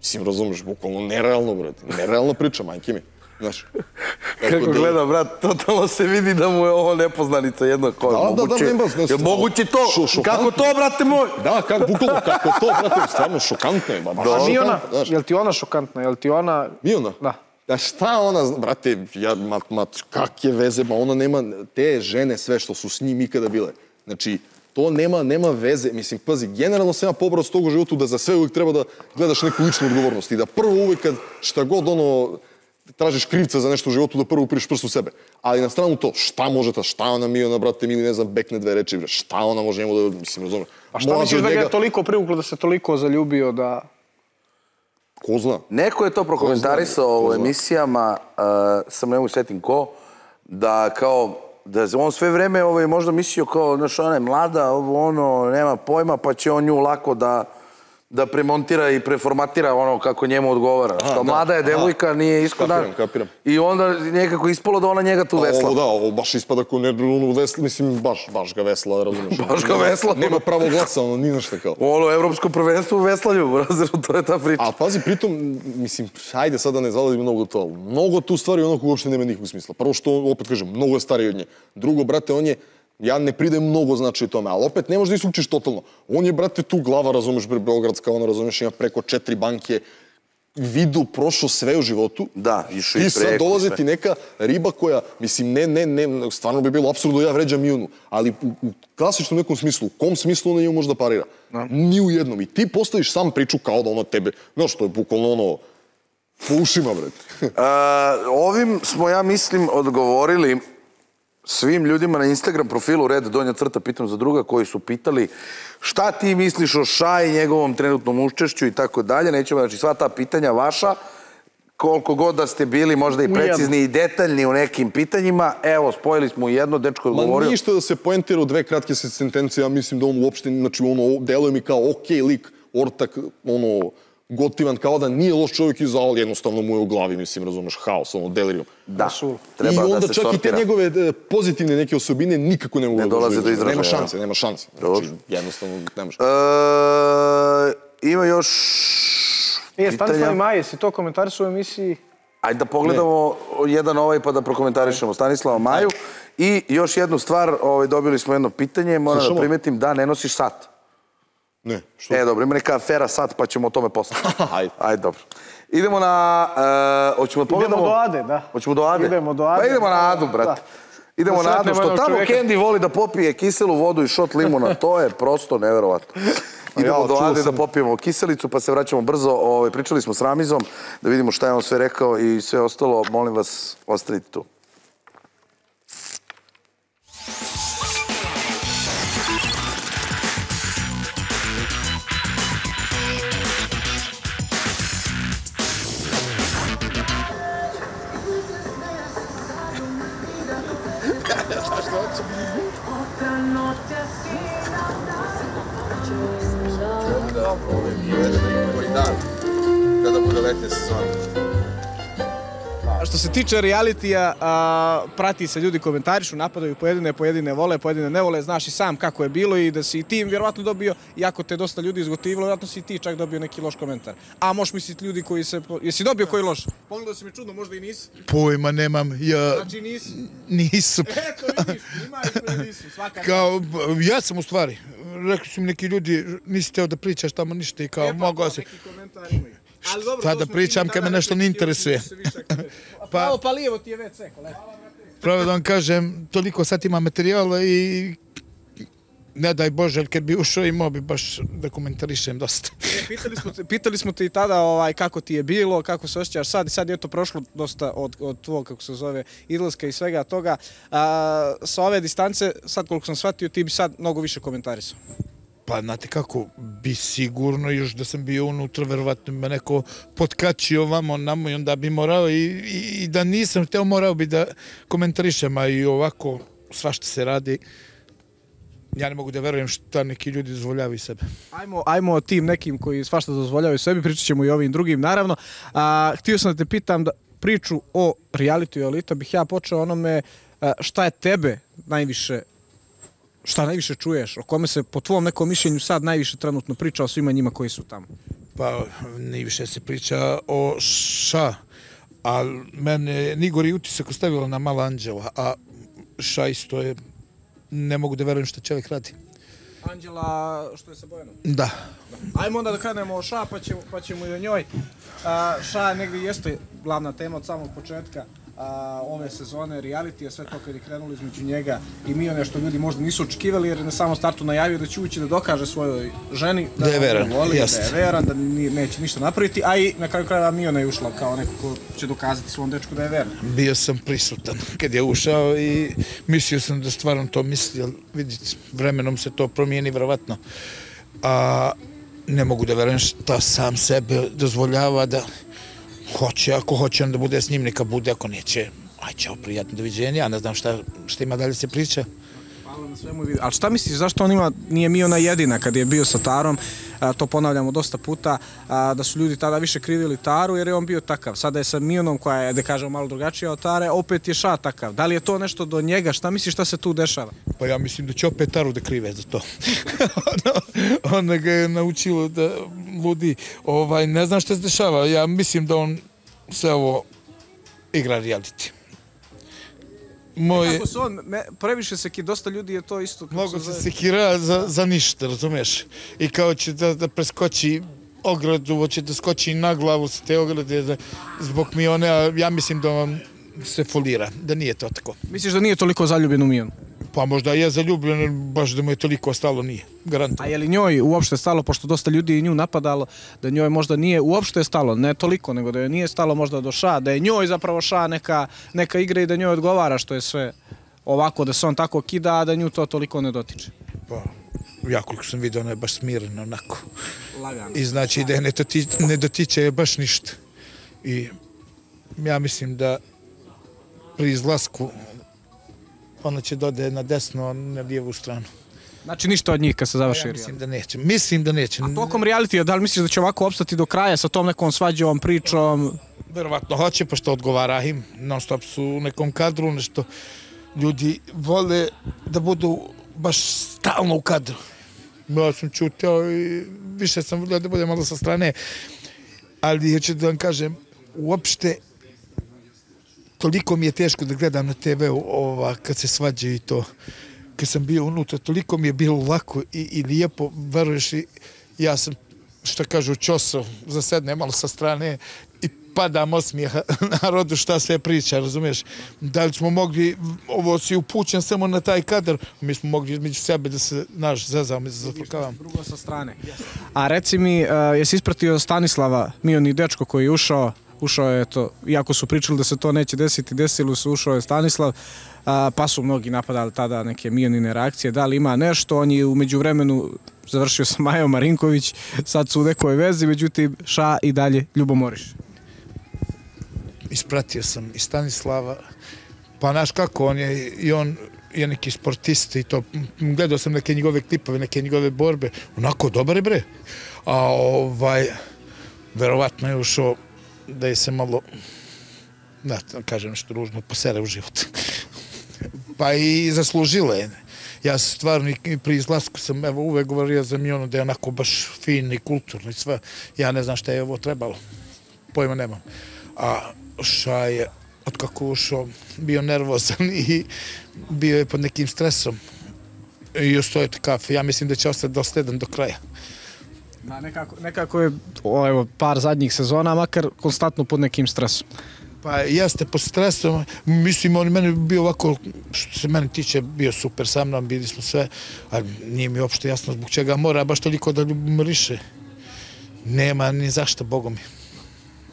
Сим разумеш, буквално нереално, брат. Нереална прича, мајки ми. Знаеш. Како дел... Да- гледа, брат, тотално се види да му е ово непознаница едно кој. Да, да, да, бас, е могуче то. Шо, шокантно. како то, брате мој? Да, как буквално, како то, брате, стварно шокантно е, ба. Да, шокантно, она, јел ти она шокантна, јел ти она... Ми она? Да. Da. Šta ona, brate, ja, mat, mat, kak je veze, ma ona nema, te žene sve što su s njim ikada bile. Znači, to nema, nema veze, mislim, pazi, generalno sam ja pobrao s tog u životu da za sve uvijek treba da gledaš neku ličnu odgovornost i da prvo uvijek kad šta god ono, tražiš krivca za nešto u životu, da prvo upriš prst u sebe. Ali na stranu to, šta može ta, šta ona mi ona, brate, ili ne znam, bekne dve reči, bre, šta ona može njemu da, mislim, razumem. A šta misliš da ga je toliko privuklo, da se toliko zaljubio da... Ko zna? Neko je to prokomentarisao u emisijama, uh, sam ne mogu setim ko, da kao, da on sve vreme ovaj, možda mislio kao, znaš, ona je mlada, ovo ono, nema pojma, pa će on nju lako da, da premontira i preformatira ono kako njemu odgovara. Aha, Što da, mlada je aha. devojka, nije iskoda. Kapiram, kapiram. I onda nekako ispalo da ona njega tu vesla. Ovo da, ovo baš ispada ko ne, ono vesla, mislim, baš, baš ga vesla, razumiješ? Baš ga vesla. Nema pravo glasa, ono, ni našta kao. Ono, evropsko prvenstvo u veslanju, razumiješ, to je ta priča. A pazi, pritom, mislim, hajde sada ne zalazi mnogo to, mnogo tu stvari onako uopšte nema nikakvog smisla. Prvo što, opet kažem, mnogo je stariji od nje. Drugo, brate, on je, ja ne pridajem mnogo značaj tome, ali opet ne možeš da isključiš totalno. On je, brate, tu glava, razumeš, bre, Beogradska, ona, razumeš, ima preko četiri banke, vidu, prošao sve u životu. Da, išao i I sad preko sve. ti neka riba koja, mislim, ne, ne, ne, stvarno bi bilo apsurdno da ja vređam Mionu, ali u, u klasičnom nekom smislu, u kom smislu ona nju može da parira? Ni u jednom. I ti postaviš sam priču kao da ono tebe, znaš, to je bukvalno ono, po ušima, brate. A, ovim smo, ja mislim, odgovorili svim ljudima na Instagram profilu Red Donja Crta Pitam za druga koji su pitali šta ti misliš o Ša i njegovom trenutnom učešću i tako dalje. Nećemo, znači, sva ta pitanja vaša, koliko god da ste bili možda i precizni i detaljni u nekim pitanjima, evo, spojili smo jedno, dečko je Ma odgovorio. ništa da se poentira u dve kratke sentencije, ja mislim da on uopšte, znači ono, deluje mi kao okej lik, ortak, ono, gotivan, kao da nije loš čovjek iza, ali jednostavno mu je u glavi, mislim, razumeš, haos, ono, delirium. Da, I treba onda da se čak i te njegove e, pozitivne neke osobine nikako ne mogu Ne da dolaze do izražaja, Nema šanse, nema šanse. Znači, jednostavno ne može. E, ima još E, Stanislav i pitanja. Maje, si to komentarisu u emisiji? Ajde da pogledamo jedan ovaj pa da prokomentarišemo Stanislava Maju. I još jednu stvar, ovaj, dobili smo jedno pitanje, moram da primetim da ne nosiš sat. Ne, što? E, dobro, ima neka afera sat, pa ćemo o tome posle. Ajde. Ajde, dobro. Idemo na... Uh, hoćemo da pogledamo... Idemo do Ade, da. Hoćemo do Ade? Idemo do Ade. Pa idemo na Adu, Da. brate. Idemo Da na Adu, što tamo čovjeka. Candy voli da popije kiselu vodu i šot limuna, to je prosto neverovatno. Idemo Ja, do Ade sam. da popijemo kiselicu, pa se vraćamo brzo. Ovaj, pričali smo s Ramizom, da vidimo šta je on sve rekao i sve ostalo. Molim vas, ostanite tu. Se tiče realitija, a, prati se, ljudi komentarišu, napadaju pojedine, pojedine vole, pojedine ne vole, znaš i sam kako je bilo i da si i ti vjerovatno dobio, iako te dosta ljudi izgotivilo, vjerovatno si i ti čak dobio neki loš komentar. A možeš misliti ljudi koji se... po- Jesi dobio koji loš? Pogledao si mi čudno, možda i nisi. Pojma nemam, ja Znači nisi. nisam. Eto vidiš, ima i koji nisu, svaka Kao, ja sam u stvari, rekli su mi neki ljudi, nisi teo da pričaš tamo ništa i kao, mogao se... Neki komentar imaju. Šta da pričam kad me tada nešto ne interesuje. Pa, pa, pa lijevo ti je WC, kolega. Pravo da vam kažem, toliko sad ima materijala i ne daj Bože, kad bi ušao imao bi baš da komentarišem dosta. E, pitali, smo te, pitali smo te i tada ovaj, kako ti je bilo, kako se osjećaš sad. Sad je to prošlo dosta od, od tvog, kako se zove, izlaska i svega toga. A, sa ove distance, sad koliko sam shvatio, ti bi sad mnogo više komentarisao. Pa, znate kako, bi sigurno još da sam bio unutra, verovatno me neko potkačio vamo namo i onda bi morao i, i, i da nisam hteo morao bi da komentarišem, a i ovako svašta se radi. Ja ne mogu da verujem šta neki ljudi dozvoljavaju sebe. Ajmo, ajmo o tim nekim koji svašta dozvoljavaju sebi, pričat ćemo i ovim drugim, naravno. A, htio sam da te pitam da priču o realitiju elita bih ja počeo onome šta je tebe najviše šta najviše čuješ, o kome se po tvom nekom mišljenju sad najviše trenutno priča o svima njima koji su tamo. Pa, najviše se priča o ša, a mene Nigori utisak ostavilo na mala anđela, a ša isto je, ne mogu da verujem što čovjek radi. Anđela, što je sa Bojanom? Da. Ajmo onda da krenemo o Ša, pa ćemo, pa ćemo i o njoj. A, ša negdje jeste glavna tema od samog početka a, ove sezone realitija, sve to kad je krenulo između njega i Mione, što ljudi možda nisu očekivali, jer je na samom startu najavio da će ući da dokaže svojoj ženi Da je ga veran, voli, jest. da je veran, da ni, neće ništa napraviti, a i na kraju krajeva Miona je ušla kao neko ko će dokazati svom dečku da je veran. Bio sam prisutan kad je ušao i mislio sam da stvarno to misli, ali vidite, vremenom se to promijeni vjerovatno. A ne mogu da verujem šta sam sebe dozvoljava da hoće, ako hoće onda bude s njim, neka bude, ako neće, aj čao, prijatno doviđenja, ja ne znam šta, šta ima dalje se priča. Hvala na svemu. i vidi- Ali šta misliš, zašto on ima, nije Miona jedina kad je bio sa Tarom? a, to ponavljamo dosta puta, a, da su ljudi tada više krivili Taru jer je on bio takav. Sada je sa Mionom koja je, da kažemo, malo drugačija od Tare, opet je Ša takav. Da li je to nešto do njega? Šta misliš šta se tu dešava? Pa ja mislim da će opet Taru da krive za to. ona, ona ono ga je naučila da ludi. Ovaj, ne znam šta se dešava. Ja mislim da on sve ovo igra reality. Moje... Kako su on, me, previše se ki, dosta ljudi je to isto. Mnogo se se sekira za, za ništa, razumeš? I kao će da, da preskoči ogradu, hoće da skoči na glavu s te ograde da, zbog mi one, a ja mislim da on se folira, da nije to tako. Misliš da nije toliko zaljubljen u Mijonu? Pa možda je zaljubljen, baš da mu je toliko ostalo, nije. Garantujem. A je li njoj uopšte stalo, pošto dosta ljudi je nju napadalo, da njoj možda nije uopšte stalo, ne toliko, nego da joj nije stalo možda do ša, da je njoj zapravo ša neka, neka igra i da njoj odgovara što je sve ovako, da se on tako kida, a da nju to toliko ne dotiče. Pa, ja koliko sam vidio, ona je baš smirena onako. Lagano. I znači da je ne, doti, ne dotiče je baš ništa. I ja mislim da pri izlasku ona će dode na desno, na lijevu stranu. Znači ništa od njih kad se završi Ja mislim da neće. Mislim da neće. A tokom realitija, da li misliš da će ovako opstati do kraja sa tom nekom svađovom pričom? Verovatno hoće, pošto odgovara im. Non stop su u nekom kadru, nešto ljudi vole da budu baš stalno u kadru. Ja sam čutao i više sam volio da budem malo sa strane. Ali hoću da vam kažem, uopšte toliko mi je teško da gledam na TV-u ova, kad se svađaju i to. Kad sam bio unutra, toliko mi je bilo lako i, i lijepo, veruješ i ja sam, što kažu, čoso, zasedne malo sa strane i padam osmijeha narodu šta sve priča, razumiješ? Da li smo mogli, ovo si upućen samo na taj kadar, mi smo mogli između sebe da se, naš, zezamo i zafrkavam. Drugo sa strane. A reci mi, uh, jesi ispratio Stanislava, Mioni dečko koji je ušao, ušao je to, iako su pričali da se to neće desiti, desilo se, ušao je Stanislav, a, pa su mnogi napadali tada neke Mionine reakcije, da li ima nešto, on je umeđu vremenu završio sa Majom Marinković, sad su u nekoj vezi, međutim, ša i dalje ljubomoriš. ispratio sam i Stanislava, pa znaš kako, on je, i on je neki sportista i to, gledao sam neke njegove klipove, neke njegove borbe, onako dobar je bre. A ovaj, verovatno je ušao da je se malo, da kažem nešto ružno, posere u život. pa i zaslužila je. Ja sam stvarno i pri izlasku sam evo uvek govorio za Mionu da je onako baš fin i kulturno i sve. Ja ne znam šta je ovo trebalo. Pojma nemam. A Ša je, od kako ušao, bio nervozan i bio je pod nekim stresom. I ostao je kafe. Ja mislim da će ostati dosledan do kraja. Da, nekako, nekako je o, evo, par zadnjih sezona, makar konstantno pod nekim stresom. Pa jeste pod stresom, mislim on meni bio ovako, što se mene tiče, bio super sa mnom, bili smo sve, ali nije mi uopšte jasno zbog čega mora baš toliko da ljubomoriše. Nema ni zašto, Bogom mi.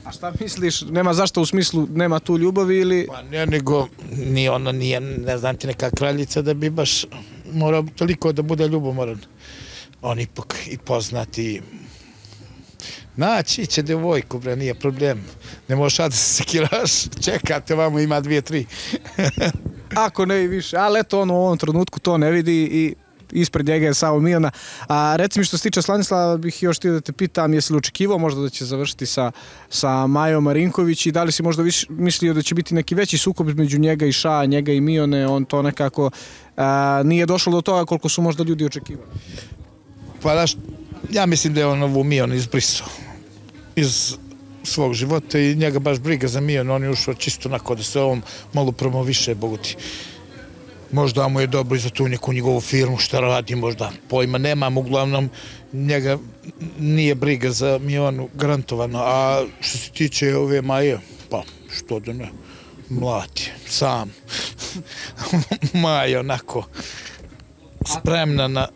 A šta misliš, nema zašto u smislu, nema tu ljubavi ili... Pa ne, nego ni ona nije, ne znam ti, neka kraljica da bi baš morao toliko da bude ljubomoran. On ipak i poznati. Naći će devojku, bre, nije problem. Ne možeš sad da se sekiraš, čekate, vamo ima dvije, tri. Ako ne i više, ali eto on u ovom trenutku to ne vidi i ispred njega je samo Miona. A reci mi što se tiče Slanislava, bih još ti da te pitam, jesi li očekivao možda da će završiti sa, sa Majom Marinković i da li si možda više mislio da će biti neki veći sukob između njega i Ša, njega i Mione, on to nekako a, nije došlo do toga koliko su možda ljudi očekivali. Pa daš, ja mislim da je on ovu Mion izbrisao iz svog života i njega baš briga za Mion, on je ušao čisto onako da se ovom malo promoviše, Bogu ti. Možda mu je dobro i za tu neku njegovu firmu šta radi, možda pojma nemam, uglavnom njega nije briga za Mionu garantovano, a što se tiče ove Maje, pa što da ne, mlati, sam. Maja onako spremna na,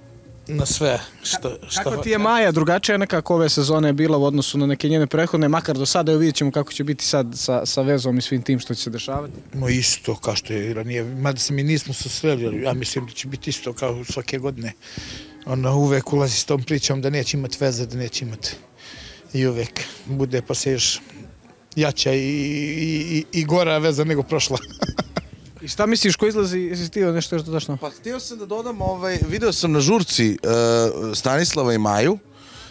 na sve što, što Kako ti je Maja drugačija nekako ove sezone bila u odnosu na neke njene prethodne, makar do sada, evo vidjet ćemo kako će biti sad sa, sa vezom i svim tim što će se dešavati. No isto kao što je ranije, mada se mi nismo susreli, ja mislim da će biti isto kao svake godine. Ona uvek ulazi s tom pričom da neće imati veze, da neće imati. I uvek bude pa se još jača i, i, i, i gora veza nego prošla. I šta misliš, ko izlazi, jesi ti nešto još dodaš na? Pa htio sam da dodam, ovaj, video sam na žurci uh, Stanislava i Maju,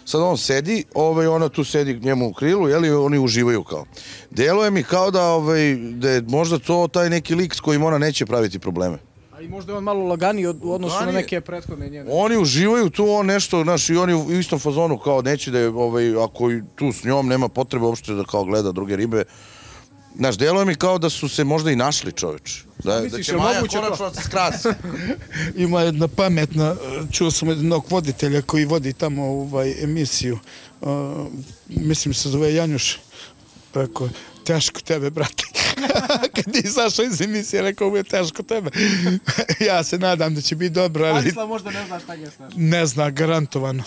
sad on sedi, ovaj, ona tu sedi njemu u krilu, jeli, oni uživaju kao. Deluje mi kao da, ovaj, da je možda to taj neki lik s kojim ona neće praviti probleme. A i možda je on malo laganiji od- u odnosu na Laganiji. neke prethodne njene. Oni uživaju tu, on nešto, znaš, i oni u istom fazonu kao neće da je, ovaj, ako tu s njom nema potrebe uopšte da kao gleda druge ribe. Znaš, deluje mi kao da su se možda i našli čoveč. Da, da će Maja to? konačno se skrasi. Ima jedna pametna, čuo sam jednog voditelja koji vodi tamo ovaj, emisiju, uh, mislim se zove Janjuš, rekao, teško tebe, brate. Kad je izašao iz emisije, rekao mu je teško tebe. ja se nadam da će biti dobro, ali Anislav možda ne zna šta je snašao. ne zna, garantovano.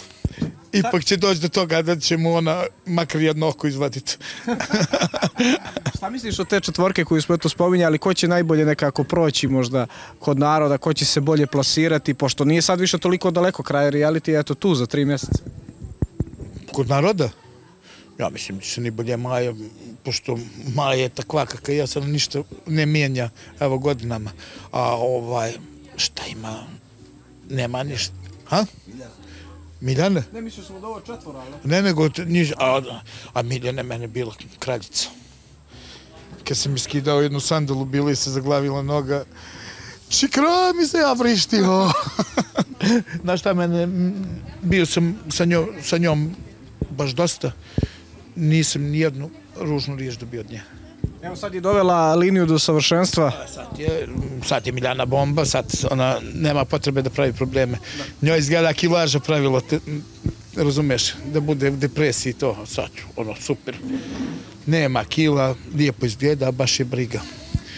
Ipak će doći do toga da će mu ona makar jedno oko izvaditi. Šta misliš o te četvorke koju smo eto spominjali, ko će najbolje nekako proći možda kod naroda, ko će se bolje plasirati, pošto nije sad više toliko daleko kraj reality, eto tu za tri mjeseca. Kod naroda? Ja mislim da će se ni bolje Maja, pošto Maja je takva kakva ja sam ništa ne mijenja evo godinama. A ovaj, šta ima? Nema ništa. Ha? Miljana? Ne misliš smo da ovo četvora, ali? Ne, nego, niš, a, a Miljana je mene bila kraljica. Kad sam mi skidao jednu sandalu, bila je se zaglavila noga. Čikra mi se ja vrištio. Znaš šta mene, bio sam sa njom, sa njom baš dosta. Nisam nijednu ružnu riječ dobio od nje. Evo sad je dovela liniju do savršenstva. Sad je, sad je Miljana bomba, sad ona nema potrebe da pravi probleme. Njoj izgleda kilaža pravilo, te, razumeš, da bude u depresiji to, sad ono, super. Nema kila, lijepo izgleda, baš je briga.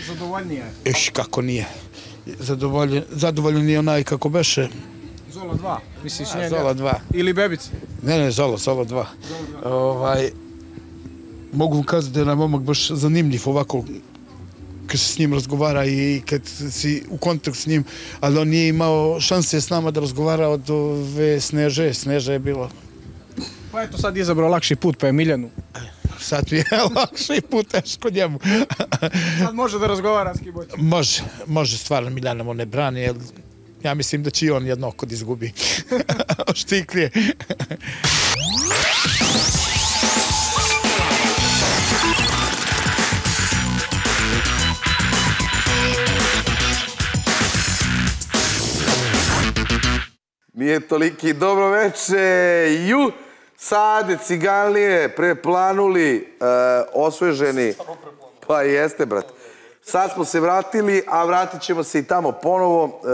Zadovoljnija je. Eš, kako nije. Zadovoljen, zadovoljen je onaj kako beše. Zola 2, misliš njega? Zola 2. Ili Bebice? Ne, ne, Zola, Zola 2. Ovaj, mogu vam kazati da je onaj momak baš zanimljiv ovako kad se s njim razgovara i kad si u kontakt s njim, ali on nije imao šanse s nama da razgovara od ove Sneže. Sneža je bila Pa eto sad izabrao lakši put, pa je Miljanu. sad mi je lakši put teško njemu. Sad može da razgovara s kim hoće. može, može stvarno Miljana mu ne brani, jer ja mislim da će i on jedno oko da izgubi. Štiklije. Nije toliki dobro veče. Ju, sade, ciganlije, preplanuli, e, osveženi. Pa jeste, brat. Sad smo se vratili, a vratit ćemo se i tamo ponovo. E,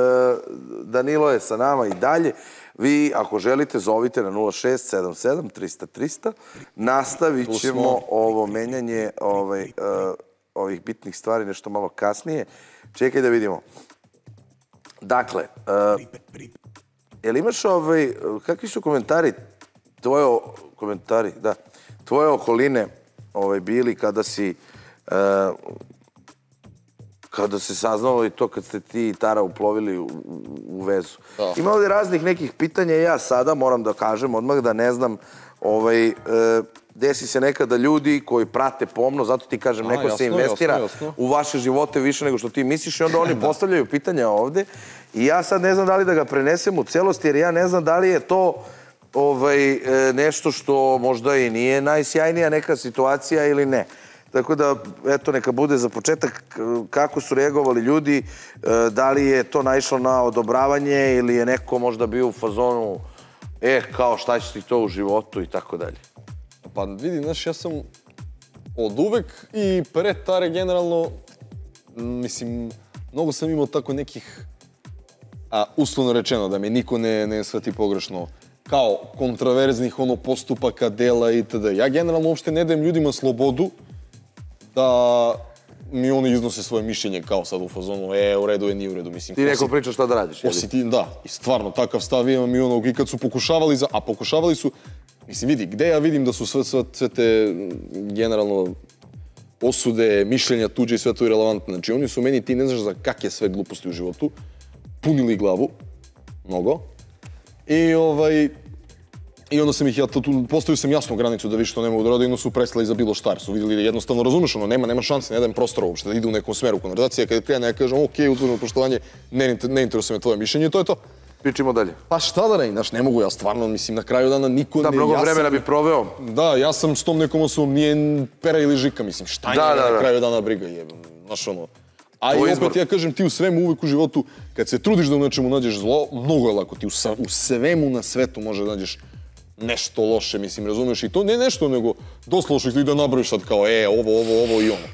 Danilo je sa nama i dalje. Vi, ako želite, zovite na 0677 300 300. Nastavit ćemo ovo menjanje ovaj, e, ovih bitnih stvari nešto malo kasnije. Čekaj da vidimo. Dakle, Jel imaš ovaj, kakvi su komentari, tvoje komentari, da, tvoje okoline ovaj, bili kada si, e, kada se saznalo i to kad ste ti i Tara uplovili u, u- vezu. Da. Ima ovdje raznih nekih pitanja ja sada moram da kažem odmah da ne znam ovaj, e, desi se nekada ljudi koji prate pomno, zato ti kažem, A, neko se jasno, investira jasno, jasno. u vaše živote više nego što ti misliš i onda oni postavljaju pitanja ovde i ja sad ne znam da li da ga prenesem u celosti jer ja ne znam da li je to ovaj, e, nešto što možda i nije najsjajnija neka situacija ili ne. Tako da, eto, neka bude za početak e, kako su reagovali ljudi, e, da li je to naišlo na odobravanje ili je neko možda bio u fazonu e, kao šta će ti to u životu i tako dalje. Pa vidi, znaš, ja sam od uvek i pre Tare generalno, mislim, mnogo sam imao tako nekih, a, uslovno rečeno, da me niko ne, ne shvati pogrešno, kao kontraverznih ono postupaka, dela itd. Ja generalno uopšte ne dajem ljudima slobodu da mi oni iznose svoje mišljenje kao sad u fazonu, e, u redu je, nije u redu, mislim. Ti neko priča šta da radiš, jel? Osim ti, da, i stvarno takav stav imam i ono, i kad su pokušavali, za, a pokušavali su, mislim, vidi, gde ja vidim da su sve, sve, sve te generalno osude, mišljenja tuđe i sve to irelevantne. Znači, oni su meni, ti ne znaš za kakve sve gluposti u životu, punili glavu, mnogo, i ovaj, I onda sam ih ja, tu, postavio sam jasnu granicu da više to ne mogu da rade onda su prestali za bilo šta. jer Su vidjeli da jednostavno razumeš, ono, nema, nema šanse, ne dajem prostora uopšte da ide u nekom smeru konverzacije. Kad krene, ja kažem, ok, uzmano poštovanje, ne, ne interesuje me tvoje mišljenje to je to. Pričimo dalje. Pa šta da ne, znaš, ne mogu ja stvarno, mislim, na kraju dana niko Da, ne... mnogo ja sam- vremena bi proveo. Da, ja sam s tom nekom osobom, nije pera ili žika, mislim, šta Da, njega da, da. na kraju dana briga jebam, znaš ono. A i opet izbor. ja kažem, ti u svemu uvijek u životu, kad se trudiš da u nečemu nađeš zlo, mnogo je lako, ti u, svemu na svetu može da nađeš nešto loše, mislim, razumiješ? I to ne nešto, nego dosta loše, ti da nabrojiš sad kao, e, ovo, ovo, ovo i ono.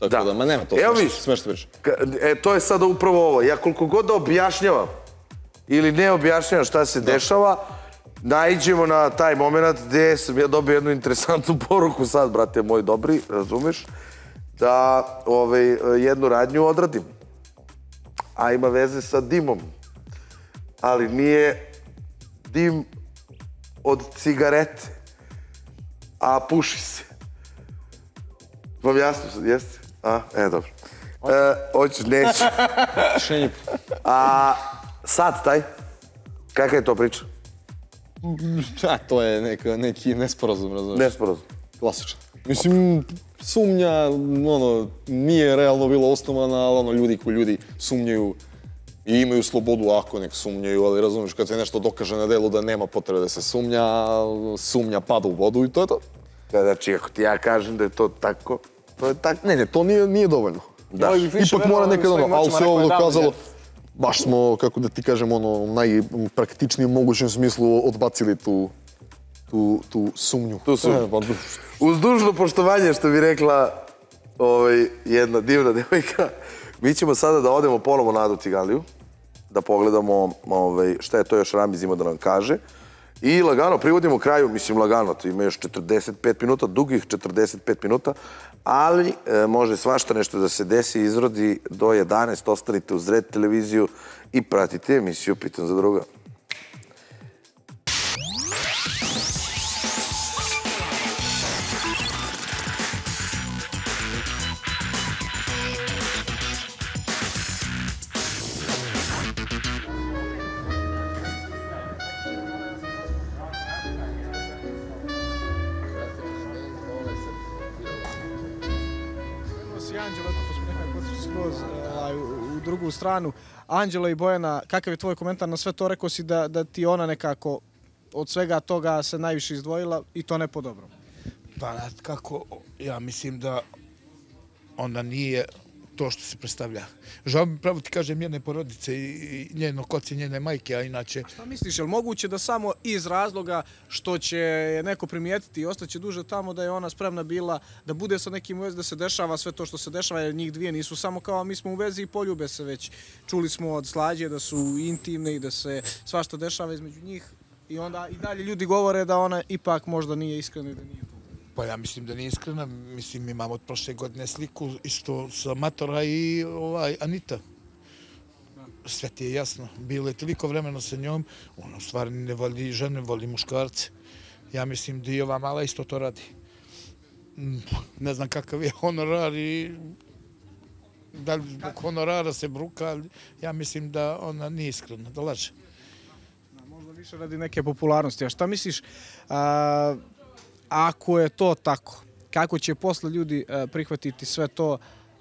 Tako da, ma nema to Evo smešno, viš. smešno priča. Ka- E, to je sada upravo ovo. Ja koliko god da objašnjavam ili ne objašnjavam šta se dešava, naiđemo na taj moment gdje sam ja dobio jednu interesantnu poruku sad, brate moj dobri, razumeš, da ovaj, jednu radnju odradim. A ima veze sa dimom. Ali nije dim od cigarete, a puši se. Vam jasno jeste? A, e, dobro. E, hoćeš, neću. Šenje. A sad taj, kakva je to priča? Da, to je neka, neki nesporazum, razumiješ? Nesporazum. Klasičan. Mislim, sumnja, ono, nije realno bilo osnovana, ali ono, ljudi koji ljudi sumnjaju i imaju slobodu ako nek sumnjaju, ali razumiješ, kad se nešto dokaže na delu da nema potrebe da se sumnja, sumnja pada u vodu i to je to. Znači, ako ti ja kažem da je to tako, to je tako. Ne, ne, to nije, nije dovoljno. Da. Ja više Ipak mora nekad ono, ali se ovo dokazalo, baš smo, kako da ti kažem, ono, najpraktičnijem mogućem smislu odbacili tu, tu, tu sumnju. Tu sumnju. E, Uz dužno poštovanje, što bi rekla ovaj, jedna divna devojka, mi ćemo sada da odemo ponovo na Adu Cigaliju, da pogledamo ovaj, šta je to još Ramiz imao da nam kaže. I lagano privodimo kraju, mislim lagano, to ima još 45 minuta, dugih 45 minuta, ali e, može svašta nešto da se desi, izrodi do 11, ostanite uz Red televiziju i pratite emisiju Pitan za druga. Stranu. Anđelo i Bojana, kakav je tvoj komentar na sve to? Rekao si da, da ti ona nekako od svega toga se najviše izdvojila i to ne po dobrom. Pa, kako, ja mislim da ona nije to što se predstavlja. Žao mi pravo ti kažem njene porodice i i njeno koci njene majke, a inače... Šta misliš, je li moguće da samo iz razloga što će je neko primijetiti i ostaće duže tamo da je ona spremna bila da bude sa nekim u vezi, da se dešava sve to što se dešava, jer njih dvije nisu samo kao mi smo u vezi i poljube se već. Čuli smo od slađe da su intimne i da se svašta dešava između njih i onda i dalje ljudi govore da ona ipak možda nije iskrena i da nije tu. Pa ja mislim da nije iskrena. Mislim, imamo od prošle godine sliku isto sa Matora i ovaj, Anita. Sve ti je jasno. Bilo je toliko vremena sa njom. Ona u stvari ne voli žene, voli muškarce. Ja mislim da i ova mala isto to radi. Ne znam kakav je honorar i da li zbog honorara se bruka, ali ja mislim da ona nije iskrena, da laže. Možda više radi neke popularnosti. A šta misliš, a, ako je to tako, kako će posle ljudi e, prihvatiti sve to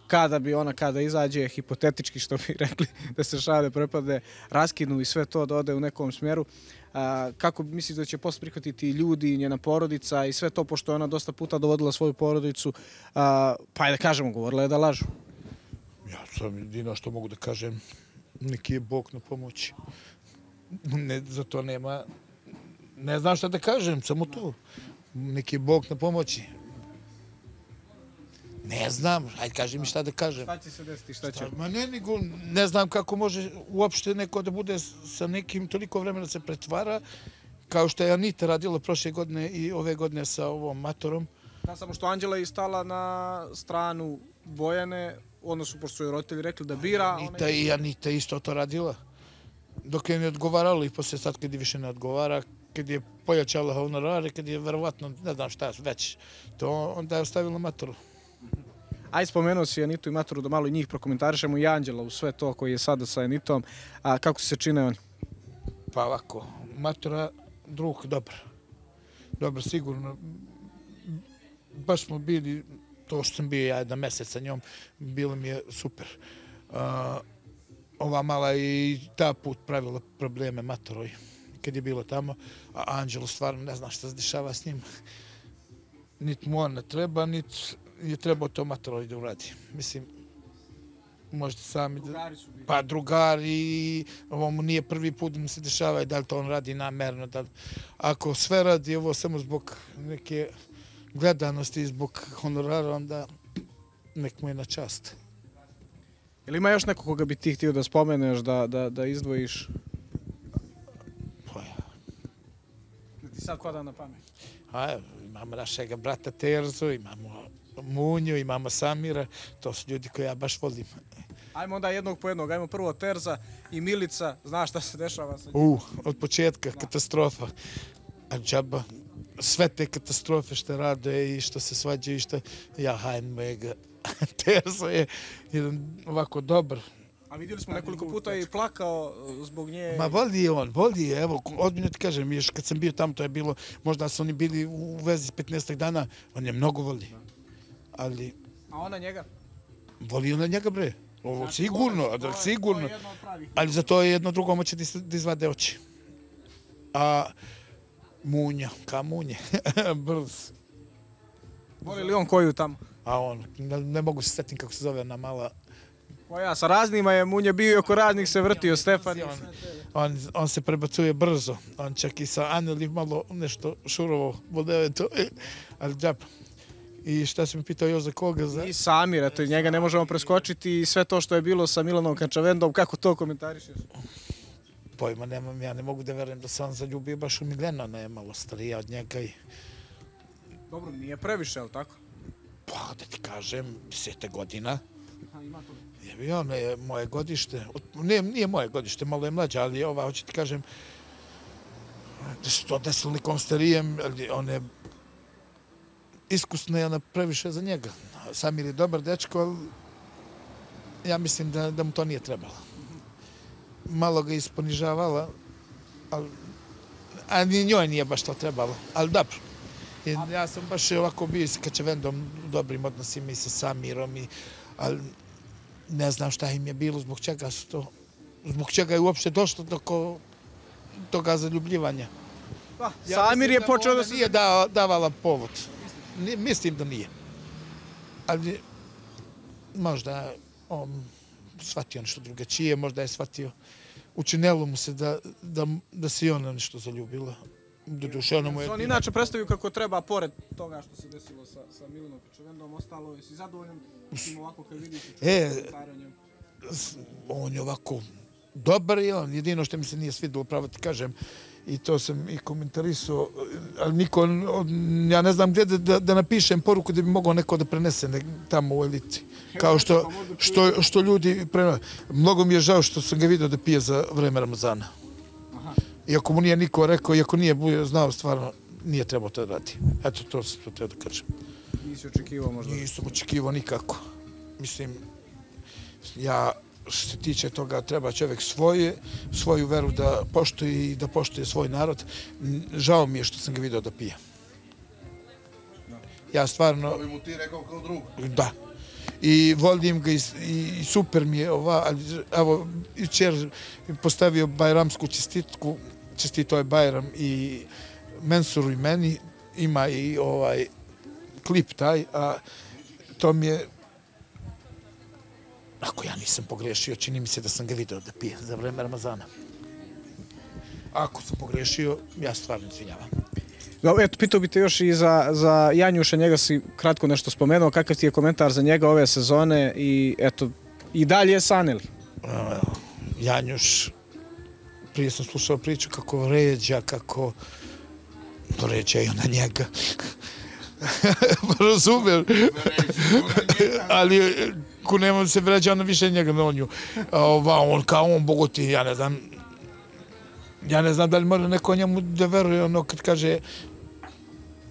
kada bi ona, kada izađe, hipotetički što bi rekli, da se šale prepade, raskinu i sve to da ode u nekom smjeru, e, kako misliš da će posle prihvatiti ljudi, njena porodica i sve to, pošto je ona dosta puta dovodila svoju porodicu, e, pa je da kažemo, govorila je da lažu. Ja sam jedino što mogu da kažem, neki je Bog na pomoći. Ne, za to nema, ne znam šta da kažem, samo to. Neki Bog na pomoći. Ne znam, ajde kaži mi šta da kažem. Šta će se desiti, šta će? Ma ne, nego ne znam kako može uopšte neko da bude sa nekim toliko vremena se pretvara, kao što je Anita radila prošle godine i ove godine sa ovom matorom. Da, samo što Anđela je stala na stranu Bojane, odnosno pošto su joj roditelji rekli da bira. ona Anita je- i Anita isto to radila. Dok je ne odgovaralo i posle sad kad je više ne odgovara, kad je pojačala honorare, kad je verovatno, ne znam šta već, to onda je ostavila matoru. Aj, spomenuo si Anitu i Maturu da malo i njih prokomentarišemo i Anđela u sve to koji je sada sa Anitom. A kako se čine oni? Pa ovako, matora, drug, dobar. Dobar, sigurno. Baš smo bili, to što sam bio ja jedan mesec sa njom, bilo mi je super. Ova mala i ta put pravila probleme Matoroj kad je bilo tamo, a Anđelo stvarno ne zna šta se dešava s njim. Niti mu on ne treba, niti je trebao to Matoroj da uradi. Mislim, možete sami da... Pa drugari, ovo mu nije prvi put da mu se dešava i da li to on radi namerno. Da li... Ako sve radi ovo samo zbog neke gledanosti i zbog honorara, onda nek mu je na čast. Ili ima još neko koga bi ti htio da spomeneš, da, da, da izdvojiš? Pa ja. Da ti sad koda na pamet. A, imamo našega brata Terzu, imamo Munju, imamo Samira, to su ljudi koje ja baš volim. Ajmo onda jednog po jednog. Ajmo prvo Terza i Milica. Znaš šta se dešava sa njim? U, od početka, katastrofa. A džaba, sve te katastrofe što rade i što se svađaju i što... Ja, hajmo mojega. Terza je jedan ovako dobar. A vidjeli smo nekoliko puta i plakao uh, zbog nje. Ma voli je on, voli je, evo, odmino ti kažem, još kad sam bio tamo, to je bilo, možda su oni bili u vezi 15 dana, on je mnogo voli. Ali, A ona njega? voli ona njega, bre. Ovo Znači, sigurno, to je- da, to je- sigurno. to je jedno od pravih. Ali za to je jedno drugo moće da izvade oči. A Munja, ka Munje, brz. Voli li on koju tamo? A on, ne, ne mogu se setim kako se zove ona mala. Koja, sa raznima je Munje bio i oko raznih se vrtio, Stefan. On, on, on se prebacuje brzo. On čak i sa Aneli malo nešto šurovo vodeo to. Ali džap. I šta si mi pitao još za koga? Za... I Samir, eto, njega ne možemo preskočiti i sve to što je bilo sa Milanom Kančavendom, kako to komentarišeš? Pojma nemam, ja ne mogu da verujem da se on zaljubio baš u Miljena, ona je malo starija od njega i Dobro, nije previše, ali tako? pa da ti kažem, desete godina, Aha, ima to je bio ono je moje godište, ne, nije, moje godište, malo je mlađa, ali ova, hoću ti kažem, da se to desilo nekom starijem, ali on je iskusna je ona previše za njega. Samir je dobar dečko, ali ja mislim da, da mu to nije trebalo. Malo ga isponižavala, ali, a ni njoj nije baš to trebalo, ali dobro. I ja sam baš ovako bio i sa Kačevendom u dobrim odnosima i sa Samirom, i, ali ne znam šta im je bilo, zbog čega su to, zbog čega je uopšte došlo do ko, toga zaljubljivanja. Pa, Samir je počeo da se... Nije da, davala povod. Ni- Mislim da nije. Ali možda on shvatio nešto drugačije, možda je shvatio učinelo mu se da, da, da se i ona nešto zaljubila. Doduše, ona mu je... Se on inače predstavio kako treba, pored toga što se desilo sa, sa Milanom Kančavendom, ostalo, jesi zadovoljan tim ovako kad vidiš E, on je ovako dobar je on, jedino što mi se nije svidjelo, pravo ti kažem, i to sam i komentarisao, ali niko, ja ne znam gdje da, da, da napišem poruku da bi mogao neko da prenese ne, tamo u eliti. Kao što, što, što ljudi prenose. Mnogo mi je žao što sam ga vidio da pije za vreme Ramazana. Iako mu nije niko rekao, iako nije bio znao stvarno, nije trebao to da radi. Eto, to sam to da kažem. Nisi očekivao možda? Nisam očekivao nikako. Mislim, ja što se tiče toga treba čovjek svoje, svoju veru da poštuje i da poštuje svoj narod. Žao mi je što sam ga vidio da pije. Ja stvarno... bi mu ti rekao kao drug. Da. I volim ga i, i super mi je ova, ali evo, jučer postavio Bajramsku čestitku, čestito je Bajram i Mensuru i meni, ima i ovaj klip taj, a to mi je ako ja nisam pogrešio, čini mi se da sam ga video da pije za vreme Ramazana. Ako sam pogrešio, ja stvarno izvinjavam. Dobro, eto, pitao bi te još i za, za Janjuša, njega si kratko nešto spomenuo, kakav ti je komentar za njega ove sezone i eto, i dalje je Saneli. Janjuš, prije sam slušao priču kako vređa, kako vređa i ona njega. Razumem. Ali ko nema se vređa, ona više njega na nju. Ova, on kao on bogoti, ja ne znam, ja ne znam da li mora neko njemu da veruje ono kad kaže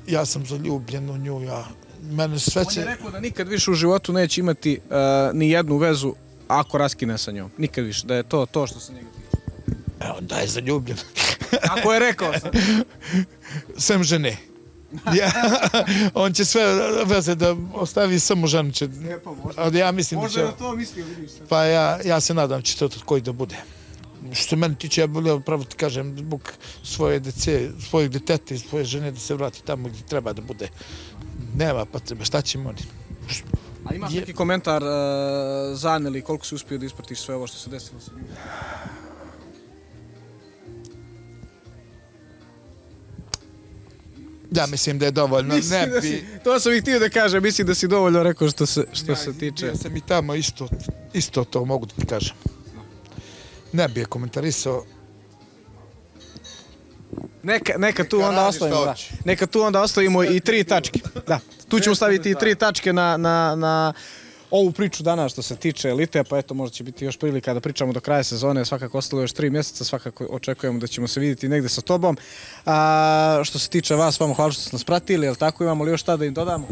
ja sam zaljubljen u nju, ja, mene sve On je će... rekao da nikad više u životu neće imati uh, ni jednu vezu ako raskine sa njom. Nikad više, da je to to što se njega. E, onda je zaljubljen. Ako je rekao sam. Sem žene. Ja, on će sve veze da ostavi samo ženu će. Ne, pa možda. Ali ja mislim Možda da je će... to mislio, vidiš sad. Pa ja, ja se nadam će to koji da bude. Što se meni tiče, ja bih pravo ti kažem, zbog svoje dece, svojeg deteta i svoje žene da se vrati tamo gdje treba da bude. Nema potrebe, šta ćemo oni? A imaš neki komentar uh, za Aneli, koliko si uspio da ispratiš sve ovo što se desilo sa njim? Ja mislim da je dovoljno. Mislim ne da bi... si, to sam ih htio da kažem, mislim da si dovoljno rekao što se, što se tiče. Ja sam i tamo isto, isto to mogu da ti kažem. Ne bi je komentarisao. Neka, neka tu onda ostavimo, da. Neka tu onda ostavimo i tri tačke. Da, tu ćemo staviti i tri tačke na, na, na ovu priču danas što se tiče elite, pa eto možda će biti još prilika da pričamo do kraja sezone, svakako ostalo još tri mjeseca, svakako očekujemo da ćemo se vidjeti negde sa tobom. A, što se tiče vas, vama hvala što ste nas pratili, jel tako imamo li još šta da im dodamo?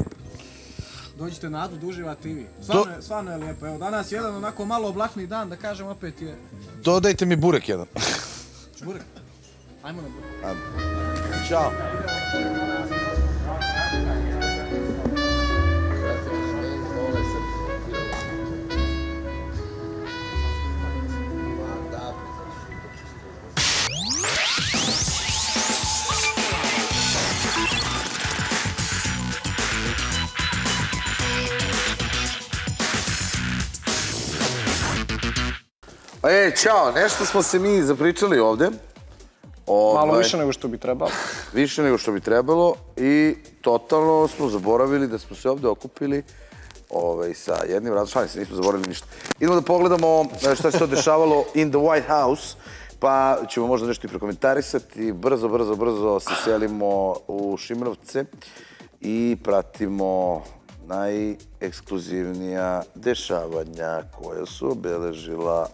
Dođite na Adu da uživate i vi. Stvarno, je, stvarno je lijepo. Evo, danas je jedan onako malo oblakni dan, da kažem, opet je... Dodajte mi burek jedan. Čburek. Ajmo na burek. Ajmo. Ćao. E, čao, nešto smo se mi zapričali ovde. Malo Ovaj, više nego što bi trebalo. Više nego što bi trebalo i totalno smo zaboravili da smo se ovde okupili ovaj, sa jednim razom. Šalim se, nismo zaboravili ništa. Idemo da pogledamo e, šta se to dešavalo in the White House, pa ćemo možda nešto i prokomentarisati. Brzo, brzo, brzo se selimo u Šimrovce i pratimo najekskluzivnija dešavanja koja su obeležila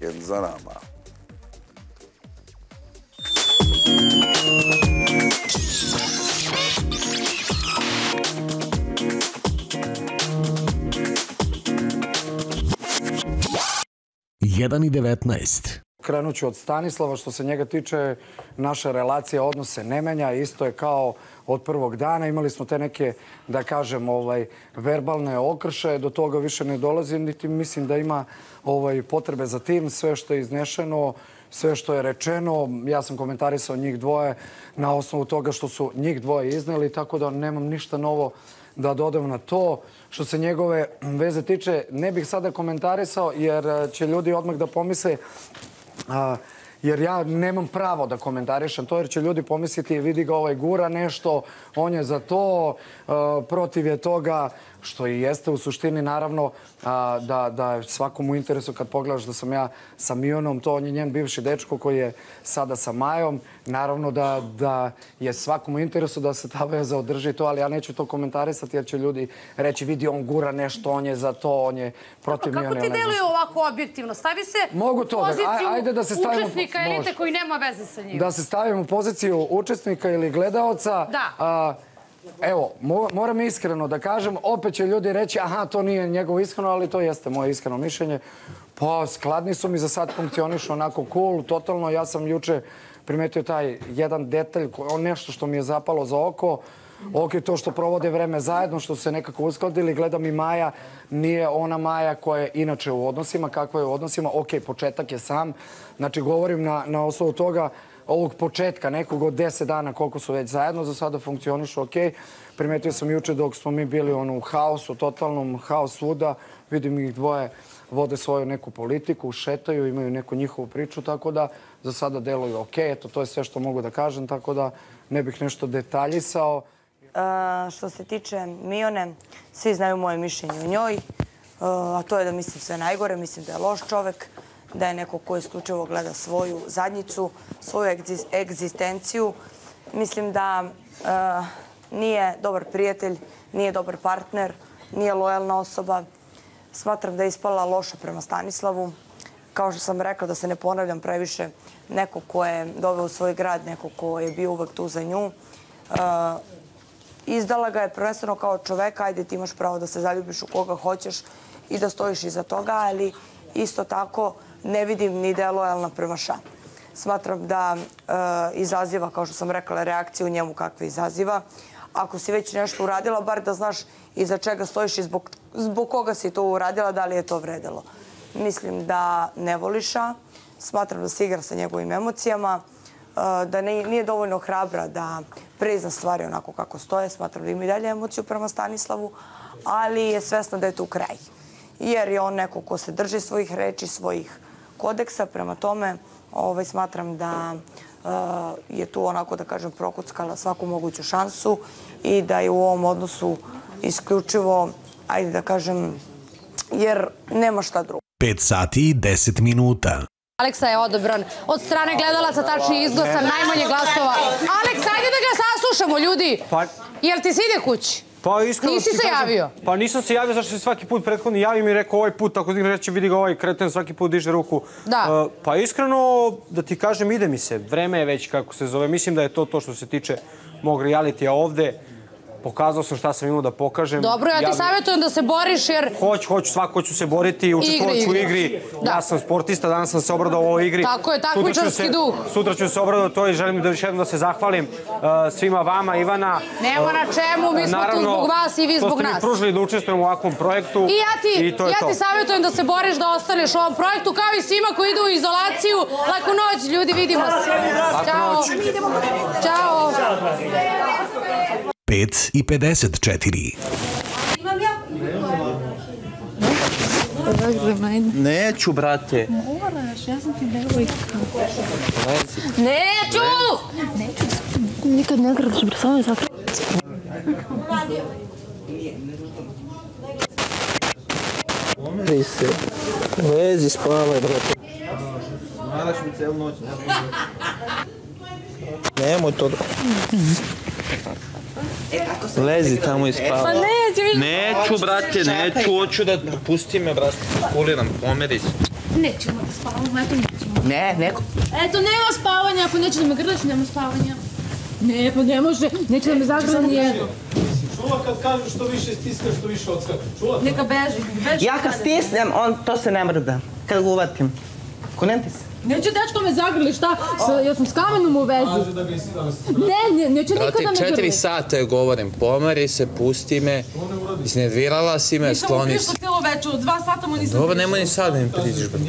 vikend za nama. Jedan i 19. Krenut ću od Stanislava, što se njega tiče, naša relacija, odnos se ne menja, isto je kao od prvog dana. Imali smo te neke, da kažem, ovaj, verbalne okrše, do toga više ne dolazi, niti mislim da ima ovaj, potrebe za tim. Sve što je iznešeno, sve što je rečeno, ja sam komentarisao njih dvoje na osnovu toga što su njih dvoje izneli, tako da nemam ništa novo da dodam na to. Što se njegove veze tiče, ne bih sada komentarisao jer eh, će ljudi odmah da pomisle a, jer ja nemam pravo da komentarišem to, jer će ljudi pomisliti vidi ga ovaj gura nešto, on je za to, eh, protiv je toga, što i jeste u suštini naravno a, da, da je svakom u interesu kad pogledaš da sam ja sa Mionom, to on je njen bivši dečko koji je sada sa Majom, naravno da, da je svakom u interesu da se ta veza održi to, ali ja neću to komentarisati jer će ljudi reći vidi on gura nešto, on je za to, on je protiv Kako Mione. ti ne znam deluje ovako objektivno? Stavi se Mogu to u poziciju aj- ajde da se stavimo- učesnika elite koji nema veze sa njim. Da se stavim u poziciju učesnika ili gledaoca. Da. A, evo, moram iskreno da kažem, opet će ljudi reći, aha, to nije njegovo iskreno, ali to jeste moje iskreno mišljenje. Pa, skladni su mi za sad funkcionišu onako cool, totalno. Ja sam juče primetio taj jedan detalj, nešto što mi je zapalo za oko. Ok, to što provode vreme zajedno, što su se nekako uskladili, gledam i Maja, nije ona Maja koja je inače u odnosima, kakva je u odnosima. Ok, početak je sam. Znači, govorim na, na osnovu toga, ovog početka, nekog od deset dana koliko su već zajedno, za sada funkcionišu ok. Primetio sam juče dok smo mi bili ono, u haosu, totalnom haos svuda, vidim ih dvoje vode svoju neku politiku, šetaju, imaju neku njihovu priču, tako da za sada deluju ok. Eto, to je sve što mogu da kažem, tako da ne bih nešto detaljisao. Uh, što se tiče Mione, svi znaju moje mišljenje o njoj, a to je da mislim sve najgore, mislim da je loš čovek, da je neko ko isključivo gleda svoju zadnjicu, svoju egzistenciju. Mislim da e, nije dobar prijatelj, nije dobar partner, nije lojalna osoba. Smatram da je ispala loša prema Stanislavu. Kao što sam rekla, da se ne ponavljam previše, neko ko je doveo u svoj grad, neko ko je bio uvek tu za nju. E, izdala ga je prvenstveno kao čoveka, ajde ti imaš pravo da se zaljubiš u koga hoćeš i da stojiš iza toga, ali isto tako ne vidim ni da je lojalna prema ša. Smatram da e, izaziva, kao što sam rekla, reakciju u njemu kakve izaziva. Ako si već nešto uradila, bar da znaš iza čega stojiš i zbog, zbog koga si to uradila, da li je to vredilo. Mislim da ne voliša, smatram da se igra sa njegovim emocijama, eh, da ne- nije dovoljno hrabra da prizna stvari onako kako stoje. Smatram da ima i dalje emociju prema Stanislavu, ali je svesna da je tu kraj. Jer je on neko ko se drži svojih reči, svojih kodeksa. Prema tome, ovaj, smatram da e, je tu onako, da kažem, prokuckala svaku moguću šansu i da je u ovom odnosu isključivo, ajde da kažem, jer nema šta drugo. 5 sati i 10 minuta. Aleksa je odobran od strane gledalaca, tačnije izglasan, najmanje glasova. Aleks, ajde da ga saslušamo, ljudi. Pa, Jel ti se ide kući? Pa iskreno Nisi se kažem- javio? Pa nisam se javio zašto se svaki put prethodni javim i rekao ovaj put, ako stigne reći vidi ga ovaj kreten, svaki put diže ruku. Da. Uh, pa iskreno, da ti kažem, ide mi se. Vreme je već kako se zove. Mislim da je to to što se tiče mog realitija ovde. Pokazao sam šta sam imao da pokažem. Dobro, ja ti bi- savjetujem da se boriš jer... Hoću, hoću, svako ću se boriti, učestvovat ću u Igri. Da. Ja sam sportista, danas sam se obradao ovoj igri. Tako je, Sutra takmičarski se- duh. Sutra ću se obradao to i želim da još jednom da se zahvalim uh, svima vama, Ivana. Nema na čemu, mi smo tu Naravno, zbog vas i vi zbog To ste nas. mi pružili da učestvujem u ovakvom projektu. I ja ti, I to je ja to. ti savjetujem da se boriš da ostaneš u ovom projektu, kao i svima koji idu u izolaciju. Laku noć, ljudi, vidimo se. Laku Ćao. noć. Ćao. 5 и 54. Имам ја? Не, чу, брате. Мораш, јас сум ти девојка. Не, чу! Не, чу, да никад не грдаш, бре, само закр... Присе, лези, спавај, брате. Мараш ми цел ноќ. Немој тоа. Лези таму и спава. Па не, ќе. Не, чу, брате, не, чу, очу да пусти ме, брат, коли нам помери. Не, ќе да спавам, ето не ќе Не, неко... Ето, нема спавање, ако неќе да ме грлеш, нема спавање. Не, па не може, неќе да ме загрла ни едно. Чува кад кажу што више стискаш, што више одскакаш. Чува? Нека бежи, бежи. Јака стиснем, он то се не мрда. Кад го уватим. Kunenti se. Neće dečko me zagrli, šta? Sa, ja sam s kamenom u vezi. Kaže da bi si danas... Ne, ne, neće nikada me četiri grli. sata joj govorim, pomeri se, pusti me, iznervirala si me, Nisam mu skloni prišla se. cijelo večer, dva sata mu nisam Dobro, nemoj ni sad da mi priđeš, brate.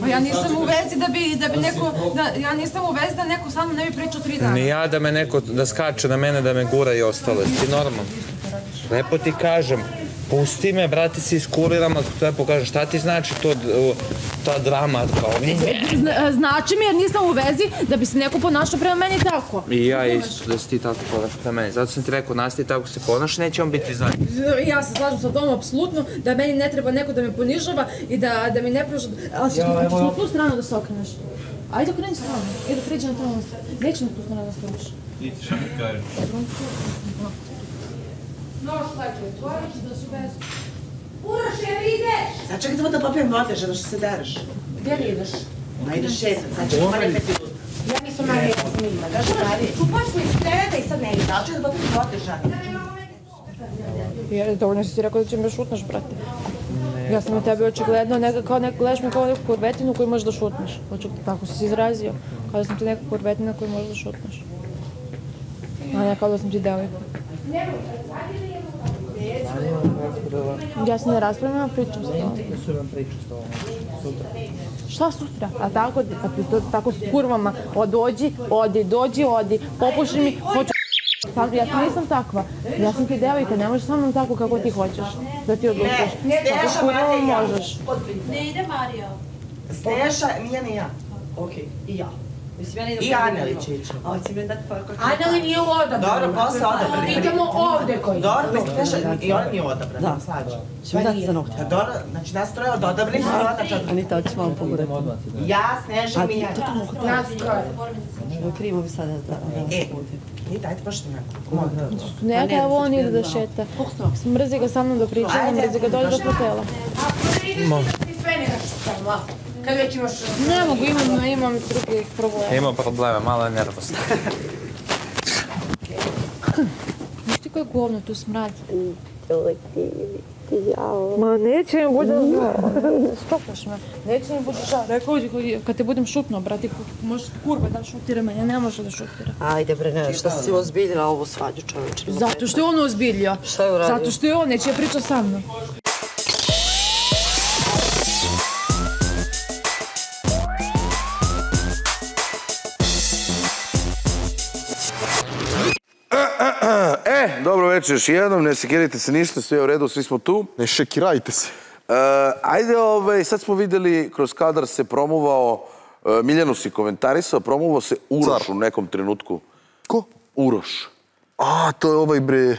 Pa ja nisam u vezi da bi, da bi neko, da, ja nisam u vezi da neko sa mnom ne bi pričao tri dana. Ni ja da me neko, da skače na mene, da me gura i ostalo. Ti normalno. Lepo ti kažem, pusti me, brate, se iskuriram, ako to je pokažem. Šta ti znači to, ta drama, kao mi? Zna- Znači mi jer nisam u vezi da bi se neko ponašao prema meni tako. I ja isto, da si ti tako ponašao prema meni. Zato sam ti rekao, nastavi tako se ponaša, nećemo biti zajedno. Ja se slažem sa tom apsolutno da meni ne treba neko da me ponižava i da, da mi ne pruža... Ali ćeš na tu stranu da se okreneš. Ajde okreni stranu. Ajde priđi na tu stranu. Neću na tu stranu da se okreneš. Idi, šta mi kažeš? No šta je, otvorit ću da su bez... Uroš, jer ideš! Sad čekaj samo da popijem vode, žena što se dereš. Gdje mi ideš? Ma ideš šetat, sad ćeš manje pet minuta. Ja nisam Marija, ja sam Ima. Daš? Kupaš mi iz kreveta i sad ne ideš. Čekaj da popijem vode, žena. Ja, dovoljno si ti rekao da će me šutneš, brate. Ja sam na tebi očigledno, neka, kao neko, gledaš me kao neku kurvetinu koju možeš da šutneš. Očig, tako si se izrazio. Kao da sam ti neka kurvetina koju možeš da šutneš. A ne kao da sam ti devojka. Ja se ne raspravljam, a pričam sa tobom. Sutra priču s tobom. Sutra. Šta sutra? A tako, a to, tako s kurvama, o, dođi, odi, dođi, odi, popuši mi, hoću Sad, ja ti nisam takva. Ja sam ti devojka, ne možeš sa mnom tako kako ti hoćeš. Da ti odlučiš. Ne, Tako s Steša, kurvama Marija ja. možeš. Ne ide Marija. Steša, Mijana i ja. Okej, i ja. Mislim, ja ne idem I Aneli će ići. A hoće mi dati farko. Aneli nije odabrana. Dobro, posle odabrani. Pitamo ovde koji. Dobro, pa Steša, i ona nije odabrana. Da. slađa. Ćemo dati za nokte. Pa dobro, znači nas troje od odabranih i ona četvrta. Anita, hoćeš malo pogledati. Ja, Sneža i. A tako. Nas troje. Krivo bi sada da... da E, i dajte pošto me. Molim. Neka, evo on ide da šeta. Mrzi ga sa mnom da priča, Ajde, mrzi ga dođe do hotela. Sve ne račutamo, a? Kad već imaš... Ne mogu, imam, imam drugih problema. Imam probleme, malo je nervozno. Znaš ti koje govno tu smrad? Ti jao. Ma neće mi bude žao. Stopaš me. Neće mi bude žao. Rekao ti kad te budem šutno, brati, možeš kurva da šutira mene, ne može da šutira. Ajde bre, ne, šta si ozbiljila ovu svađu čoveče? Zato što je on ozbiljio. Šta je uradio? Zato što je on, neće priča sa mnom. E, dobro večer još jednom, ne sekirajte se ništa, sve je u redu, svi smo tu. Ne šekirajte se. E, ajde, ovaj, sad smo videli, kroz kadar se promovao, e, Miljanu si komentarisao, promovao se Uroš u nekom trenutku. Ko? Uroš. A, to je ovaj bre...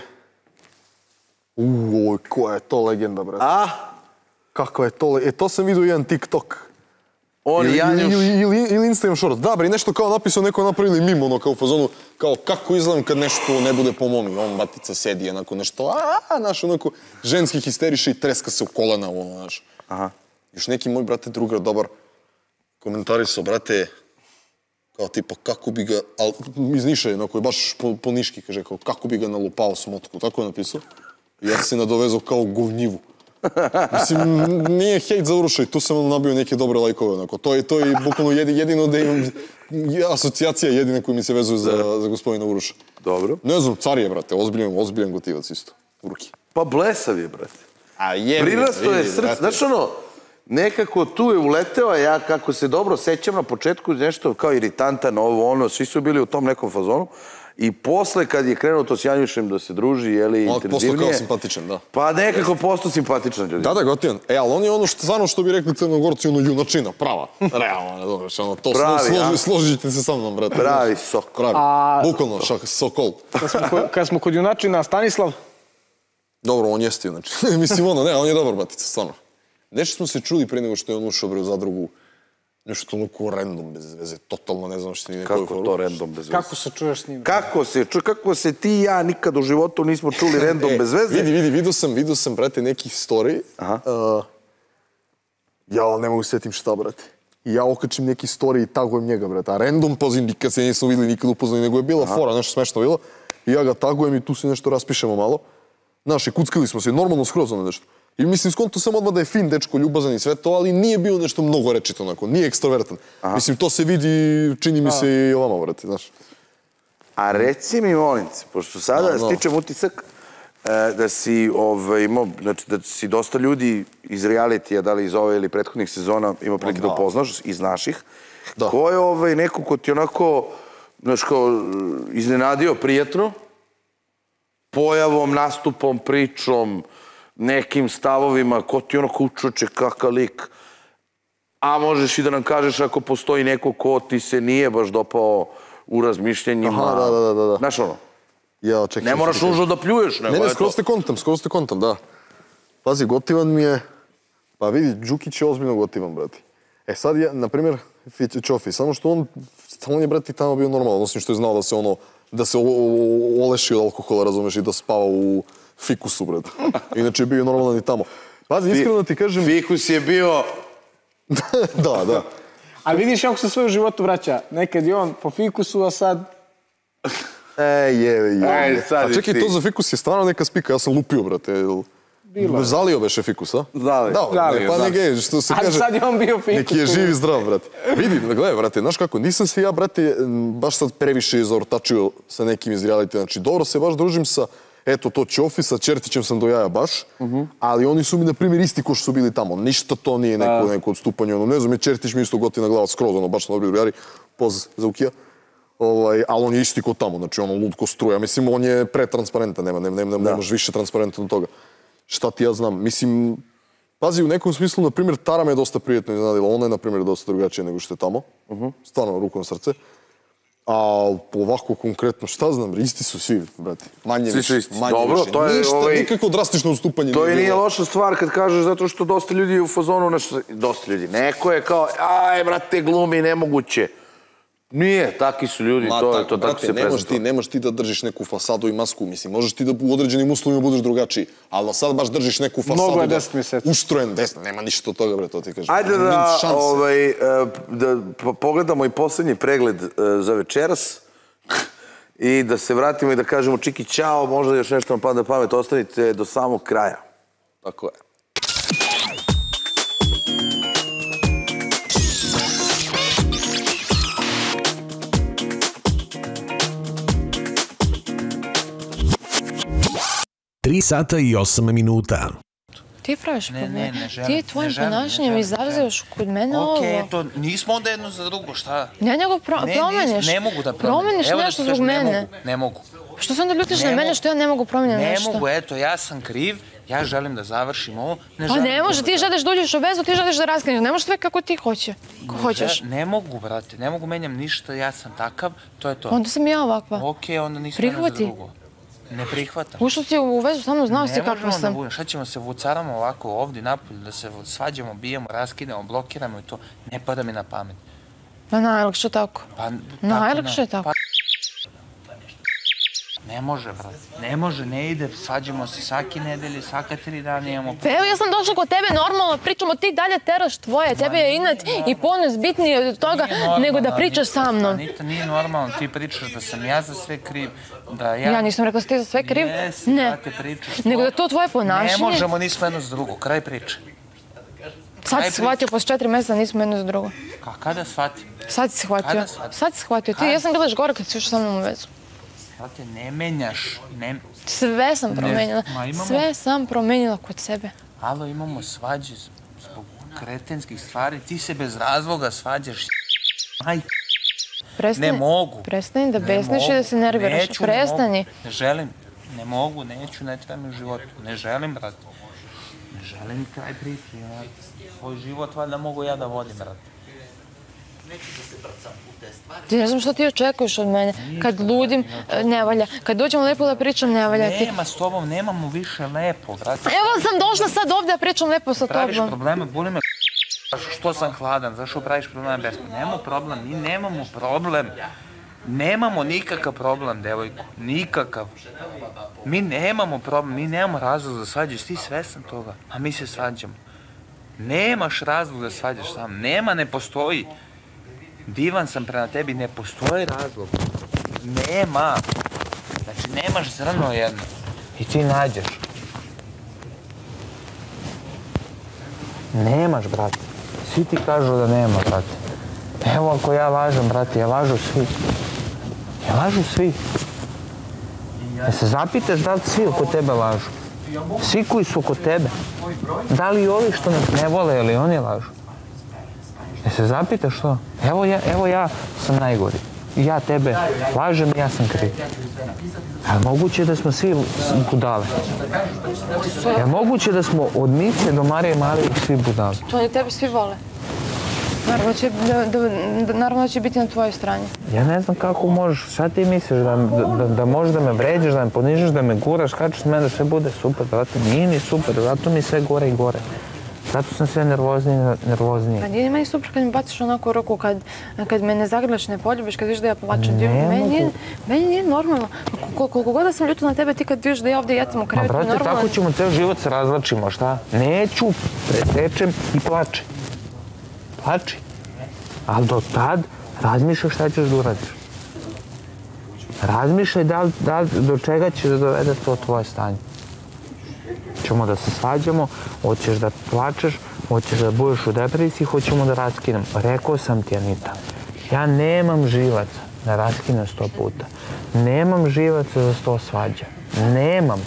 Uoj, koja je to legenda, brate. A? Kakva je to legenda? E, to sam vidio jedan TikTok. On ili, Janjuš. Ili, ili, ili Instagram short. Da, bre, nešto kao napisao, neko napravili mimo, ono, kao u fazonu, kao kako izgledam kad nešto ne bude po momi. On, batica, sedi, onako nešto, a, znaš, onako, ženski histeriše i treska se u kolena, ono, znaš. Aha. Još neki moj, brate, drugar, dobar, komentarisao, brate, kao tipa, kako bi ga, al, iz Niša je, onako, je baš po, po niški, kaže, kao, kako bi ga nalupao s motku, tako je napisao. I ja se nadovezao kao govnjivu. Mislim, nije hejt za Uroša i tu sam nabio neke dobre lajkove, onako. To je, to je bukvalno jedi, jedino da imam, asocijacija jedina koja mi se vezuje za, za gospodina Uroša. Dobro. Ne znam, car je, brate, ozbiljan, ozbiljan gotivac isto. U ruki. Pa blesav je, brate. A je, Prirasto je srce, znaš ono, nekako tu je uleteo, a ja kako se dobro sećam na početku nešto kao iritantan, ovo ono, svi su bili u tom nekom fazonu. I posle kad je krenuo to s Janjušem da se druži, On postao intenzivnije... kao simpatičan, da. Pa nekako postao simpatičan, ljudi. Da, da, gotivan. E, ali on je ono što, stvarno što bi rekli crnogorci, ono junačina, prava. Realno, ne dobro, ono, to Pravi, složi, a? složite se sa mnom, brate. Pravi sokol. Pravi, A- bukvalno, šak, sokol. Kad smo, ko- kad smo kod junačina, Stanislav, Dobro, on jeste junačin. Mislim, ono, ne, on je dobar batica, stvarno. Nešto smo se čuli pre nego što je on ušao bre u zadrugu. Nešto ono ko random bez veze, totalno ne znam što ni Kako to random bez veze? kako se čuješ s njim? Kako se, ču, kako se ti i ja nikad u životu nismo čuli random E, bez veze? Vidi, vidi, vidio sam, vidio sam, brate, nekih story. Aha. Uh, ja ne mogu setim šta, brate. I ja okačim neki story i tagujem njega, brate. A random pozim, nikad se nismo videli, nikad upoznali, nego je bila fora, nešto smešno bilo. I ja ga tagujem i tu se nešto raspišemo malo. Znaš, i kuckali smo se, normalno skroz ono nešto. I mislim, skonto sam odmah da je fin dečko, ljubazan i sve to, ali nije bio nešto mnogo rečito, onako, nije ekstrovertan. Mislim, to se vidi, čini mi se i ovama, brate, znaš. A reci mi, molim te, pošto sada No, no. stičem utisak e, da si ovaj, imao, znači da si dosta ljudi iz realitija, da li iz ove ili prethodnih sezona, imao prilike da da. upoznaš, iz naših. Ko je ovaj, neko ko ti onako, znaš, kao, iznenadio prijatno, pojavom, nastupom, pričom, nekim stavovima, ko ti ono kučoče, kakav lik. A možeš i da nam kažeš ako postoji neko ko ti se nije baš dopao u razmišljenjima. Aha, da, da, da, da. Znaš ono, Ja, čekaj. ne moraš nužno da pljuješ, nego Ne, ne, eto. skroz te kontam, skroz te kontam, da. Pazi, gotivan mi je... Pa vidi, Đukić je ozbiljno gotivan, brati. E sad ja, na primjer, Ćofi, samo što on, on je, brati, tamo bio normalan, osim što je znao da se ono, da se o- o- oleši od alkohola, razumeš, i da spava u fikusu, brate. Inače je bio normalan i tamo. Pazi, iskreno da ti kažem... Fikus je bio... da, da. A vidiš kako se sve u životu vraća. Nekad je on po fikusu, a sad... E, je, je. E, sad A i čekaj, ti. to za fikus je stvarno neka spika, ja sam lupio, brate. jel- Bilo je. Zalio beše fikus, a? Zalio. Da, Zalio, pa zalio. ne gej, što se Ali kaže... sad je on bio fikus. Neki je živ i zdrav, brate. Vidi, gledaj, brate, znaš kako, nisam se ja, brate, baš sad previše zaortačio sa nekim iz reality. Znači, dobro se baš družim sa, eto, to Ćofi, sa Čertićem sam do jaja baš, ali oni su mi, na primjer, isti ko što su bili tamo. Ništa to nije neko, neko odstupanje, ono, ne znam, je Čertić mi isto gotina glava skroz, ono, baš na dobri drugari, poz za Ukija. Ovaj, ali on je isti ko tamo, znači ono lud ko struja. Mislim, on je pretransparentan, nema, nema, nema, nema, nemaš više transparentan od toga. Šta ti ja znam? Mislim, pazi, u nekom smislu, na primjer, Tara me je dosta prijetno iznadila. Ona je, na primjer, dosta drugačija nego što je tamo. Stvarno, rukom srce. A ovako konkretno, šta znam, isti su svi, brate. Manje Svi više, su isti. manje Dobro, više. to je, Ništa, ovaj- nikako drastično odstupanje To i nije bilo. loša stvar kad kažeš zato što dosta ljudi je u fazonu nešto... Dosta ljudi. Neko je kao, aj, brate, glumi, nemoguće. Nije, takvi su ljudi, Ma, to, je, tako, to tako brate, se nemaš prezentuje. ti, nemaš ti da držiš neku fasadu i masku, mislim, možeš ti da u određenim uslovima budeš drugačiji, ali da sad baš držiš neku fasadu Mnogo je da 10 mjeseci. uštrojen desno, nema ništa od toga, bre, to ti kažem. Ajde da, ovaj, e, da po- pogledamo i posljednji pregled e, za večeras i da se vratimo i da kažemo Čiki, čao, možda još nešto vam pada pamet, ostanite do samog kraja. Tako je. Tri sata i osam minuta. Ti praviš Ne, kod ne, mene. ne želim, Ti tvojim ne želim, ne ponašanjem želim, izrazuš kod mene ovo. Okej, to nismo onda jedno za drugo, šta? Ne, nego pro, Ne, promeniš. ne mogu da promenim. Promeniš Evo da nešto zbog ne mene. mogu, Ne mogu. Što se onda ljutiš Ne na mene što ja ne mogu promijeniti Ne nešto? mogu, eto, ja sam kriv, ja želim da završim ovo. Ne Pa ne može, ti želiš da uđeš u vezu, ti želiš da raskineš. Ne može sve kako ti hoće. Ne hoćeš. Ne mogu, brate, ne mogu menjam ništa, ja sam takav, to je to. Onda sam i ja ovakva. Okej, onda nismo jedno za Prihvati. drugo. Ne prihvatam. Ušao si u vezu sa mnom, znao si ne kakva možemo da sam. šta ćemo se vucaramo ovako ovdje napolju, da se svađamo, bijemo, raskidamo, blokiramo i to, ne pada mi na pamet. Pa najlakše tako. Pa, tako Najlakše ne. je tako. Ne može, brate, ne može, ne ide, svađamo se svaki nedelje, svaka tri dana imamo... Pa evo ja sam došla kod tebe normalno, pričamo ti dalje teraš tvoje, tebi je inat i ponos bitniji od toga nego da pričaš sa mnom. Anita, nije normalno, ti pričaš da sam ja za sve kriv, da ja... Ja nisam rekla da ti za sve kriv. Jesi, Ne. brate, pričaš. Nego da to tvoje Ne ponašanje. možemo, nismo jedno za drugo, kraj priče. Sad si shvatio, posle četiri mjeseca nismo jedno za drugo. Ka, kada shvatim? Sad si shvatio. Sad si shvatio. Ti, ja sam gledaš gore kad si ušao sa mnom u vezu. Brate, ne menjaš, ne... Sve sam Ne, promenila. ma imamo- Sve sam promenila kod sebe. Alo, imamo svađe zbog kretenskih stvari, ti se bez razloga svađaš. Aj, Prestani, ne mogu. Prestani da besniš i da se nerviraš. Neću, ne Prestani. mogu. Ne želim, ne mogu, neću, ne treba mi u životu. Ne želim, brate. Ne želim kraj priče, ja. Svoj život valjda mogu ja da vodim, brate. Ti ne znam što ti očekuješ od mene. Kad ludim, e, ne valja. Kad dođemo lepo da pričam, ne valja ti. Nema s tobom, nemamo više lepo. Evo sam došla sad ovdje da pričam lepo sa Praviš tobom. probleme, boli me što sam hladan, zašto praviš probleme bez Nemamo problem, mi nemamo problem. Nemamo nikakav problem, devojko, nikakav. Mi nemamo problem, mi nemamo razlog da svađaš, ti svestan toga, a mi se svađamo. Nemaš razlog da svađaš sam, nema, ne postoji. Divan sam prema tebi, ne postoji razlog. Nema. Znači, nemaš zrno jedno. I ti nađeš. Nemaš, brate. Svi ti kažu da nema, brate. Evo ako ja lažem, brate, ja lažu svi. Ja lažu svi. Ja se zapitaš da li svi oko tebe lažu. Svi koji su oko tebe. Da li i ovi što nas ne vole, ili oni lažu? Ja se zapitaš to? Evo ja, evo ja sam najgori. Ja tebe lažem, ja sam kriv. A moguće da smo svi budale? Je moguće da smo od Mice do Marije Marije svi budale? To oni tebi svi vole. Naravno će, da, da, da, naravno će biti na tvojoj strani. Ja ne znam kako možeš, šta ti misliš, da, da, da možeš da me vređaš, da me ponižeš, da me guraš, kačeš mene da sve bude super, brate, nije ni super, zato mi sve gore i gore. Zato sam sve nervozniji i nervozniji. Pa nije meni super kad mi baciš onako ruku, kad, kad me ne zagrlaš, ne poljubiš, kad vidiš da ja plačem. Ne meni, nije, meni nije normalno. Kol- Koliko god da sam ljuta na tebe, ti kad vidiš da ja ovdje jecam u Ma krevetu, brate, normalno... tako ćemo ceo život se razlačimo, šta? Neću, presečem i plačem. Plači. Ali do tad razmišljaj šta ćeš da uradiš. Razmišljaj da, da, do čega će da dovede to tvoje stanje hoćemo da se svađamo, hoćeš da plačeš, hoćeš da budeš u depresiji, hoćemo da raskinem. Rekao sam ti, Anita, ja nemam živaca da raskinem sto puta. Nemam živaca za sto svađa. Nemam.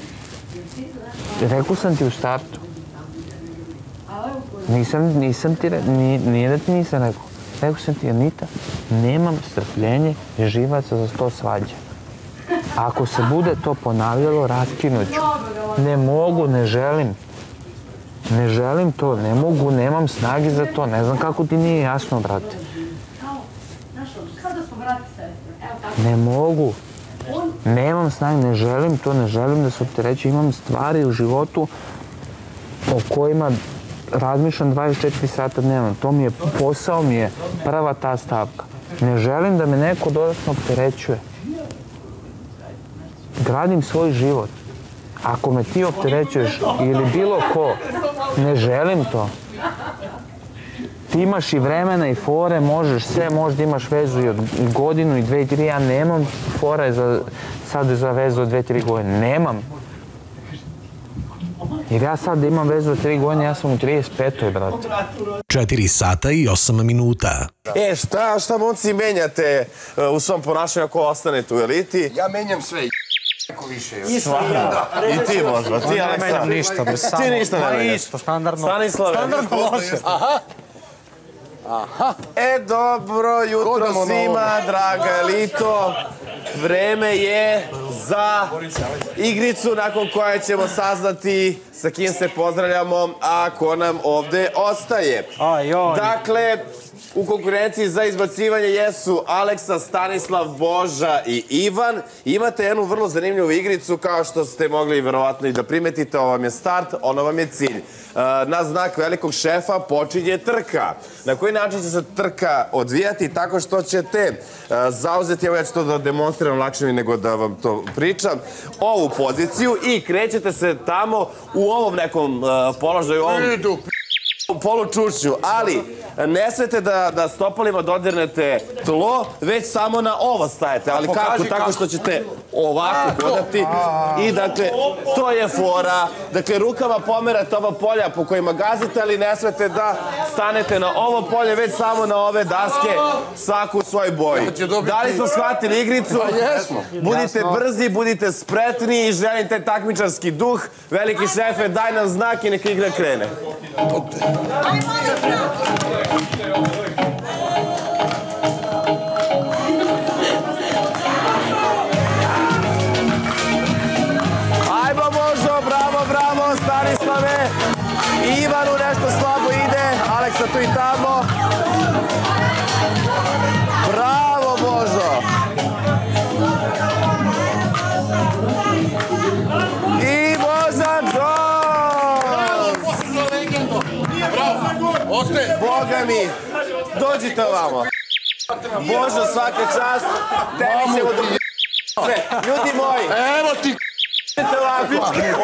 Rekao sam ti u startu. Nisam, nisam ti, nije, nije da ti nisam rekao. Rekao sam ti, Anita, nemam strpljenje i živaca za sto svađa. Ako se bude to ponavljalo, raskinuću. Ne mogu, ne želim. Ne želim to, ne mogu, nemam snage za to. Ne znam kako ti nije jasno, brate. Ne mogu. Nemam snage, ne želim to, ne želim da se optereću. Imam stvari u životu o kojima razmišljam 24 sata dnevno. To mi je, posao mi je prva ta stavka. Ne želim da me neko dodatno opterećuje. Gradim svoj život. Ako me ti opterećuješ ili bilo ko, ne želim to. Ti imaš i vremena i fore, možeš sve, možda imaš vezu i od godinu i dve i tri, ja nemam fore za, sad za vezu od dve, tri godine. Nemam. Jer ja sad imam vezu od tri godine, ja sam u 35. brate. 4 sata i 8 minuta. E, šta, šta momci menjate e, u svom ponašanju ako ostanete u eliti? Ja menjam sve. Neko više. još. Stvarno? I ti možda, ti Ja ne menjam ništa, bre, samo- Ti ništa ne menjaš? isto, standardno. Stanislave. Standardno loše. Aha. Aha. E, dobro jutro svima, draga elito. Vreme je za igricu nakon koje ćemo saznati sa kim se pozdravljamo, a ko nam ovde ostaje. Dakle, u konkurenciji za izbacivanje jesu Aleksa, Stanislav, Boža i Ivan. Imate jednu vrlo zanimljivu igricu, kao što ste mogli verovatno i da primetite. Ovo vam je start, ono vam je cilj. E, na znak velikog šefa počinje trka. Na koji način će se trka odvijati? Tako što ćete e, zauzeti, evo ja ću to da demonstriram lakše mi nego da vam to pričam, ovu poziciju i krećete se tamo u ovom nekom e, položaju, u ovom polučučnju, ali ne smete da, da stopalima dodirnete tlo, već samo na ovo stajete. Ali pokaži kako? Tako što ćete ovako hodati i dakle, to je fora. Dakle, rukama pomerate ova polja po kojima gazite, ali ne smete da stanete na ovo polje, već samo na ove daske, svaku u svoj boji. Da li smo shvatili igricu? Pa jesmo. Budite brzi, budite spretni i želim taj takmičarski duh. Veliki šefe, daj nam znak i neka igra krene. Ajmo možo, bravo, bravo, Stanislave. Ivanu nešto slabo ide, Aleksa tu i tamo. Ostaje. Boga mi, dođite ovamo. Božo, svaka čast. Tebi da... Sve, Ljudi moji. Evo ti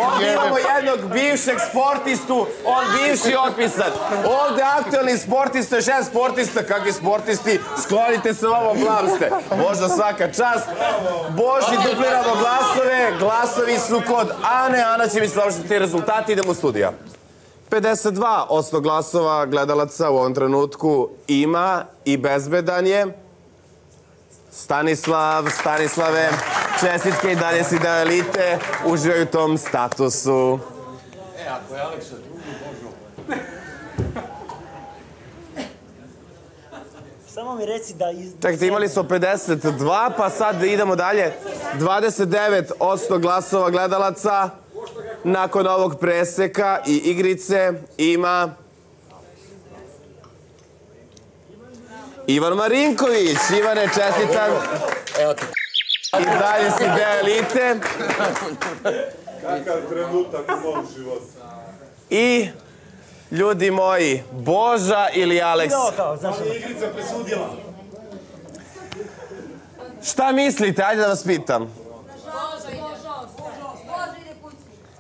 ovdje imamo jednog bivšeg sportistu, on bivši otpisan. Ovdje aktualni sportista, šest sportista, kakvi sportisti, sklonite se ovo glavste. Možda svaka čast. Boži, dupliramo glasove, glasovi su kod Ane, Ana će mi složiti rezultati, idemo u studija. 52 osno glasova gledalaca u ovom trenutku ima i bezbedan je. Stanislav, Stanislave, čestitke i dalje si deo elite, uživaju u tom statusu. E, ako je Aleksa drugi, Božo. Samo mi reci da... Iz... Čekajte, imali smo 52, pa sad idemo dalje. 29% glasova gledalaca nakon ovog preseka i igrice ima... Ivan Marinković. Ivane, čestitam. Evo ti. I dalje si deo elite. Kakav trenutak u mom životu. I, ljudi moji, Boža ili Aleks? Vam je igrica presudila. Šta mislite? Ajde da vas pitam.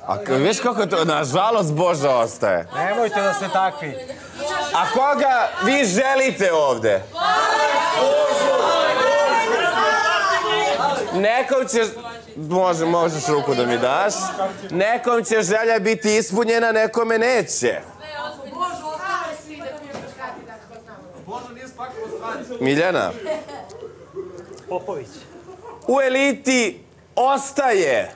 A viš kako to? Nažalost, Boža ostaje. Nemojte da ste takvi. A koga vi želite ovde? Nekom će... Može, možeš ruku da mi daš. Nekom će želja biti ispunjena, nekome neće. Miljana, Popović. u eliti ostaje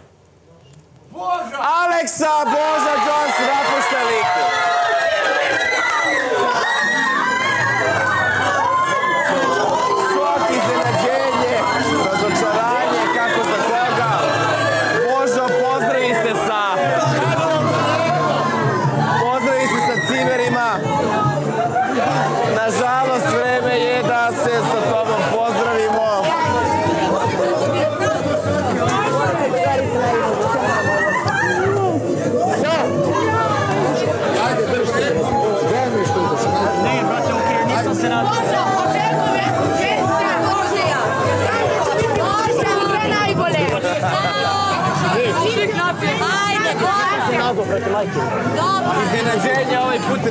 Aleksa Boža Jones napušta liku.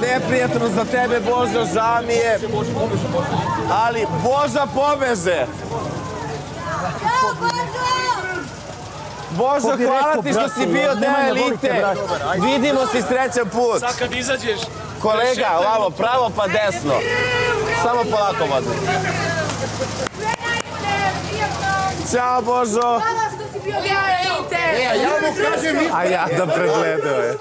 Neprijatno za tebe, Božo, žao mi je. Ali Boža pobeže. Božo, hvala ti što si bio deo elite. Vidimo se srećan put. Sad kad izađeš... Kolega, ovamo, pravo pa desno. Samo polako vozi. Ćao, Božo. Hvala što si bio deo elite. A ja mu kažem isto. A ja da pregledao je.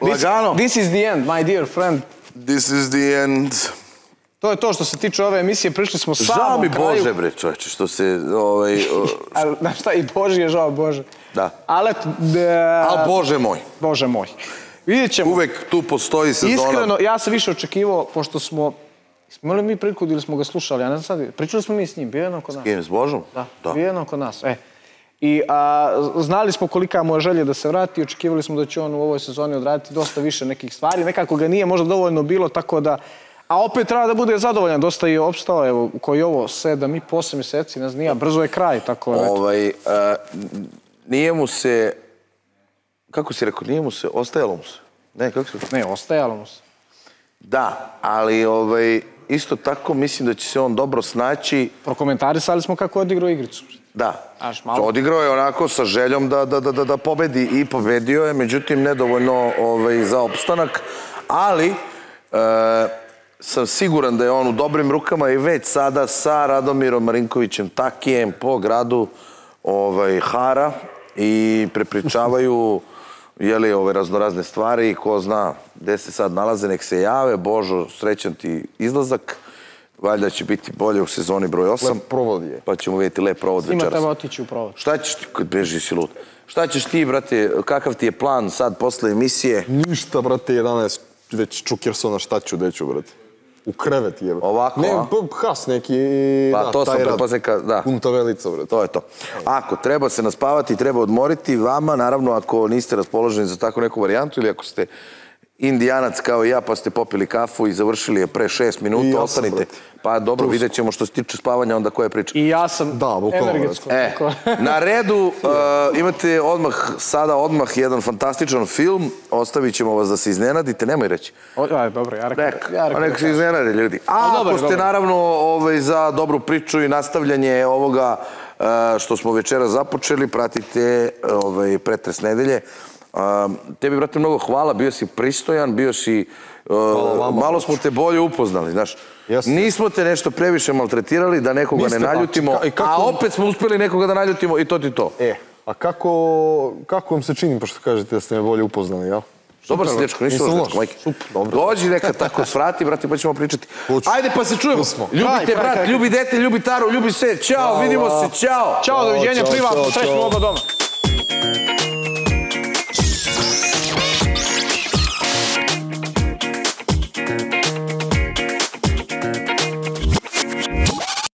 Lagano. This, this is the end, my dear friend. This is the end. To je to što se tiče ove emisije, prišli smo samo Žao mi kraju. Bože, bre, čovječe, što se, ovaj... o, Ali, znaš šta, i Boži je žao, Bože. Da. Ali, eto, da... Al Bože moj. Bože moj. Vidjet ćemo. Uvek tu postoji sezona. Iskreno, ja sam više očekivao, pošto smo... Smo imali mi priliku ili smo ga slušali, ja ne znam sad, pričali smo mi s njim, bio je jednom kod nas. Kim, s Božom? Da, bio je jednom kod nas, e. I a, znali smo kolika mu je želje da se vrati, očekivali smo da će on u ovoj sezoni odraditi dosta više nekih stvari, nekako ga nije možda dovoljno bilo, tako da... A opet treba da bude zadovoljan, dosta je opstao, evo, koji je ovo, sedam i po osam mjeseci, ne znam, brzo je kraj, tako da... Ovaj, a, nije mu se... Kako si rekao, nije mu se, ostajalo mu se. Ne, kako se... Ne, ostajalo mu se. Da, ali ovaj, isto tako mislim da će se on dobro snaći. Prokomentarisali smo kako je odigrao igricu. Da. Malo. Odigrao je onako sa željom da, da, da, da, da pobedi i pobedio je, međutim nedovoljno ovaj, za opstanak, ali e, sam siguran da je on u dobrim rukama i već sada sa Radomirom Marinkovićem Takijem po gradu ovaj, Hara i prepričavaju jeli, ove raznorazne stvari i ko zna gde se sad nalaze, nek se jave. Božo, srećan ti izlazak. Valjda će biti bolje u sezoni broj 8. Lep provod je. Pa ćemo vidjeti lep provod večeras. treba otići u provod. Šta ćeš ti, kad bežiš si lud? Šta ćeš ti, brate, kakav ti je plan sad posle emisije? Ništa, brate, 11 već Čukersona, šta ću, gde ću, brate? U krevet je. Ovako, ne, a? pa, has neki, Pa da, to sam taj rad. pretpostavio, da. Punta velica, brate. To je to. Ako treba se naspavati, treba odmoriti, vama, naravno, ako niste raspoloženi za takvu neku varijantu ili ako ste indijanac kao i ja, pa ste popili kafu i završili je pre šest minuta, ja ostanite. Pa dobro, vidjet ćemo što se tiče spavanja, onda koja priča. I ja sam Da, energetsko. E, na redu uh, imate odmah, sada odmah jedan fantastičan film. Ostavit ćemo vas da se iznenadite, nemoj reći. O, aj, dobro, ja rekao. Neka, ja rekao neka se iznenade ljudi. A A, ako ste naravno ovaj, za dobru priču i nastavljanje ovoga uh, što smo večera započeli, pratite ovaj, pretres nedelje. Tebi, brate, mnogo hvala, bio si pristojan, bio si... uh, vama, malo smo te bolje upoznali, znaš. Nismo te nešto previše maltretirali da nekoga Niste, ne naljutimo, kako- a opet smo uspjeli nekoga da naljutimo i to ti to. E, a kako, kako vam se čini, pošto kažete da ste me bolje upoznali, jel? Dobar si, dečko, nisi nisam loš, dečko, majke. Dođi neka tako svrati, brate, pa ćemo pričati. Hoću. Ajde, pa se čujemo. Ljubite, Kraj, kraj, brat, ljubi dete, ljubi taru, ljubi se. Ćao, vidimo se, ćao. Ćao, doviđenja, privatno, srećno oba doma.